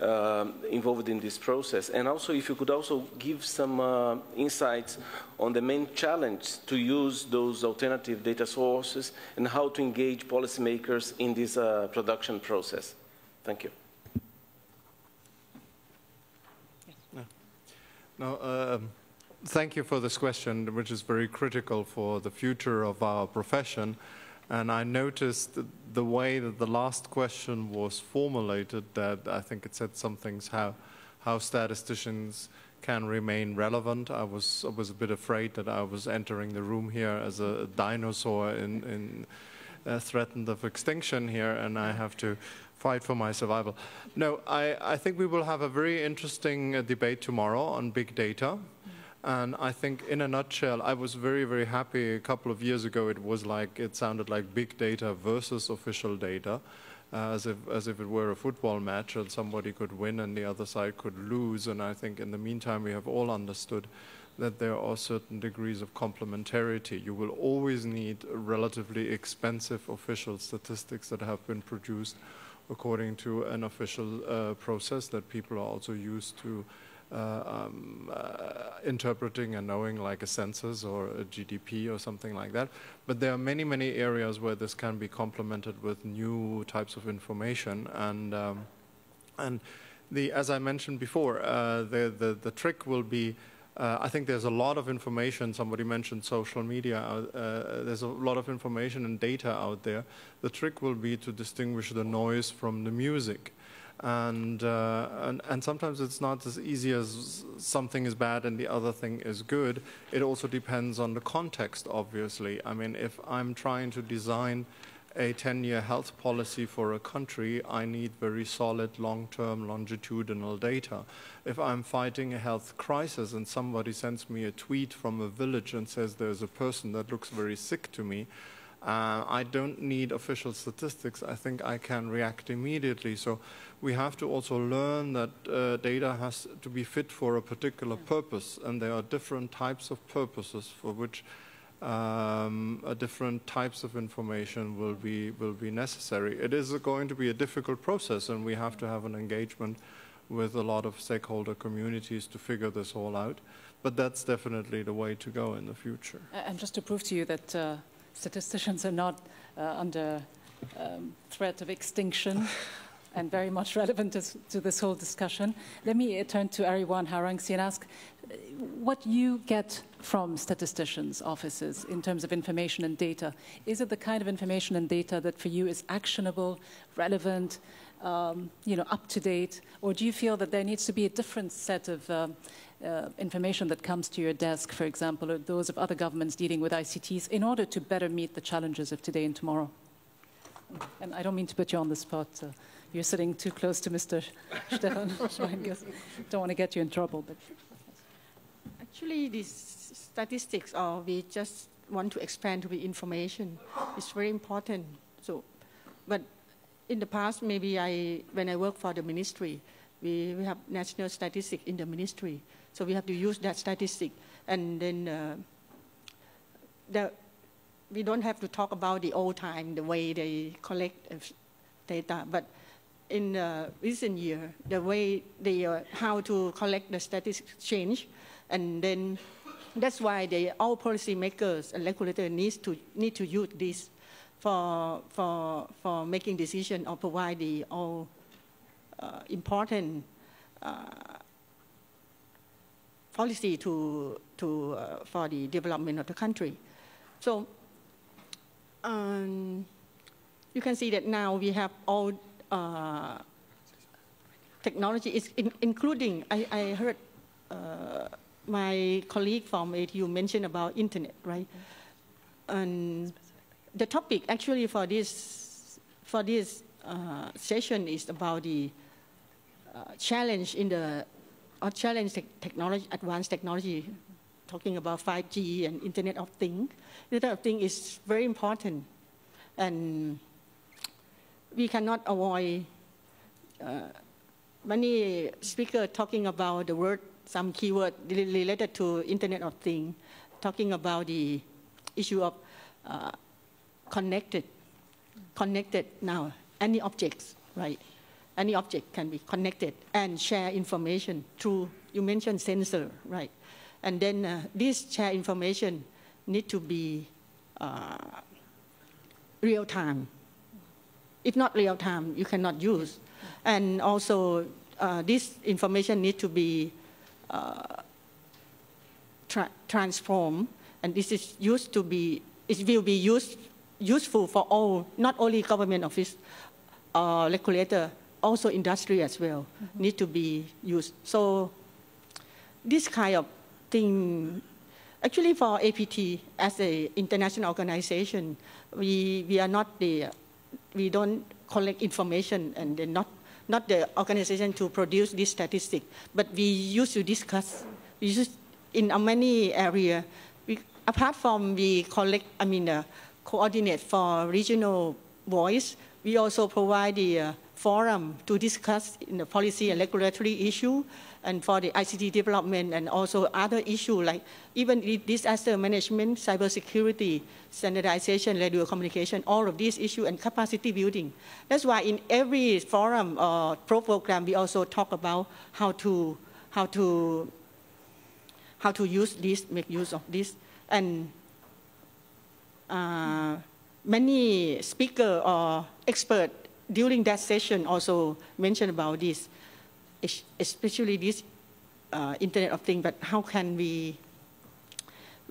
uh, involved in this process? And also, if you could also give some uh, insights on the main challenge to use those alternative data sources and how to engage policymakers in this uh, production process. Thank you. No, um, thank you for this question, which is very critical for the future of our profession. And I noticed the way that the last question was formulated that I think it said some things how, how statisticians can remain relevant. I was, I was a bit afraid that I was entering the room here as a dinosaur in, in uh, threatened of extinction here, and I have to fight for my survival. No, I, I think we will have a very interesting uh, debate tomorrow on big data. And I think in a nutshell, I was very, very happy a couple of years ago. It was like, it sounded like big data versus official data, uh, as, if, as if it were a football match and somebody could win and the other side could lose. And I think in the meantime, we have all understood that there are certain degrees of complementarity. You will always need relatively expensive official statistics that have been produced according to an official uh, process that people are also used to um, uh, interpreting and knowing like a census or a GDP or something like that. But there are many, many areas where this can be complemented with new types of information. And, um, and the, as I mentioned before, uh, the, the, the trick will be uh, I think there's a lot of information. Somebody mentioned social media. Uh, there's a lot of information and data out there. The trick will be to distinguish the noise from the music. And, uh, and, and, sometimes it's not as easy as something is bad and the other thing is good. It also depends on the context, obviously. I mean, if I'm trying to design a 10-year health policy for a country, I need very solid long-term longitudinal data. If I'm fighting a health crisis and somebody sends me a tweet from a village and says there's a person that looks very sick to me, uh, I don't need official statistics. I think I can react immediately. So we have to also learn that uh, data has to be fit for a particular purpose, and there are different types of purposes for which um, different types of information will be, will be necessary. It is going to be a difficult process, and we have to have an engagement with a lot of stakeholder communities to figure this all out. But that's definitely the way to go in the future. And just to prove to you that uh, statisticians are not uh, under um, threat of extinction, [laughs] and very much relevant to, to, this whole discussion. Let me uh, turn to Areewan Haorangsi and ask uh, what you get from statisticians' offices in terms of information and data. Is it the kind of information and data that for you is actionable, relevant, um, you know, up to date, or do you feel that there needs to be a different set of um, uh, information that comes to your desk, for example, or those of other governments dealing with ICTs, in order to better meet the challenges of today and tomorrow? And I don't mean to put you on the spot. Uh, you're sitting too close to Mr. [laughs] Stefan Don't want to get you in trouble. But Actually, these statistics, or we just want to expand to be information, is very important. So, but in the past, maybe I, when I work for the ministry, we, we have national statistics in the ministry. So we have to use that statistic. And then uh, the, we don't have to talk about the old time, the way they collect uh, data. But in uh, recent year, the way they, uh, how to collect the statistics change, and then that's why the all policymakers and regulators needs to need to use this for for for making decision or provide the all uh, important uh, policy to to uh, for the development of the country. So. Um, you can see that now we have all uh, technology is in, including, I, I heard uh, my colleague from ATU mention about internet, right? And the topic actually for this, for this uh, session is about the uh, challenge in the, or challenge technology, advanced technology, talking about 5G and Internet of Things. Internet of Things is very important. And we cannot avoid uh, many speakers talking about the word some keyword related to Internet of Things, talking about the issue of uh, connected, connected now, any objects, right? Any object can be connected and share information through, you mentioned sensor, right? And then uh, this share information need to be uh, real time. If not real time, you cannot use. And also, uh, this information need to be uh, tra transformed, and this is used to be, it will be used, useful for all, not only government office, uh, regulator, also industry as well, mm -hmm. need to be used. So this kind of thing, actually for APT as an international organization, we, we are not the, we don't collect information and not not the organization to produce this statistic, but we used to discuss. We used in many areas. apart from we collect, I mean, uh, coordinate for regional voice, we also provide the uh, forum to discuss in the policy and regulatory issue and for the ICT development and also other issues like even disaster management, cybersecurity, standardization, radio communication, all of these issues and capacity building. That's why in every forum or pro program, we also talk about how to, how to, how to use this, make use of this. And uh, many speaker or expert during that session also mentioned about this especially this uh, Internet of Things, but how can we,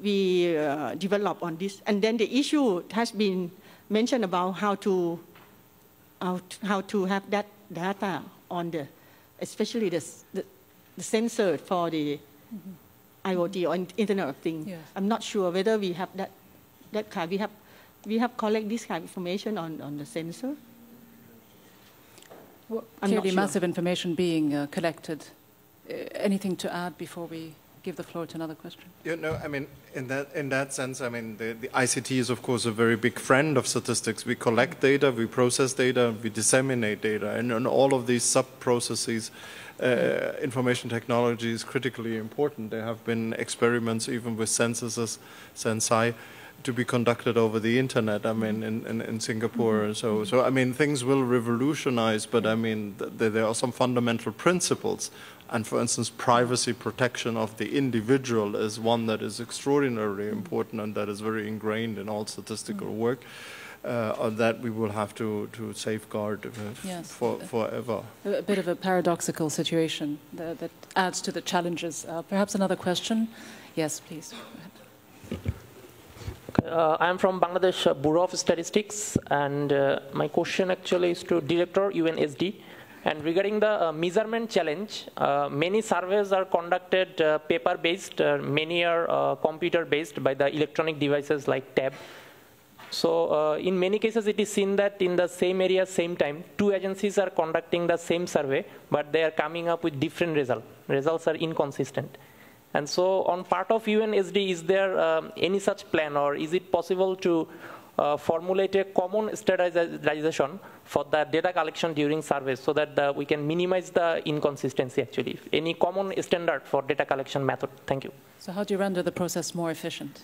we uh, develop on this? And then the issue has been mentioned about how to, how to, how to have that data on the, especially the, the, the sensor for the mm -hmm. IoT or Internet of Things. Yes. I'm not sure whether we have that, that kind. We have, we have collect this kind of information on, on the sensor. Well, clearly sure. massive information being uh, collected. Uh, anything to add before we give the floor to another question? You know, I mean, in that, in that sense, I mean, the, the ICT is, of course, a very big friend of statistics. We collect data, we process data, we disseminate data, and in all of these sub-processes, uh, information technology is critically important. There have been experiments even with censuses, Sensai, to be conducted over the internet. I mean, in, in, in Singapore. Mm -hmm. So, so I mean, things will revolutionize, but I mean, th there are some fundamental principles. And for instance, privacy protection of the individual is one that is extraordinarily important and that is very ingrained in all statistical mm -hmm. work. Uh, that we will have to, to safeguard uh, yes. for, forever. A, bit of a paradoxical situation that, that adds to the challenges. Uh, perhaps another question? Yes, please. Uh, I'm from Bangladesh uh, Bureau of Statistics, and uh, my question actually is to Director UNSD. And regarding the uh, measurement challenge, uh, many surveys are conducted uh, paper-based, many are computer-based by the electronic devices like tab. So in many cases, it is seen that in the same area, same time, two agencies are conducting the same survey, but they are coming up with different results. Results are inconsistent. And so on part of UNSD, is there um, any such plan or is it possible to uh, formulate a common standardization for the data collection during surveys so that the, we can minimize the inconsistency actually. Any common standard for data collection method? Thank you. So how do you render the process more efficient?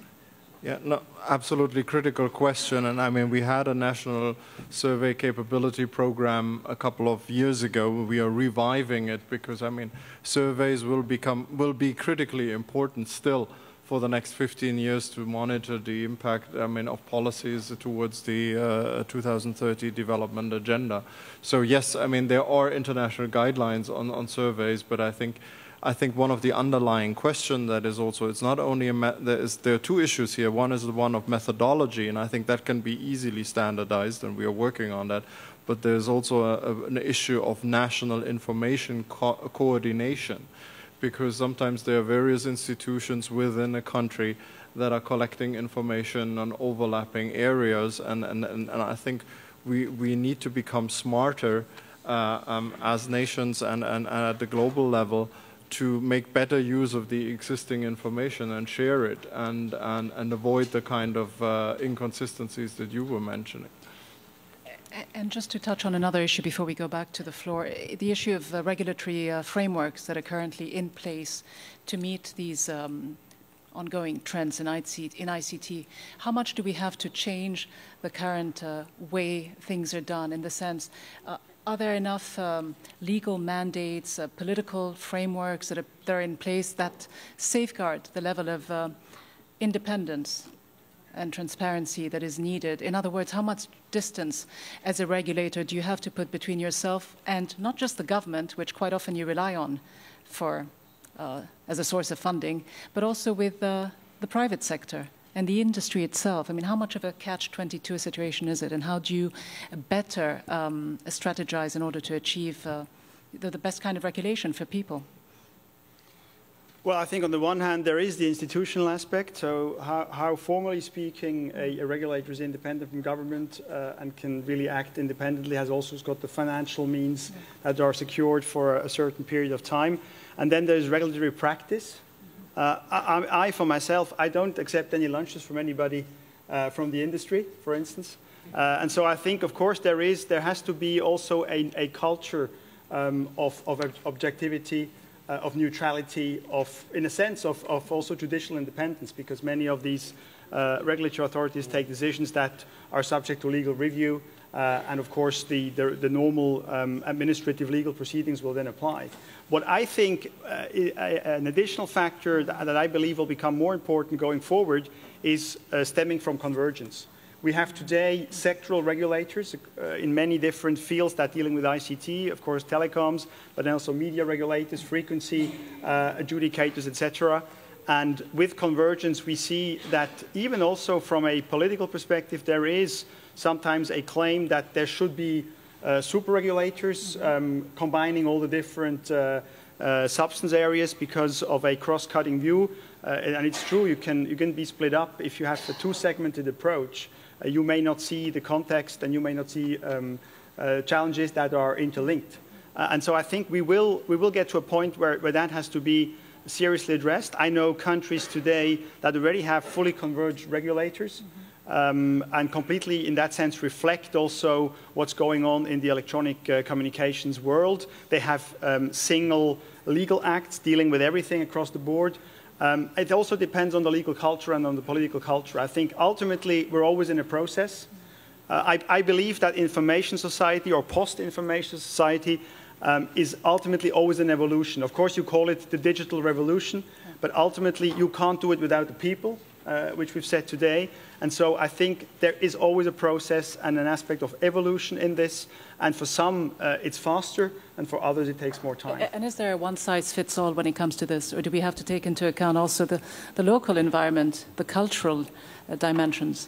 Yeah, no, absolutely critical question. And I mean, we had a national survey capability program a couple of years ago. We are reviving it because, I mean, surveys will become, will be critically important still for the next 15 years to monitor the impact, I mean, of policies towards the uh, 2030 development agenda. So yes, I mean, there are international guidelines on, on surveys, but I think I think one of the underlying question that is also, it's not only, a there, is, there are two issues here. One is the one of methodology, and I think that can be easily standardized, and we are working on that. But there's also a, a, an issue of national information co coordination, because sometimes there are various institutions within a country that are collecting information on overlapping areas, and, and, and, and I think we, we need to become smarter uh, um, as nations and, and, and at the global level to make better use of the existing information and share it and, and, and avoid the kind of uh, inconsistencies that you were mentioning. And just to touch on another issue before we go back to the floor, the issue of uh, regulatory uh, frameworks that are currently in place to meet these um, ongoing trends in ICT, in ICT, how much do we have to change the current uh, way things are done in the sense, uh, are there enough um, legal mandates, uh, political frameworks that are, that are, in place that safeguard the level of uh, independence and transparency that is needed? In other words, how much distance as a regulator do you have to put between yourself and not just the government, which quite often you rely on for uh, as a source of funding, but also with uh, the private sector and the industry itself. I mean, how much of a catch-22 situation is it, and how do you better um, strategize in order to achieve uh, the, the best kind of regulation for people? Well, I think on the one hand, there is the institutional aspect. So, how, how formally speaking, a, a, regulator is independent from government uh, and can really act independently, has also got the financial means that are secured for a certain period of time. And then there's regulatory practice. Uh, I, I, for myself, I don't accept any lunches from anybody uh, from the industry, for instance. Uh, and so I think, of course, there is, there has to be also a, a culture um, of, of objectivity uh, of neutrality, of, in a sense, of, of, also judicial independence, because many of these uh, regulatory authorities take decisions that are subject to legal review, uh, and of course the, the, the normal um, administrative legal proceedings will then apply. What I think uh, an additional factor that, that, I believe will become more important going forward is uh, stemming from convergence. We have today sectoral regulators uh, in many different fields that are dealing with ICT, of course, telecoms, but also media regulators, frequency uh, adjudicators, etc. And with convergence, we see that even also from a political perspective, there is sometimes a claim that there should be uh, super regulators um, combining all the different uh, uh, substance areas because of a cross-cutting view. Uh, and it's true, you can, you can be split up if you have a two-segmented approach. Uh, you may not see the context and you may not see um, uh, challenges that are interlinked. And so I think we will, we will get to a point where, where that has to be seriously addressed. I know countries today that already have fully converged regulators. Mm-hmm. Um, and completely, in that sense, reflect also what's going on in the electronic uh, communications world. They have um, single legal acts dealing with everything across the board. Um, it also depends on the legal culture and on the political culture. I think ultimately we're always in a process. Uh, I, I, believe that information society or post-information society um, is ultimately always an evolution. Of course, you call it the digital revolution, but ultimately you can't do it without the people, uh, which we've said today. And so I think there is always a process and an aspect of evolution in this. And for some, uh, it's faster, and for others, it takes more time. And is there a one size fits all when it comes to this? Or do we have to take into account also the, the local environment, the cultural uh, dimensions?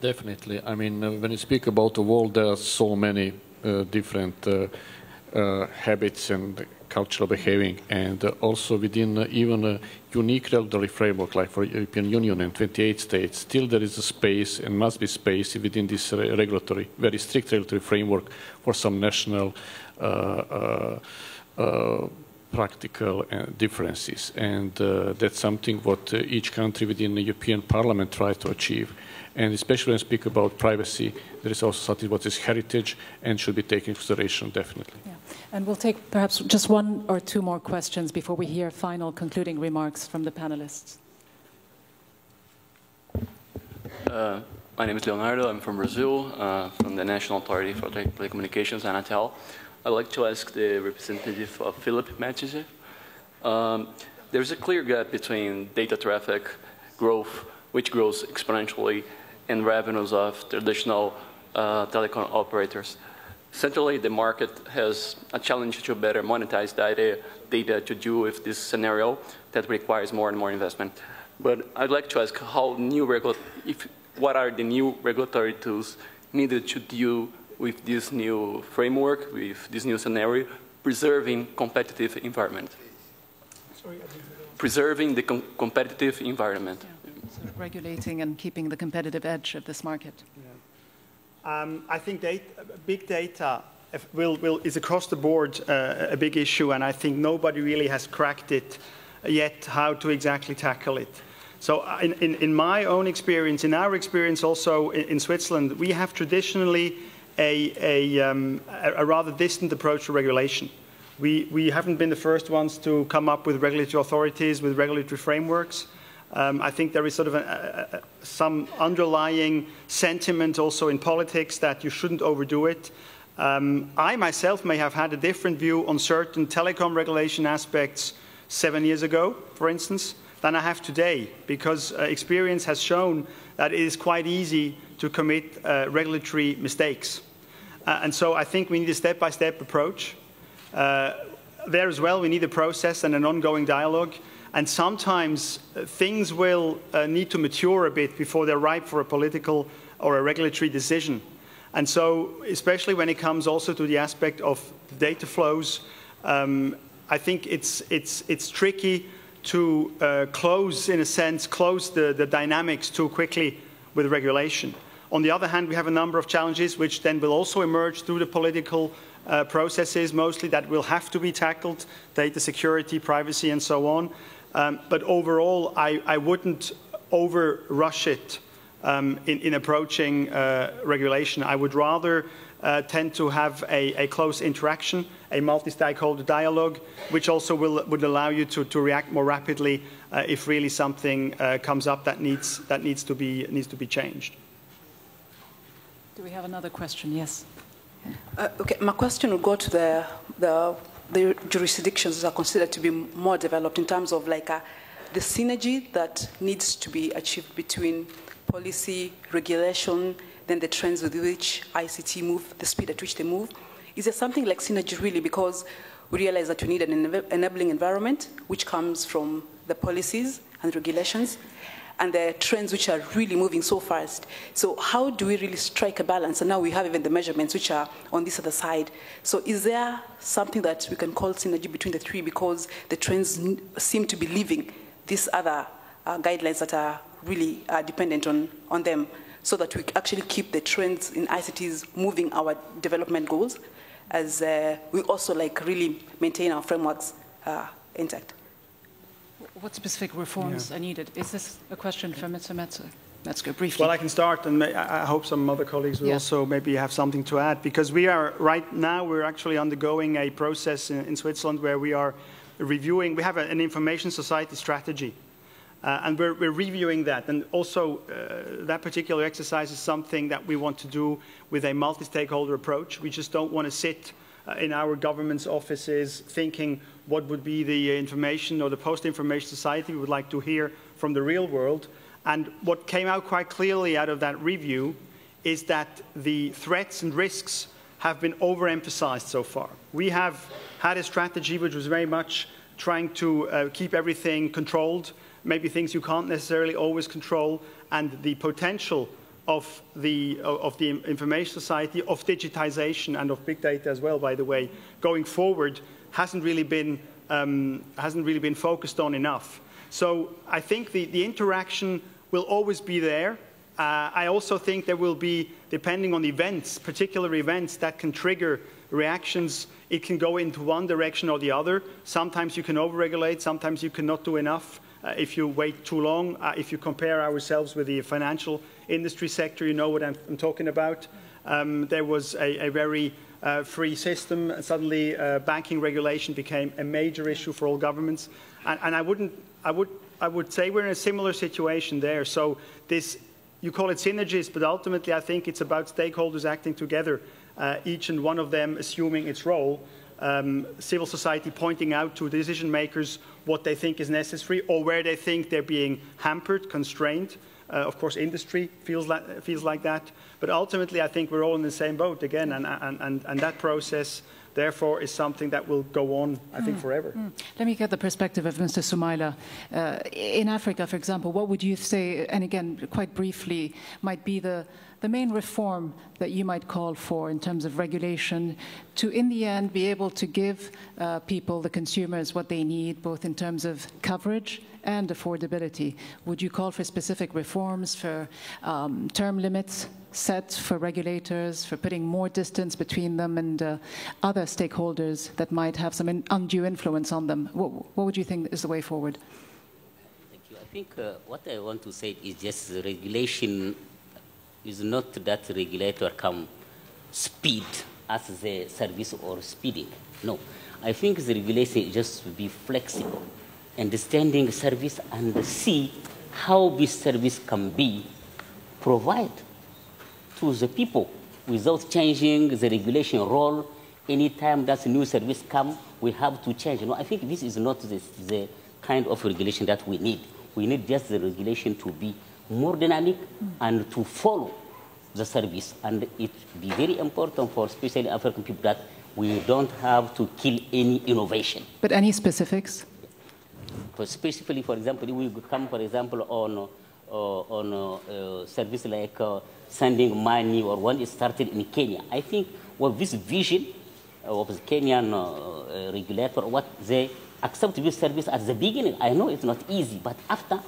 Definitely. I mean, uh, when you speak about the world, there are so many uh, different uh, habits and cultural behaving, and uh, also within uh, even a unique regulatory framework like for European Union and 28 states, still there is a space and must be space within this regulatory, very strict regulatory framework for some national uh, practical differences. And that's something what each country within the European Parliament tries to achieve. And especially when I speak about privacy, there is also something about what is heritage and should be taken into consideration, definitely. Yeah. And we'll take perhaps just one or two more questions before we hear final concluding remarks from the panelists. Uh, my name is Leonardo. I'm from Brazil, uh, from the National Authority for Telecommunications, Anatel. I'd like to ask the representative of Philipp Metzger. Um, there's a clear gap between data traffic growth which grows exponentially in revenues of traditional uh, telecom operators. Centrally, the market has a challenge to better monetize data, data to deal with this scenario that requires more and more investment. But I'd like to ask how new if, what are the new regulatory tools needed to deal with this new framework, with this new scenario, preserving competitive environment? Sorry, preserving the com competitive environment. Yeah sort of regulating and keeping the competitive edge of this market? Yeah. Um, I think data, big data will, will, is across the board uh, a big issue, and I think nobody really has cracked it yet how to exactly tackle it. So uh, in, in, in my own experience, in our experience also in, in Switzerland, we have traditionally a, a, um, a rather distant approach to regulation. We, we haven't been the first ones to come up with regulatory authorities, with regulatory frameworks. Um, I think there is sort of a, a, some underlying sentiment also in politics that you shouldn't overdo it. Um, I myself may have had a different view on certain telecom regulation aspects seven years ago, for instance, than I have today, because uh, experience has shown that it is quite easy to commit uh, regulatory mistakes. Uh, and so I think we need a step-by-step -step approach. Uh, there as well, we need a process and an ongoing dialogue. And sometimes uh, things will uh, need to mature a bit before they're ripe for a political or a regulatory decision. And so, especially when it comes also to the aspect of data flows, um, I think it's, it's, it's tricky to uh, close, in a sense, close the, the dynamics too quickly with regulation. On the other hand, we have a number of challenges which then will also emerge through the political uh, processes, mostly that will have to be tackled, data security, privacy, and so on. Um, but overall, I, I wouldn't over rush it um, in, in, approaching uh, regulation. I would rather uh, tend to have a, a close interaction, a multi-stakeholder dialogue, which also will, would allow you to, to react more rapidly uh, if really something uh, comes up that needs, that needs, to be, needs to be changed. Do we have another question? Yes. Uh, okay, my question will go to the, the the jurisdictions are considered to be more developed in terms of like a, uh, the synergy that needs to be achieved between policy, regulation, then the trends with which ICT move, the speed at which they move. Is there something like synergy really? Because we realize that we need an enabling environment which comes from the policies and regulations and the trends which are really moving so fast. So how do we really strike a balance? And now we have even the measurements which are on this other side. So is there something that we can call synergy between the three because the trends seem to be leaving these other uh, guidelines that are really uh, dependent on, on them so that we actually keep the trends in ICTs moving our development goals as uh, we also like really maintain our frameworks uh, intact what specific reforms yeah. are needed? Is this a question for Mr. Metzger? Metzger, briefly. Well, I can start, and I hope some other colleagues will yeah. also maybe have something to add, because we are, right now, we're actually undergoing a process in, in Switzerland where we are reviewing, we have a, an information society strategy. Uh, and we're, we're, reviewing that. And also, uh, that particular exercise is something that we want to do with a multi-stakeholder approach. We just don't want to sit in our government's offices thinking what would be the information or the post-information society we would like to hear from the real world. And what came out quite clearly out of that review is that the threats and risks have been overemphasized so far. We have had a strategy which was very much trying to uh, keep everything controlled, maybe things you can't necessarily always control, and the potential of the, of the information society, of digitization, and of big data as well, by the way, going forward hasn't really been, um, hasn't really been focused on enough. So I think the, the interaction will always be there. Uh, I also think there will be, depending on events, particular events that can trigger reactions, it can go into one direction or the other. Sometimes you can overregulate, sometimes you cannot do enough. Uh, if you wait too long, uh, if you compare ourselves with the financial industry sector, you know what I'm, I'm talking about. Um, there was a, a very uh, free system. And suddenly, uh, banking regulation became a major issue for all governments. And, and I, wouldn't, I, would, I would say we're in a similar situation there. So this, you call it synergies, but ultimately I think it's about stakeholders acting together, uh, each and one of them assuming its role. Um, civil society pointing out to decision makers what they think is necessary or where they think they're being hampered, constrained. Uh, of course, industry feels like, feels like that. But ultimately, I think we're all in the same boat again, and, and, and, and that process therefore is something that will go on, I think, mm. forever. Mm. Let me get the perspective of Mr. Soumaila. Uh, in Africa, for example, what would you say, and again, quite briefly, might be the, the main reform that you might call for in terms of regulation to, in the end, be able to give uh, people, the consumers, what they need, both in terms of coverage and affordability? Would you call for specific reforms for um, term limits set for regulators, for putting more distance between them and uh, other stakeholders that might have some in undue influence on them? What, what, would you think is the way forward? Thank you. I think uh, what I want to say is just regulation is not that regulator come speed as the service or speeding. No, I think the regulation just to be flexible, understanding service and see how this service can be provided to the people without changing the regulation role. Anytime that new service come, we have to change. You know, I think this is not the, the kind of regulation that we need. We need just the regulation to be more dynamic and to follow the service. And it be very important for especially African people that we don't have to kill any innovation. But any specifics? For specifically, for example, we come, for example, on uh, on uh, uh, service like uh, sending money or one is started in Kenya. I think what this vision of the Kenyan uh, uh, regulator, what they accept this service at the beginning. I know it's not easy, but after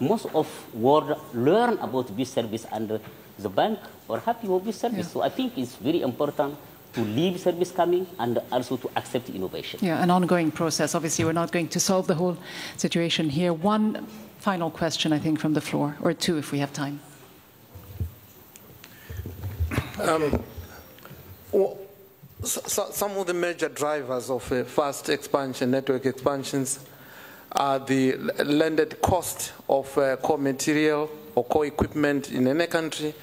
most of world learn about this service and the bank are happy with this service. So I think it's very important to leave service coming and also to accept innovation. Yeah, an ongoing process. Obviously, we're not going to solve the whole situation here. One final question, I think, from the floor, or two if we have time. Um, well, so, some of the major drivers of uh, fast expansion, network expansions, are the landed cost of uh, core material or core equipment in any country,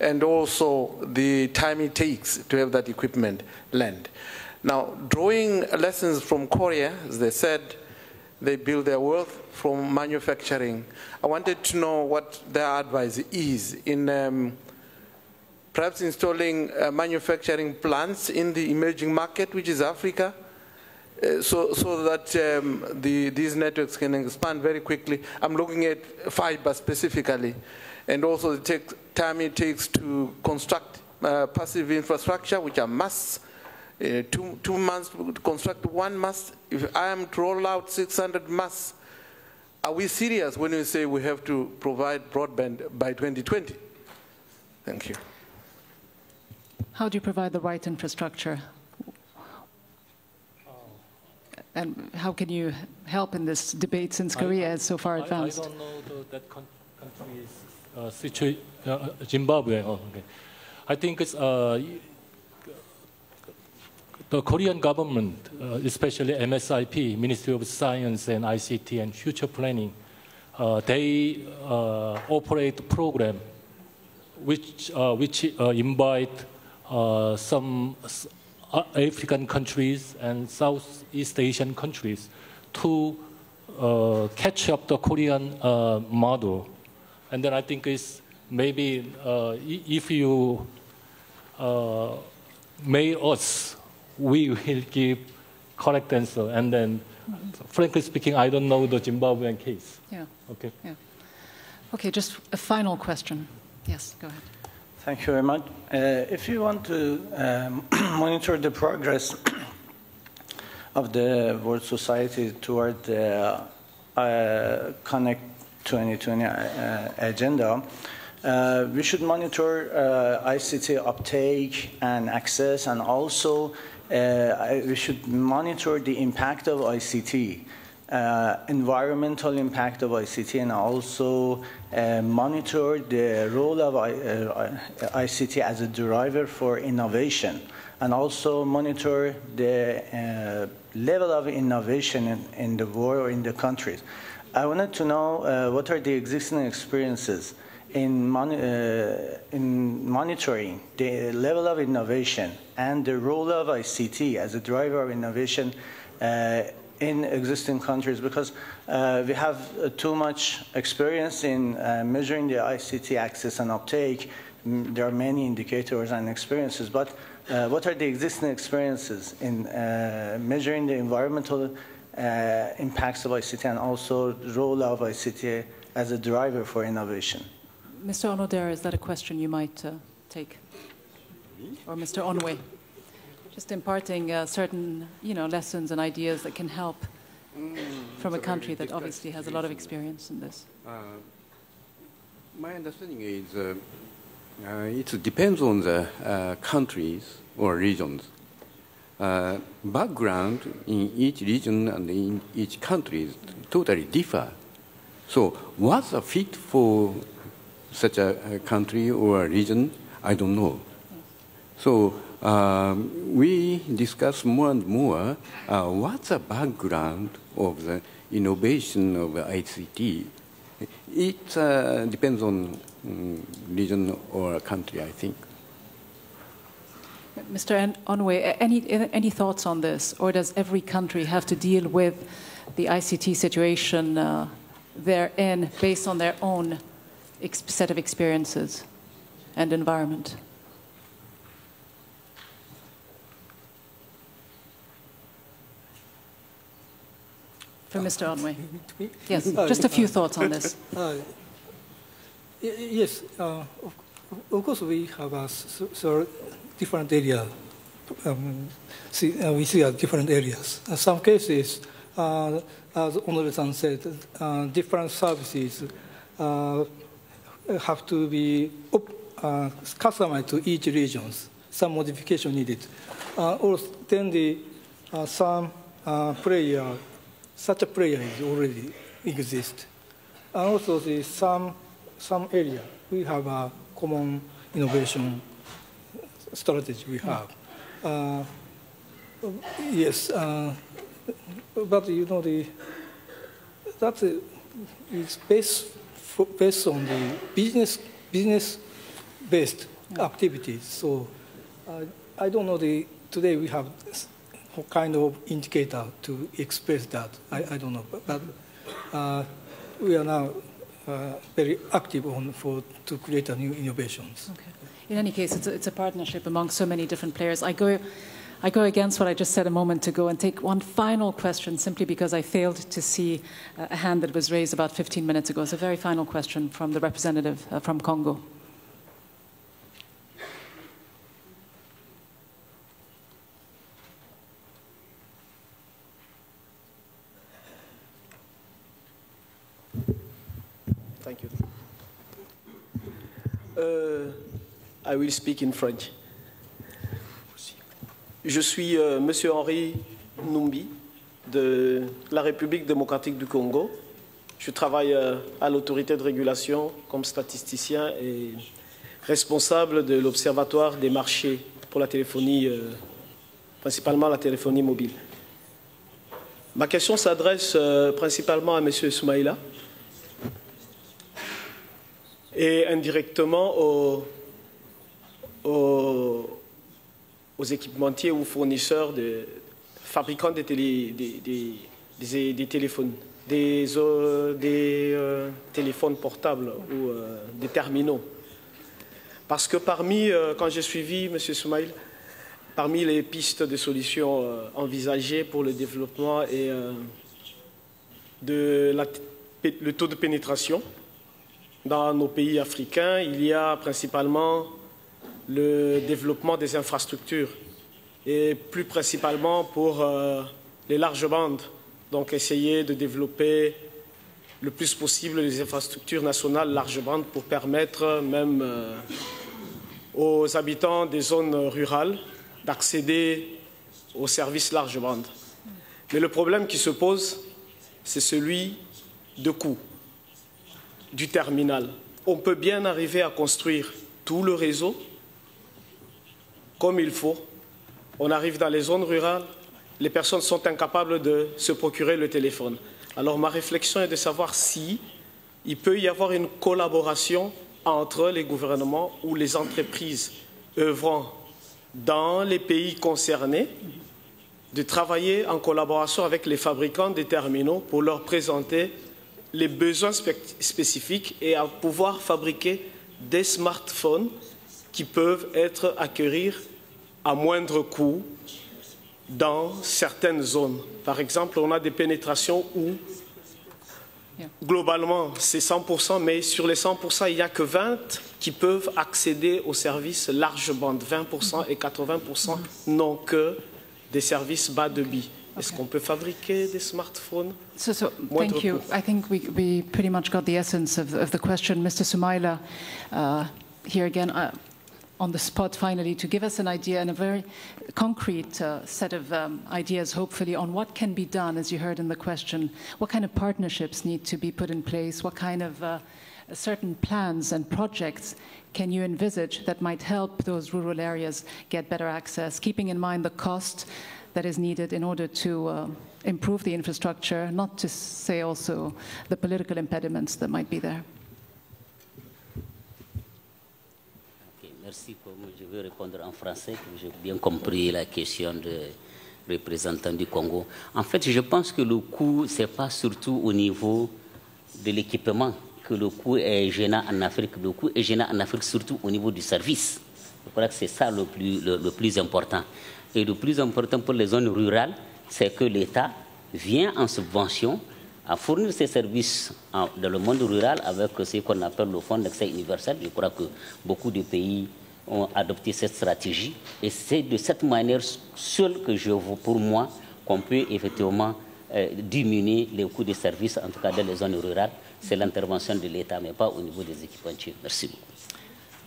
and also the time it takes to have that equipment land. Now, drawing lessons from Korea, as they said, they build their wealth from manufacturing. I wanted to know what their advice is in um, perhaps installing uh, manufacturing plants in the emerging market, which is Africa, uh, so, so that um, the, these networks can expand very quickly. I'm looking at fiber specifically, and also the time it takes to construct uh, passive infrastructure, which are masts. Uh, two, two months to construct one mast. If I am to roll out 600 masts, are we serious when we say we have to provide broadband by 2020? Thank you. How do you provide the right infrastructure? And how can you help in this debate since Korea is so far advanced? I, I don't know the, that con country's uh, uh, Zimbabwe. Oh, okay. I think it's uh, the Korean government, uh, especially MSIP, Ministry of Science and ICT and Future Planning, uh, they operate program which which invite some African countries and Southeast Asian countries to catch up the Korean model. And then I think it's maybe uh, if you may us, we will give correct answer. And then, frankly speaking, I don't know the Zimbabwean case. Yeah. Okay. Yeah. Okay, just a final question. Yes, go ahead. Thank you very much. Uh, if you want to um, [clears throat] monitor the progress of the world society toward the uh, Connect 2020 uh, agenda, uh, we should monitor uh, ICT uptake and access, and also uh, we should monitor the impact of ICT uh, environmental impact of ICT and also uh, monitor the role of I, uh, ICT as a driver for innovation and also monitor the uh, level of innovation in, in, the world or in the countries. I wanted to know uh, what are the existing experiences in, mon uh, in monitoring the level of innovation and the role of ICT as a driver of innovation in existing countries because uh, we have uh, too much experience in uh, measuring the ICT access and uptake. Mm, there are many indicators and experiences, but uh, what are the existing experiences in uh, measuring the environmental uh, impacts of ICT and also the role of ICT as a driver for innovation? Mr. Onodera, is that a question you might take? Or Mr. Onwe? just imparting uh, certain you know, lessons and ideas that can help mm, from a country that obviously has a lot of experience in this? Uh, my understanding is uh, uh it depends on the uh, countries or regions. Uh, background in each region and in each country is totally differ. So what's a fit for such a, country or a region, I don't know. So um, we discuss more and more uh, what's the background of the innovation of ICT. It uh, depends on um, region or country, I think. Mr. Onwe, any, any thoughts on this? Or does every country have to deal with the ICT situation uh, they're in based on their own ex- set of experiences and environment? For Mr. Onwe. Yes, Uh, [laughs] just a few thoughts on this. [laughs] uh, Yes, uh, of course, we have a different area. um, see- uh, We see uh, different areas. Uh, Some cases, uh, as Onore-san said, uh, different services uh, have to be customized to each regions. Some modification needed. Also, then the some player, such a player is already exist. And also the some, some area, we have a common innovation strategy we have. Uh, yes, uh, but you know, the, that is based, fo- based on the business, business-based activities. So uh, I don't know, the, today we have what kind of indicator to express that. I, I don't know, but, but uh, we are now uh, very active on for to create a new innovations. In any case, it's a, it's a partnership among so many different players. I go, I go against what I just said a moment ago and take one final question simply because I failed to see a hand that was raised about 15 minutes ago. It's a very final question from the representative uh, from Congo. Thank you. Uh, I will speak in French. Je suis euh, Monsieur Henri Numbi de la République démocratique du Congo. Je travaille euh, à l'autorité de régulation comme statisticien et responsable de l'Observatoire des marchés pour la téléphonie, euh, principalement la téléphonie mobile. Ma question s'adresse euh, principalement à Monsieur Soumaïla et indirectement aux, aux- équipementiers ou fournisseurs de fabricants de télé- des, des- des- des téléphones, des, euh, des, euh, téléphones portables ou euh, des terminaux. Parce que parmi, quand j'ai suivi M. Soumaïl, parmi les pistes de solutions envisagées pour le développement et de le taux de pénétration, dans nos pays africains, il y a principalement le développement des infrastructures et plus principalement pour euh, les larges bandes. Donc essayer de développer le plus possible les infrastructures nationales large bande pour permettre même euh, aux habitants des zones rurales d'accéder aux services large bande. Mais le problème qui se pose, c'est celui de coût du terminal. On peut bien arriver à construire tout le réseau comme il faut. On arrive dans les zones rurales, les personnes sont incapables de se procurer le téléphone. Alors ma réflexion est de savoir si il peut y avoir une collaboration entre les gouvernements ou les entreprises œuvrant dans les pays concernés, de travailler en collaboration avec les fabricants des terminaux pour leur présenter les besoins spé- spécifiques et à pouvoir fabriquer des smartphones qui peuvent être acquéris à moindre coût dans certaines zones. Par exemple, on a des pénétrations où globalement c'est 100%, mais sur les 100%, il n'y a que 20 qui peuvent accéder aux services large bande. 20% et 80% n'ont que des services bas débit. Est-ce qu'on peut fabriquer des smartphones? So, so thank you. I think we, we pretty much got the essence of, of the question. Mr. Sumaila, uh, here again uh, on the spot finally, to give us an idea and a very concrete uh, set of um, ideas, hopefully, on what can be done, as you heard in the question. What kind of partnerships need to be put in place? What kind of uh, certain plans and projects can you envisage that might help those rural areas get better access, keeping in mind the cost that is needed in order to uh, improve the infrastructure, not to say also the political impediments that might be there? Merci. Je vais répondre en français. J'ai bien compris la question de représentant du Congo. En fait, je pense que le coût, ce n'est pas surtout au niveau de l'équipement que le coût est gênant en Afrique. Le coût est gênant en Afrique surtout au niveau du service. Je crois que c'est ça le plus, le plus important. Et le plus important pour les zones rurales, c'est que l'État vient en subvention à fournir ses services dans le monde rural avec ce qu'on appelle le fonds d'accès universel. Je crois que beaucoup de pays ont adopté cette stratégie. Et c'est de cette manière seule que je vois pour moi qu'on peut effectivement euh, diminuer les coûts de services, en tout cas dans les zones rurales. C'est l'intervention de l'État, mais pas au niveau des équipementiers. Merci beaucoup.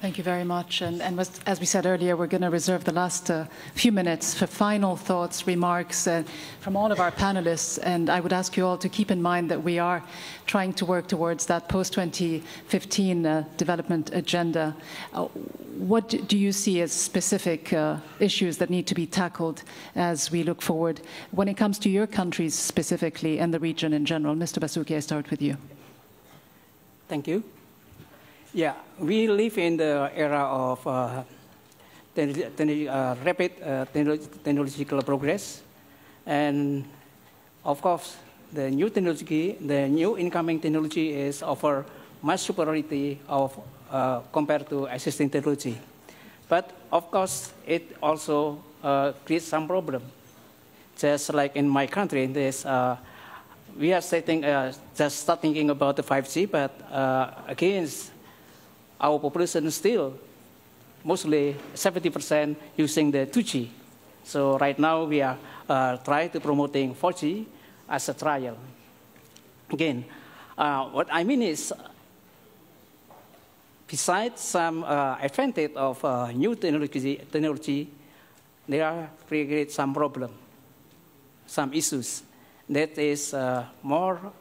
Thank you very much. And, and as we said earlier, we're going to reserve the last uh, few minutes for final thoughts, remarks uh, from all of our panelists. And I would ask you all to keep in mind that we are trying to work towards that post 2015 uh, development agenda. Uh, what do you see as specific uh, issues that need to be tackled as we look forward when it comes to your countries specifically and the region in general? Mr. Basuki, I start with you. Thank you. Yeah, we live in the era of uh, uh, rapid uh, technological progress, and of course, the new technology, the new incoming technology is offer much superiority of uh, compared to existing technology. But of course, it also uh, creates some problem. Just like in my country, this uh, we are setting, just start thinking about the 5G, but again, our population still mostly 70% using the 2G. So right now we are uh, trying to promoting 4G as a trial. Again, uh, what I mean is, besides some uh, advantage of uh, new technology, technology, there are create some problem, some issues. That is uh, more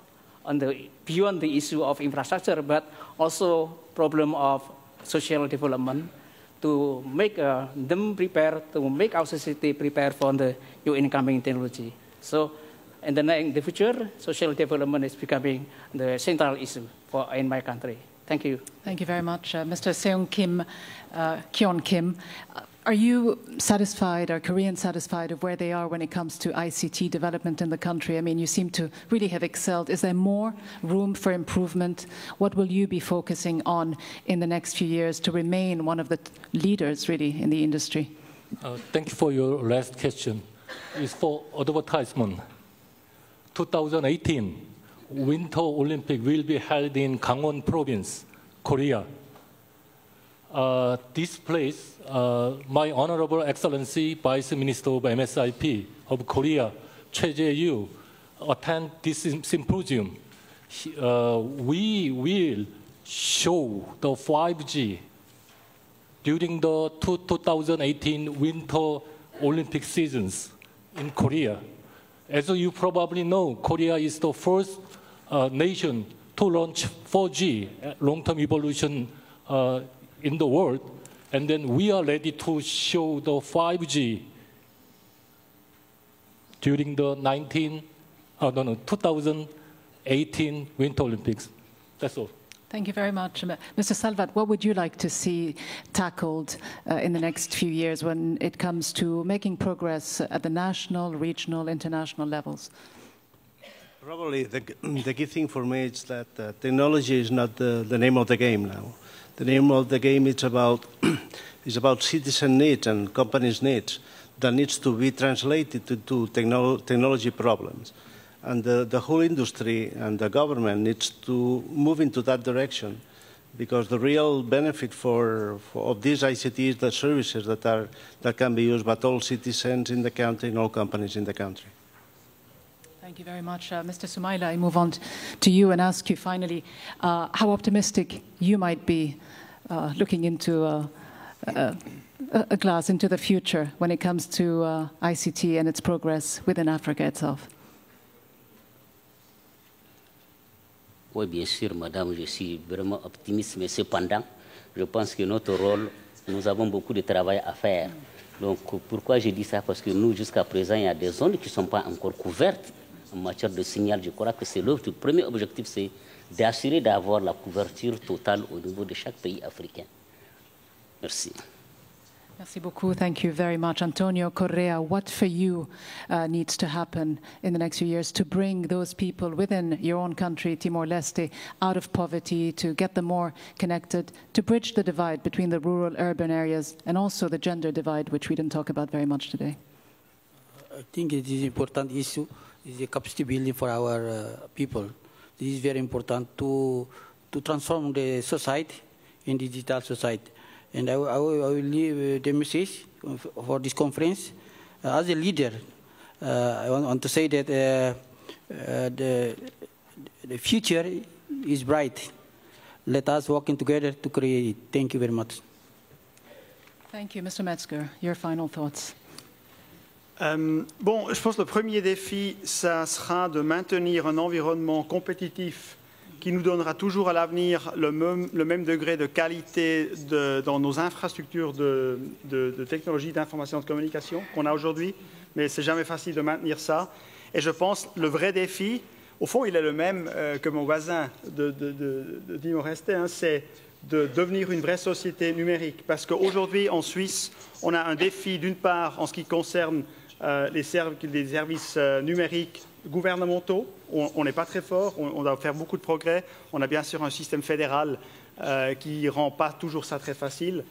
on the beyond the issue of infrastructure, but also problem of social development to make uh, them prepare, to make our society prepare for the new incoming technology. So in the, in the future, social development is becoming the central issue for, in my country. Thank you. Thank you very much. Uh, Mr. Seung Kim, uh, Kyon Kim, are you satisfied, are Koreans satisfied of where they are when it comes to ICT development in the country? I mean, you seem to really have excelled. Is there more room for improvement? What will you be focusing on in the next few years to remain one of the leaders, really, in the industry? Uh, thank you for your last question. It's for advertisement. 2018 Winter Olympic will be held in Gangwon Province, Korea. Uh, this place, uh, my Honorable Excellency Vice Minister of MSIP of Korea, Choi Jae-yu, attend this symposium. Uh, we will show the 5G during the 2018 Winter Olympic seasons in Korea. As you probably know, Korea is the first uh, nation to launch 4G, uh, long-term evolution uh, in the world, and then we are ready to show the 5G during the 19, oh, no, no, 2018 Winter Olympics. That's all. Thank you very much. Mr. Salvat, what would you like to see tackled uh, in the next few years when it comes to making progress at the national, regional, international levels? Probably the, [clears throat] the key thing for me is that uh, technology is not the, the name of the game now. The name of the game is about, [clears throat] is about citizen needs and companies' needs that needs to be translated to, to techno technology problems. And the, the whole industry and the government needs to move into that direction because the real benefit for, for, of these ICT is the services that, are, that can be used by all citizens in the country and all companies in the country. Thank you very much. Uh, Mr. Soumaila, I move on to you and ask you finally uh, how optimistic you might be uh, looking into uh, a, a, glass into the future when it comes to uh, ICT and its progress within Africa itself. Oui, bien sûr, madame, je suis vraiment optimiste, mais cependant, je pense que notre rôle, nous avons beaucoup de travail à faire. Donc, pourquoi je dis ça Parce que nous, jusqu'à présent, il y a des zones qui ne sont pas encore couvertes en matière de signal. Je crois que c'est le premier objectif, c'est d'assurer d'avoir la couverture totale au niveau de chaque pays africain. Merci. Merci beaucoup. Thank you very much. Antonio Correa, what for you uh, needs to happen in the next few years to bring those people within your own country, Timor-Leste, out of poverty, to get them more connected, to bridge the divide between the rural urban areas and also the gender divide, which we didn't talk about very much today? I think it is an important issue, is a capacity building for our uh, people. This is very important to, to transform the society in digital society. And I, I, will, I will leave the message for this conference. Uh, as a leader, uh, I want, want, to say that uh, the, the future is bright. Let us working together to create it. Thank you very much. Thank you. Mr. Metzger, your final thoughts. Um, bon, je pense que le premier défi, ça sera de maintenir un environnement compétitif qui nous donnera toujours à l'avenir le, le même, degré de qualité de, dans nos infrastructures de, de, de technologie d'information et de communication qu'on a aujourd'hui, mais c'est jamais facile de maintenir ça. Et je pense le vrai défi, au fond, il est le même euh, que mon voisin de, Timor-Leste, hein, c'est de devenir une vraie société numérique. Parce qu'aujourd'hui, en Suisse, on a un défi, d'une part, en ce qui concerne euh, les, services euh, numériques gouvernementaux. On n'est pas très fort, on, doit faire beaucoup de progrès. On a bien sûr un système fédéral euh, qui ne rend pas toujours ça très facile.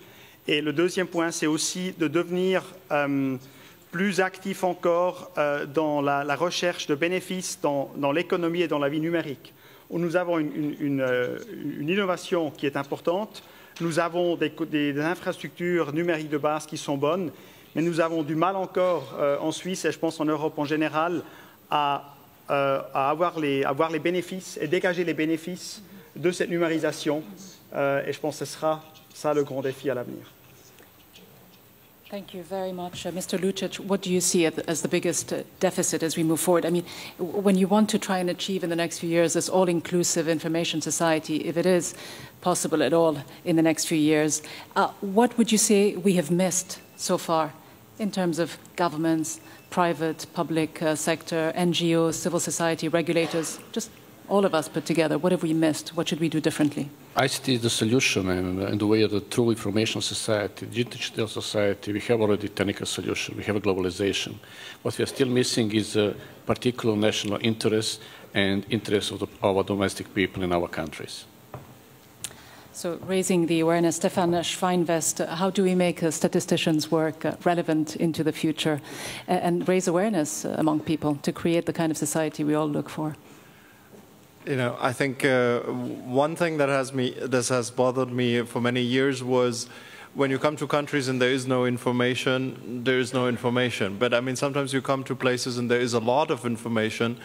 Et le deuxième point, c'est aussi de devenir plus actif encore dans la, recherche de bénéfices dans, l'économie et dans la vie numérique. Nous avons une, innovation qui est importante, nous avons des, infrastructures numériques de base qui sont bonnes, mais nous avons du mal encore en Suisse et je pense en Europe en général à, euh, à avoir, les, avoir, les, bénéfices et dégager les bénéfices de cette numérisation. Euh, et je pense que ce sera ça le grand défi à l'avenir. Thank you very much. Uh, Mr. Lucic, what do you see as the biggest uh, deficit as we move forward? I mean, when you want to try and achieve in the next few years this all-inclusive information society, if it is possible at all in the next few years, uh, what would you say we have missed so far in terms of governments, private, public uh, sector, NGOs, civil society, regulators, just all of us put together? What have we missed? What should we do differently? ICT is the solution, and in the way of the true information society, digital society, we have already technical solution. We have a globalization. What we are still missing is a particular national interest and interest of the, our domestic people in our countries. So raising the awareness, Stefan Schweinfest, how do we make uh, statisticians' work uh, relevant into the future and raise awareness uh, among people to create the kind of society we all look for? You know, I think uh, one thing that has me, this has bothered me for many years was when you come to countries and there is no information, there is no information. But I mean, sometimes you come to places and there is a lot of information,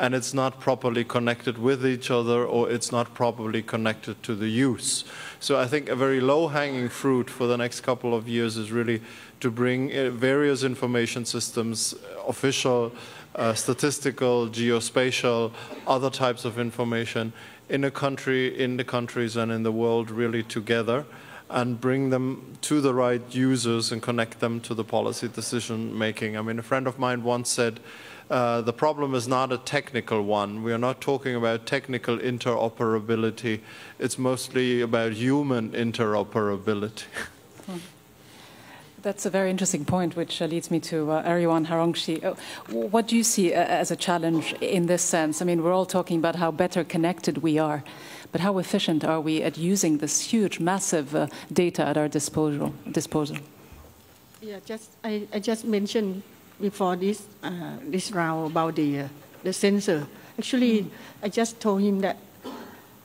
and it's not properly connected with each other or it's not properly connected to the use. So I think a very low-hanging fruit for the next couple of years is really to bring uh, various information systems, official, uh, statistical, geospatial, other types of information in a country, in the countries and in the world really together and bring them to the right users and connect them to the policy decision making. I mean, a friend of mine once said, uh, the problem is not a technical one. We are not talking about technical interoperability. It's mostly about human interoperability. Hmm. [laughs] That's a very interesting point, which uh, leads me to uh, Areewan Haorangsi. Uh, what do you see uh, as a challenge in this sense? I mean, we're all talking about how better connected we are, but how efficient are we at using this huge, massive uh, data at our disposal? disposal? Yeah, just I, I just mentioned before this uh, this round about the uh, the sensor. Actually, mm. I just told him that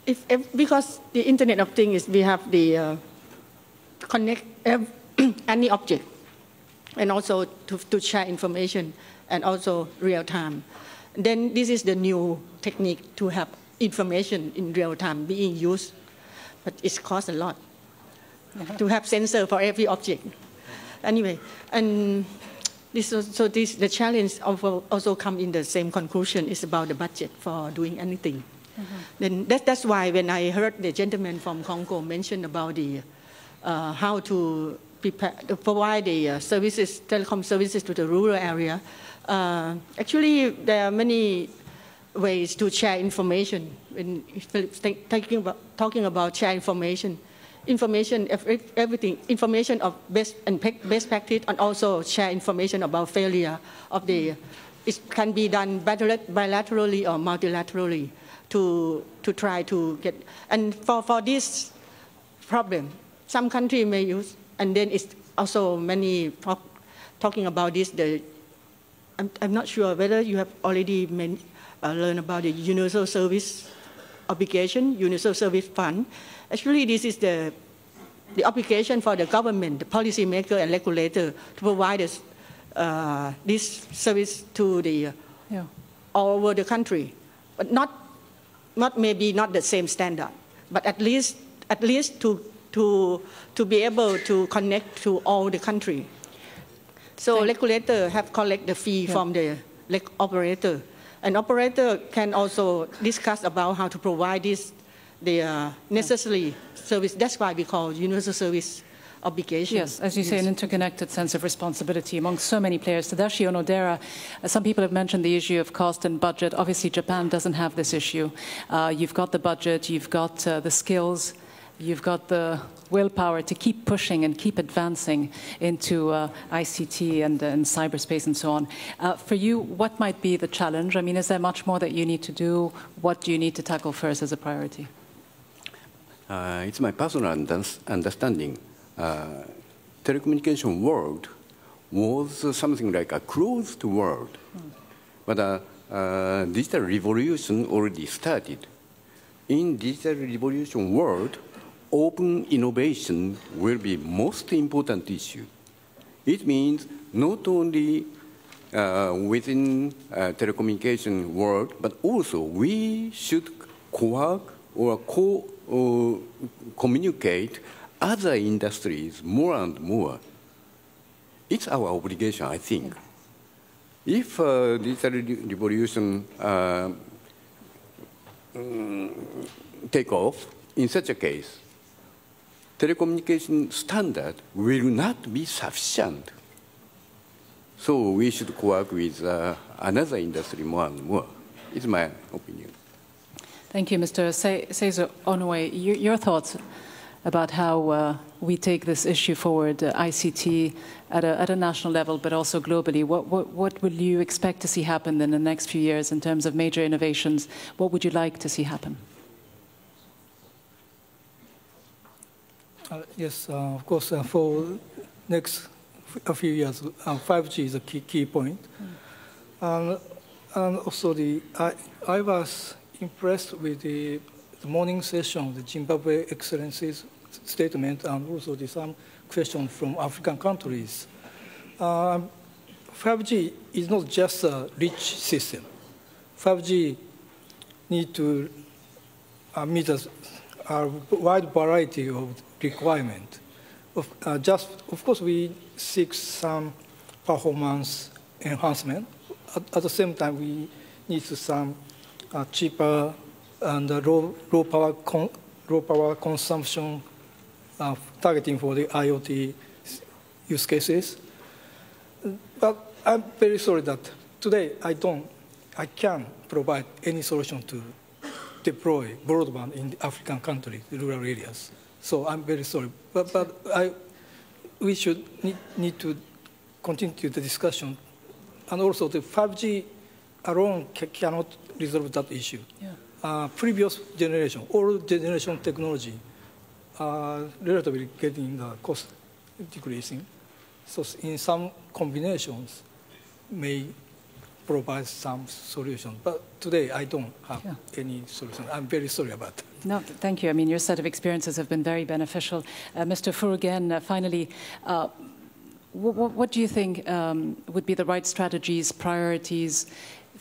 if, if, because the Internet of Things is we have the uh, connect [clears throat] any object, and also to, to share information, and also real time. Then this is the new technique to have information in real time being used, but it costs a lot [laughs] to have sensor for every object. Anyway, and this, so this, the challenge of also come in the same conclusion is about the budget for doing anything. Then that, that's why when I heard the gentleman from Congo mention about the uh, how to prepare, to provide the uh, services, telecom services to the rural area, uh, actually there are many ways to share information. When talking about, talking about share information, information, everything, information of best and best practice, and also share information about failure of the. It can be done bilaterally or multilaterally to to try to get. And for for this problem, some country may use, and then it's also many talk, talking about this. The I'm, I'm not sure whether you have already uh, learned about the universal service obligation, universal service fund. Actually, this is the, the obligation for the government, the policymaker and regulator to provide us, uh, this service to the, yeah. all over the country. But not, not maybe not the same standard, but at least, at least to, to, to be able to connect to all the country. So Thank regulator have collect the fee yeah. from the operator. An operator can also discuss about how to provide this the uh, necessary service. That's why we call universal service obligation. Yes, as you say, an interconnected sense of responsibility among so many players. Tadashi Onodera, uh, some people have mentioned the issue of cost and budget. Obviously, Japan doesn't have this issue. Uh, you've got the budget, you've got uh, the skills, you've got the willpower to keep pushing and keep advancing into uh, ICT and, and, cyberspace and so on. Uh, for you, what might be the challenge? I mean, is there much more that you need to do? What do you need to tackle first as a priority? Uh, it's my personal understanding. Uh, telecommunication world was something like a closed world. Hmm. But uh, uh, digital revolution already started. In digital revolution world, open innovation will be most important issue. It means not only uh, within uh, telecommunication world, but also we should co-work or co-communicate other industries more and more. It's our obligation, I think. If uh, digital revolution uh, mm, take off, in such a case, telecommunication standard will not be sufficient. So we should work with uh, another industry more and more. It's my opinion. Thank you, Mr. Se Seizo Onoe. Your, your, thoughts about how uh, we take this issue forward, uh, ICT, at a, at a, national level, but also globally. What, what, what will you expect to see happen in the next few years in terms of major innovations? What would you like to see happen? Uh, yes, uh, of course, uh, for next a few years, 5G uh, is a key, key point. Mm. and also, the, I, I was impressed with the, the morning session, the Zimbabwe Excellency's statement, and also the, some questions from African countries. 5G um, is not just a rich system. 5G need to uh, meet a, a wide variety of requirement. Of, uh, just, of course, we seek some performance enhancement. At, at the same time, we need some cheaper and low, low, power con, low power consumption uh, targeting for the IoT use cases. But I'm very sorry that today I don't, I can't provide any solution to deploy broadband in African countries, rural areas. So I'm very sorry. But, but I, we should need, need to continue the discussion. And also the 5G alone cannot resolve that issue. Yeah. Uh, previous generation, all generation technology are relatively getting the cost decreasing. So in some combinations may provide some solution. But today I don't have yeah. any solution. I'm very sorry about that. No, thank you. I mean, your set of experiences have been very beneficial. Uh, Mr. Furugen, uh, finally, uh, what do you think um, would be the right strategies, priorities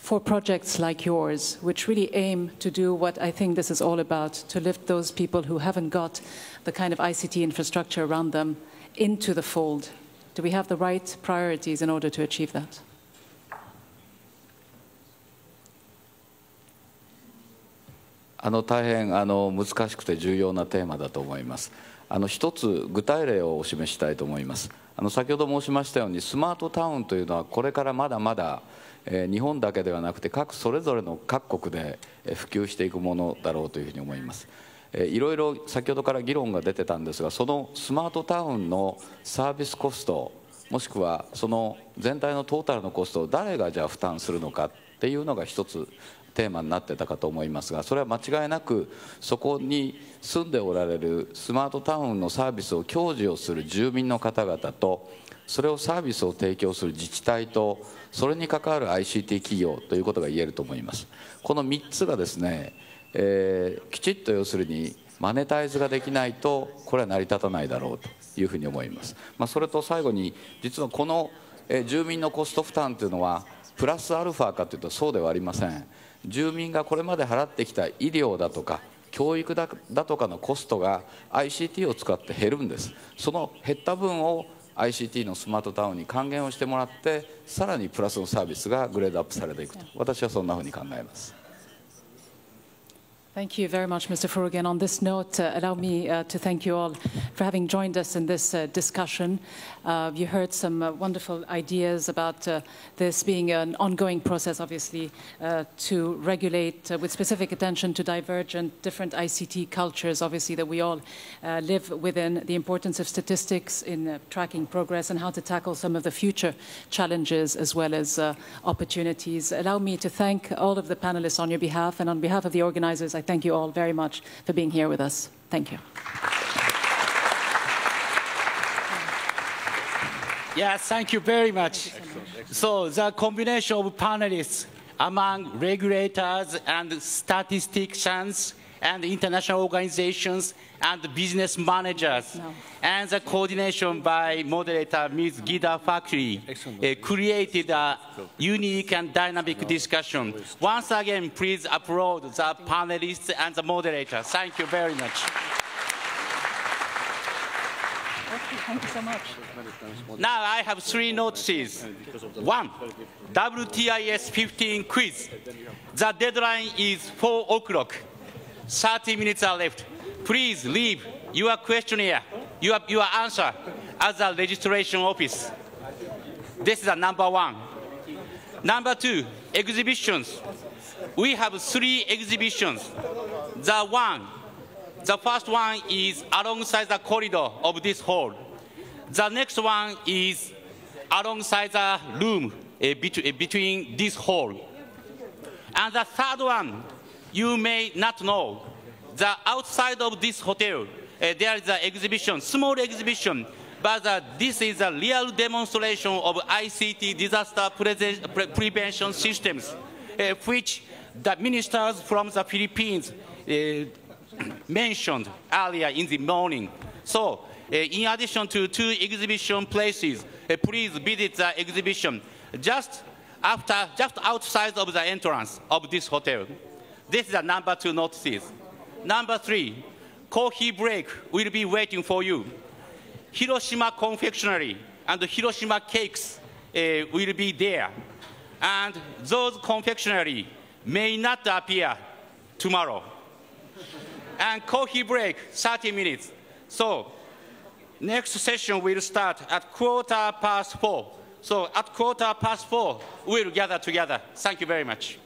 for projects like yours, which really aim to do what I think this is all about, to lift those people who haven't got the kind of ICT infrastructure around them into the fold? Do we have the right priorities in order to achieve that? あの大変あの難しくて重要なテーマだと思います。あの一つ具体例をお示ししたいと思います。あの先ほど申しましたようにスマートタウンというのはこれからまだまだ、 日本だけではなくて各それぞれの各国で普及していくものだろうというふうに思います。いろいろ先ほどから議論が出てたんですがそのスマートタウンのサービスコストもしくはその全体のトータルのコストを誰がじゃあ負担するのかっていうのが一つテーマになってたかと思いますがそれは間違いなくそこに住んでおられるスマートタウンのサービスを享受をする住民の方々とそれをサービスを提供する自治体とそれに関わる ICT 企業ということが言えると思います。この3つがですね、えー、きちっと要するにマネタイズができないとこれは成り立たないだろうというふうに思います、まあ、それと最後に実はこの、えー、住民のコスト負担というのはプラスアルファかというとそうではありません。住民がこれまで払ってきた医療だとか教育だとかのコストが ICT を使って減るんです。その減った分を ICT のスマートタウンに還元をしてもらってさらにプラスのサービスがグレードアップされていくと。私はそんなふうに考えます。Thank you very much, Mr. Furugen. On this note, uh, allow me uh, to thank you all for having joined us in this uh, discussion. Uh, you heard some uh, wonderful ideas about uh, this being an ongoing process, obviously, to regulate with specific attention to divergent different ICT cultures, obviously, that we all live within, the importance of statistics in tracking progress and how to tackle some of the future challenges as well as opportunities. Allow me to thank all of the panelists on your behalf and on behalf of the organizers. I thank you all very much for being here with us. Thank you. Yes, thank you very much. So the combination of panelists among regulators and statisticians and international organizations and business managers no. and the coordination by moderator Ms. Ghida Fakhry uh, created a unique and dynamic discussion. Once again, please applaud the panelists and the moderators. Thank you very much. Thank you so much. Now I have three notices. One, WTIS 15 quiz. The deadline is 4 o'clock. 30 minutes are left. Please leave your questionnaire, your, your answer at the registration office. This is a number one. Number two, exhibitions. We have three exhibitions. The one, the first one is alongside the corridor of this hall. The next one is alongside the room uh, between this hall. And the third one, you may not know, the outside of this hotel, uh, there is an exhibition, small exhibition, but uh, this is a real demonstration of ICT disaster pre prevention systems, uh, which the ministers from the Philippines uh, [clears throat] mentioned earlier in the morning. So, uh, in addition to two exhibition places, uh, please visit the exhibition just after, just outside of the entrance of this hotel. This is the number two notices. Number three, coffee break will be waiting for you. Hiroshima confectionery and Hiroshima cakes uh, will be there. And those confectionery may not appear tomorrow. and coffee break, 30 minutes. So next session will start at quarter past four. So at quarter past four, we'll gather together. Thank you very much.